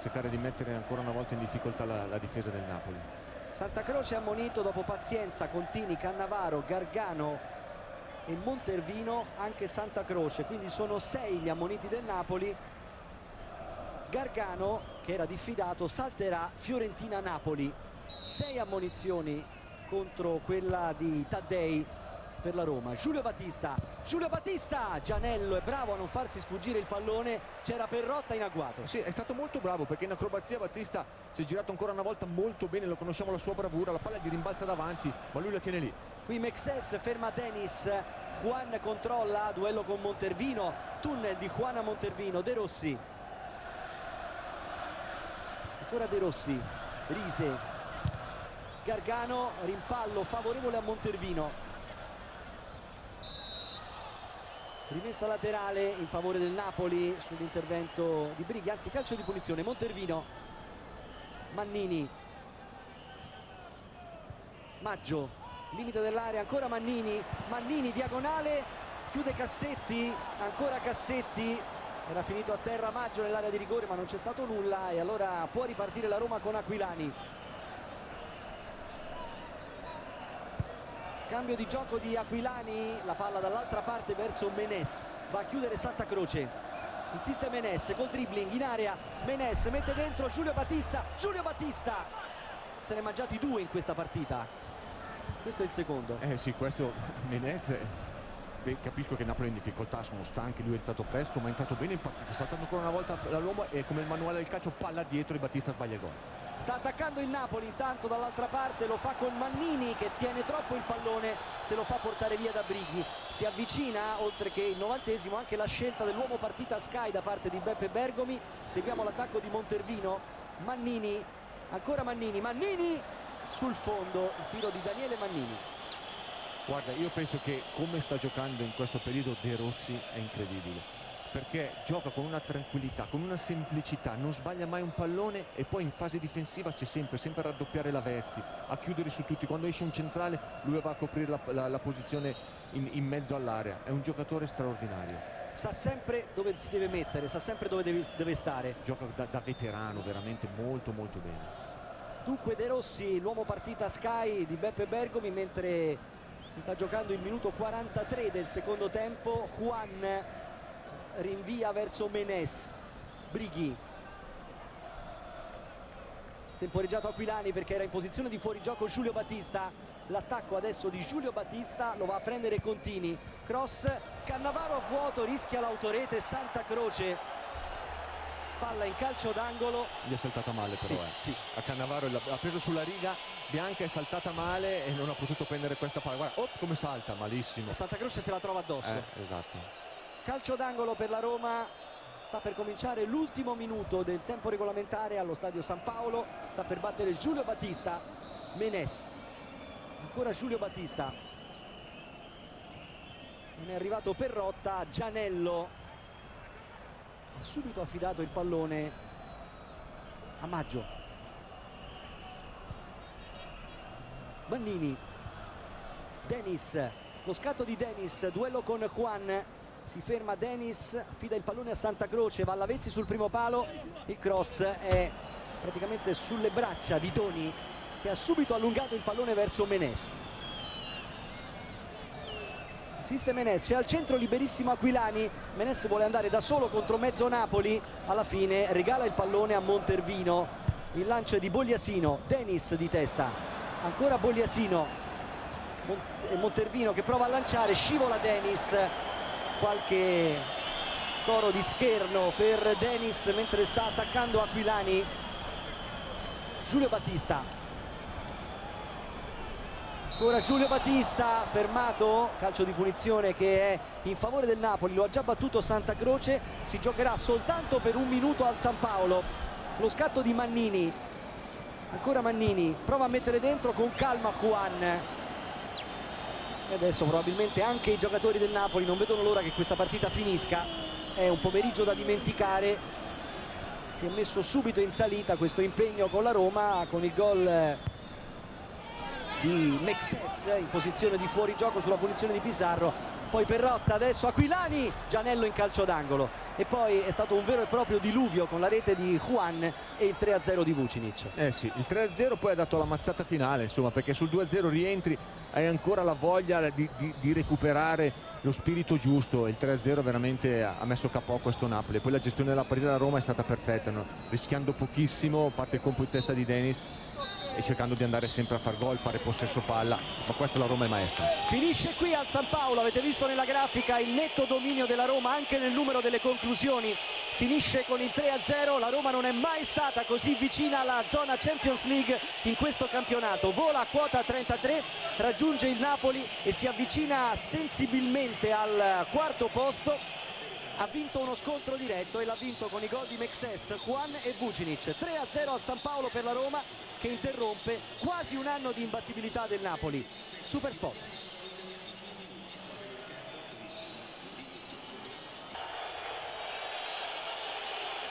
[SPEAKER 2] cercare di mettere ancora una volta in difficoltà la, la difesa del Napoli
[SPEAKER 1] Santa Croce ammonito dopo pazienza Contini, Cannavaro, Gargano e Montervino anche Santa Croce quindi sono sei gli ammoniti del Napoli Gargano che era diffidato salterà Fiorentina-Napoli sei ammonizioni contro quella di Taddei per la Roma. Giulio Battista Giulio Battista Gianello è bravo a non farsi sfuggire il pallone c'era Perrotta in agguato.
[SPEAKER 2] Sì è stato molto bravo perché in acrobazia Battista si è girato ancora una volta molto bene lo conosciamo la sua bravura la palla gli rimbalza davanti ma lui la tiene lì.
[SPEAKER 1] Qui Mexes ferma Dennis Juan controlla duello con Montervino tunnel di Juan a Montervino De Rossi. Ancora De Rossi Rise Gargano rimpallo favorevole a Montervino. Rimessa laterale in favore del Napoli sull'intervento di Brighi anzi calcio di punizione. Montervino Mannini. Maggio limite dell'area ancora Mannini. Mannini diagonale chiude Cassetti ancora Cassetti. Era finito a terra Maggio nell'area di rigore ma non c'è stato nulla. E allora può ripartire la Roma con Aquilani cambio di gioco di Aquilani la palla dall'altra parte verso Menes. Va a chiudere Santa Croce. Insiste Menes col dribbling in area. Menes mette dentro Giulio Battista. Giulio Battista! Se ne è mangiati due in questa partita. Questo è il secondo.
[SPEAKER 2] Eh sì questo Menez Beh, capisco che Napoli è in difficoltà sono stanchi lui è entrato fresco ma è entrato bene in partita saltando ancora una volta l'uomo e come il manuale del calcio palla dietro e Battista sbaglia il gol
[SPEAKER 1] sta attaccando il Napoli intanto dall'altra parte lo fa con Mannini che tiene troppo il pallone se lo fa portare via da Brighi. Si avvicina oltre che il novantesimo anche la scelta dell'uomo partita Sky da parte di Beppe Bergomi. Seguiamo l'attacco di Montervino. Mannini ancora Mannini. Mannini sul fondo il tiro di Daniele Mannini.
[SPEAKER 2] Guarda, io penso che come sta giocando in questo periodo De Rossi è incredibile perché gioca con una tranquillità, con una semplicità, non sbaglia mai un pallone e poi in fase difensiva c'è sempre, sempre a raddoppiare l'Avezzi, a chiudere su tutti. Quando esce un centrale lui va a coprire la, la, la posizione in, in mezzo all'area. È un giocatore straordinario.
[SPEAKER 1] Sa sempre dove si deve mettere, sa sempre dove deve, deve stare.
[SPEAKER 2] Gioca da, da veterano, veramente molto molto bene.
[SPEAKER 1] Dunque De Rossi, l'uomo partita Sky di Beppe Bergomi, mentre si sta giocando il minuto 43 del secondo tempo Juan rinvia verso Menes. Brighi. Temporeggiato Aquilani perché era in posizione di fuorigioco Giulio Battista. L'attacco adesso di Giulio Battista lo va a prendere Contini. Cross Cannavaro a vuoto rischia l'autorete Santa Croce. Palla in calcio d'angolo.
[SPEAKER 2] Gli è saltata male però
[SPEAKER 1] sì,
[SPEAKER 2] eh.
[SPEAKER 1] sì.
[SPEAKER 2] a Cannavaro l'ha preso sulla riga Bianca è saltata male e non ha potuto prendere questa palla. Guarda oh, come salta malissimo.
[SPEAKER 1] Santa Croce se la trova addosso.
[SPEAKER 2] Eh, esatto
[SPEAKER 1] calcio d'angolo per la Roma. Sta per cominciare l'ultimo minuto del tempo regolamentare allo stadio San Paolo. Sta per battere Giulio Battista Menes. Ancora Giulio Battista. Non è arrivato Perrotta Gianello. Ha subito affidato il pallone a Maggio. Mannini. Denis lo scatto di Denis duello con Juan si ferma Denis affida il pallone a Santa Croce va Lavezzi sul primo palo. Il cross è praticamente sulle braccia di Toni che ha subito allungato il pallone verso Menes. Insiste Menes, c'è al centro liberissimo Aquilani, Menes vuole andare da solo contro mezzo Napoli, alla fine regala il pallone a Montervino, il lancio è di Bogliasino, Denis di testa, ancora Bogliasino, Montervino che prova a lanciare, scivola Denis, qualche coro di scherno per Denis mentre sta attaccando Aquilani, Giulio Battista. Ancora Giulio Battista fermato calcio di punizione che è in favore del Napoli lo ha già battuto Santa Croce si giocherà soltanto per un minuto al San Paolo. Lo scatto di Mannini ancora Mannini prova a mettere dentro con calma Juan e adesso probabilmente anche i giocatori del Napoli non vedono l'ora che questa partita finisca. È un pomeriggio da dimenticare. Si è messo subito in salita questo impegno con la Roma con il gol di Mexes in posizione di fuorigioco sulla punizione di Pizarro poi Perrotta adesso Aquilani Gianello in calcio d'angolo. E poi è stato un vero e proprio diluvio con la rete di Juan e il 3-0 di Vucinic.
[SPEAKER 2] Eh sì, il 3-0 poi ha dato la mazzata finale insomma perché sul 2-0 rientri hai ancora la voglia di, di, di recuperare lo spirito giusto. Il 3-0 veramente ha messo capo a questo Napoli. Poi la gestione della partita da Roma è stata perfetta no? rischiando pochissimo parte il colpo in testa di Denis e cercando di andare sempre a far gol, fare possesso palla, ma questa la Roma è maestra.
[SPEAKER 1] Finisce qui al San Paolo, avete visto nella grafica il netto dominio della Roma anche nel numero delle conclusioni, finisce con il 3-0, la Roma non è mai stata così vicina alla zona Champions League in questo campionato, vola a quota 33, raggiunge il Napoli e si avvicina sensibilmente al quarto posto. Ha vinto uno scontro diretto e l'ha vinto con i gol di Mexes, Juan e Vucinic. 3-0 al San Paolo per la Roma che interrompe quasi un anno di imbattibilità del Napoli super spot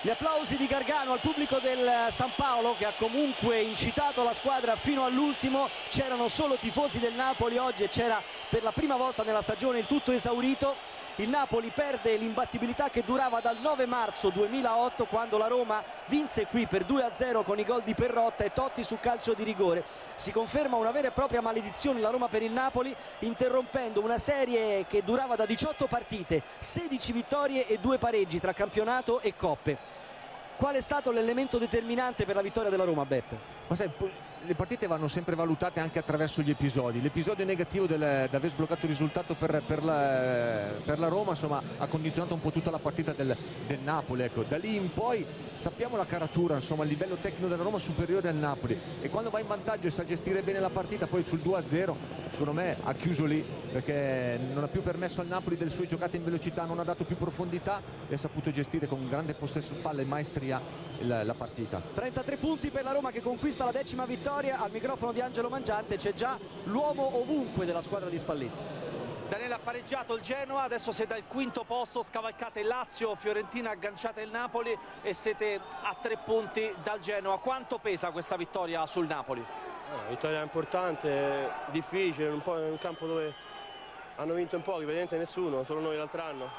[SPEAKER 1] Gli applausi di Gargano al pubblico del San Paolo che ha comunque incitato la squadra fino all'ultimo. C'erano solo tifosi del Napoli oggi e c'era per la prima volta nella stagione il tutto esaurito. Il Napoli perde l'imbattibilità che durava dal 9 marzo 2008 quando la Roma vinse qui per 2-0 con i gol di Perrotta e Totti su calcio di rigore. Si conferma una vera e propria maledizione la Roma per il Napoli interrompendo una serie che durava da 18 partite, 16 vittorie e 2 pareggi tra campionato e coppe. Qual è stato l'elemento determinante per la vittoria della Roma, Beppe?
[SPEAKER 2] Ma sai, le partite vanno sempre valutate anche attraverso gli episodi. L'episodio negativo di aver sbloccato il risultato per, per, la, per, la, Roma insomma, ha condizionato un po' tutta la partita del, del Napoli. Ecco. Da lì in poi sappiamo la caratura, insomma, il livello tecnico della Roma superiore al Napoli e quando va in vantaggio e sa gestire bene la partita poi sul 2-0 secondo me ha chiuso lì perché non ha più permesso al Napoli delle sue giocate in velocità, non ha dato più profondità e ha saputo gestire con grande possesso palle e maestria la, la partita.
[SPEAKER 1] 33 punti per la Roma che conquista la decima vittoria, al microfono di Angelo Mangiante c'è già l'uomo ovunque della squadra di Spalletti.
[SPEAKER 4] Daniele ha pareggiato il Genoa, adesso siete al quinto posto, scavalcate il Lazio, Fiorentina agganciate il Napoli e siete a tre punti dal Genoa. Quanto pesa questa vittoria sul Napoli?
[SPEAKER 5] Una vittoria importante, difficile, un, po' in un campo dove hanno vinto in pochi, praticamente nessuno, solo noi l'altro anno.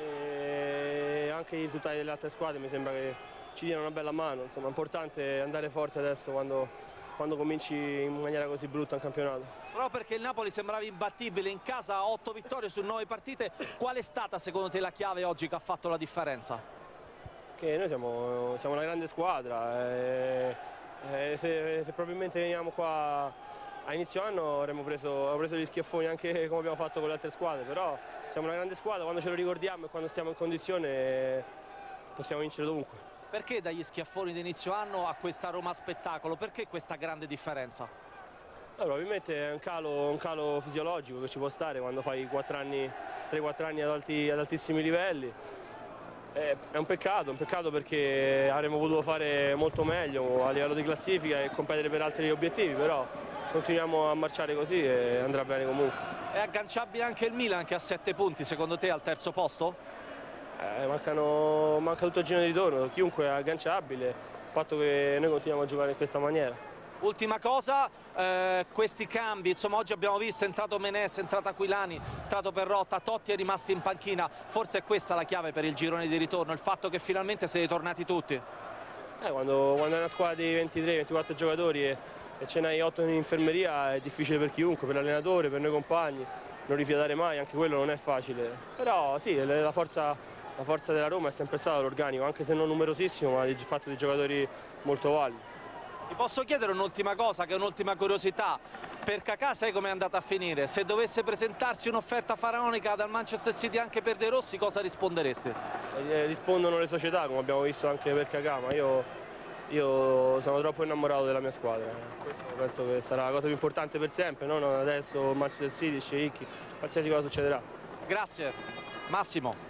[SPEAKER 5] E anche i risultati delle altre squadre mi sembra che ci diano una bella mano, insomma è importante andare forte adesso quando quando cominci in maniera così brutta un campionato.
[SPEAKER 4] Proprio perché il Napoli sembrava imbattibile in casa, 8 vittorie su 9 partite, qual è stata secondo te la chiave oggi che ha fatto la differenza?
[SPEAKER 5] Che noi siamo, siamo una grande squadra e, e se, se, probabilmente veniamo qua a inizio anno avremmo preso, avremmo preso gli schiaffoni anche come abbiamo fatto con le altre squadre, però siamo una grande squadra, quando ce lo ricordiamo e quando stiamo in condizione possiamo vincere dovunque.
[SPEAKER 4] Perché dagli schiaffoni di inizio anno a questa Roma spettacolo? Perché questa grande differenza?
[SPEAKER 5] Allora, probabilmente è un calo, un calo, fisiologico che ci può stare quando fai 3-4 anni ad, alti, ad, altissimi livelli. È, è un peccato, un peccato perché avremmo potuto fare molto meglio a livello di classifica e competere per altri obiettivi, però continuiamo a marciare così e andrà bene comunque.
[SPEAKER 4] È agganciabile anche il Milan che ha 7 punti secondo te al terzo posto?
[SPEAKER 5] Eh, mancano, manca tutto il giro di ritorno, chiunque è agganciabile, il fatto che noi continuiamo a giocare in questa maniera.
[SPEAKER 4] Ultima cosa, eh, questi cambi, insomma oggi abbiamo visto è entrato Menes, è entrato Aquilani, è entrato Perrotta, Totti è rimasto in panchina, forse è questa la chiave per il girone di ritorno, il fatto che finalmente siete tornati tutti.
[SPEAKER 5] Eh, quando, quando, è una squadra di 23-24 giocatori e, e ce n'hai 8 in infermeria è difficile per chiunque, per l'allenatore, per noi compagni, non rifiatare mai, anche quello non è facile, però sì, la forza la forza della Roma è sempre stata l'organico, anche se non numerosissimo, ma fatto di giocatori molto validi.
[SPEAKER 4] Ti posso chiedere un'ultima cosa, che è un'ultima curiosità. Per Cacà sai come è andata a finire? Se dovesse presentarsi un'offerta faraonica dal Manchester City anche per De Rossi, cosa risponderesti?
[SPEAKER 5] Eh, rispondono le società, come abbiamo visto anche per Cacà, ma io, io, sono troppo innamorato della mia squadra. Questo penso che sarà la cosa più importante per sempre, non adesso Manchester City, Sceicchi, qualsiasi cosa succederà.
[SPEAKER 4] Grazie. Massimo.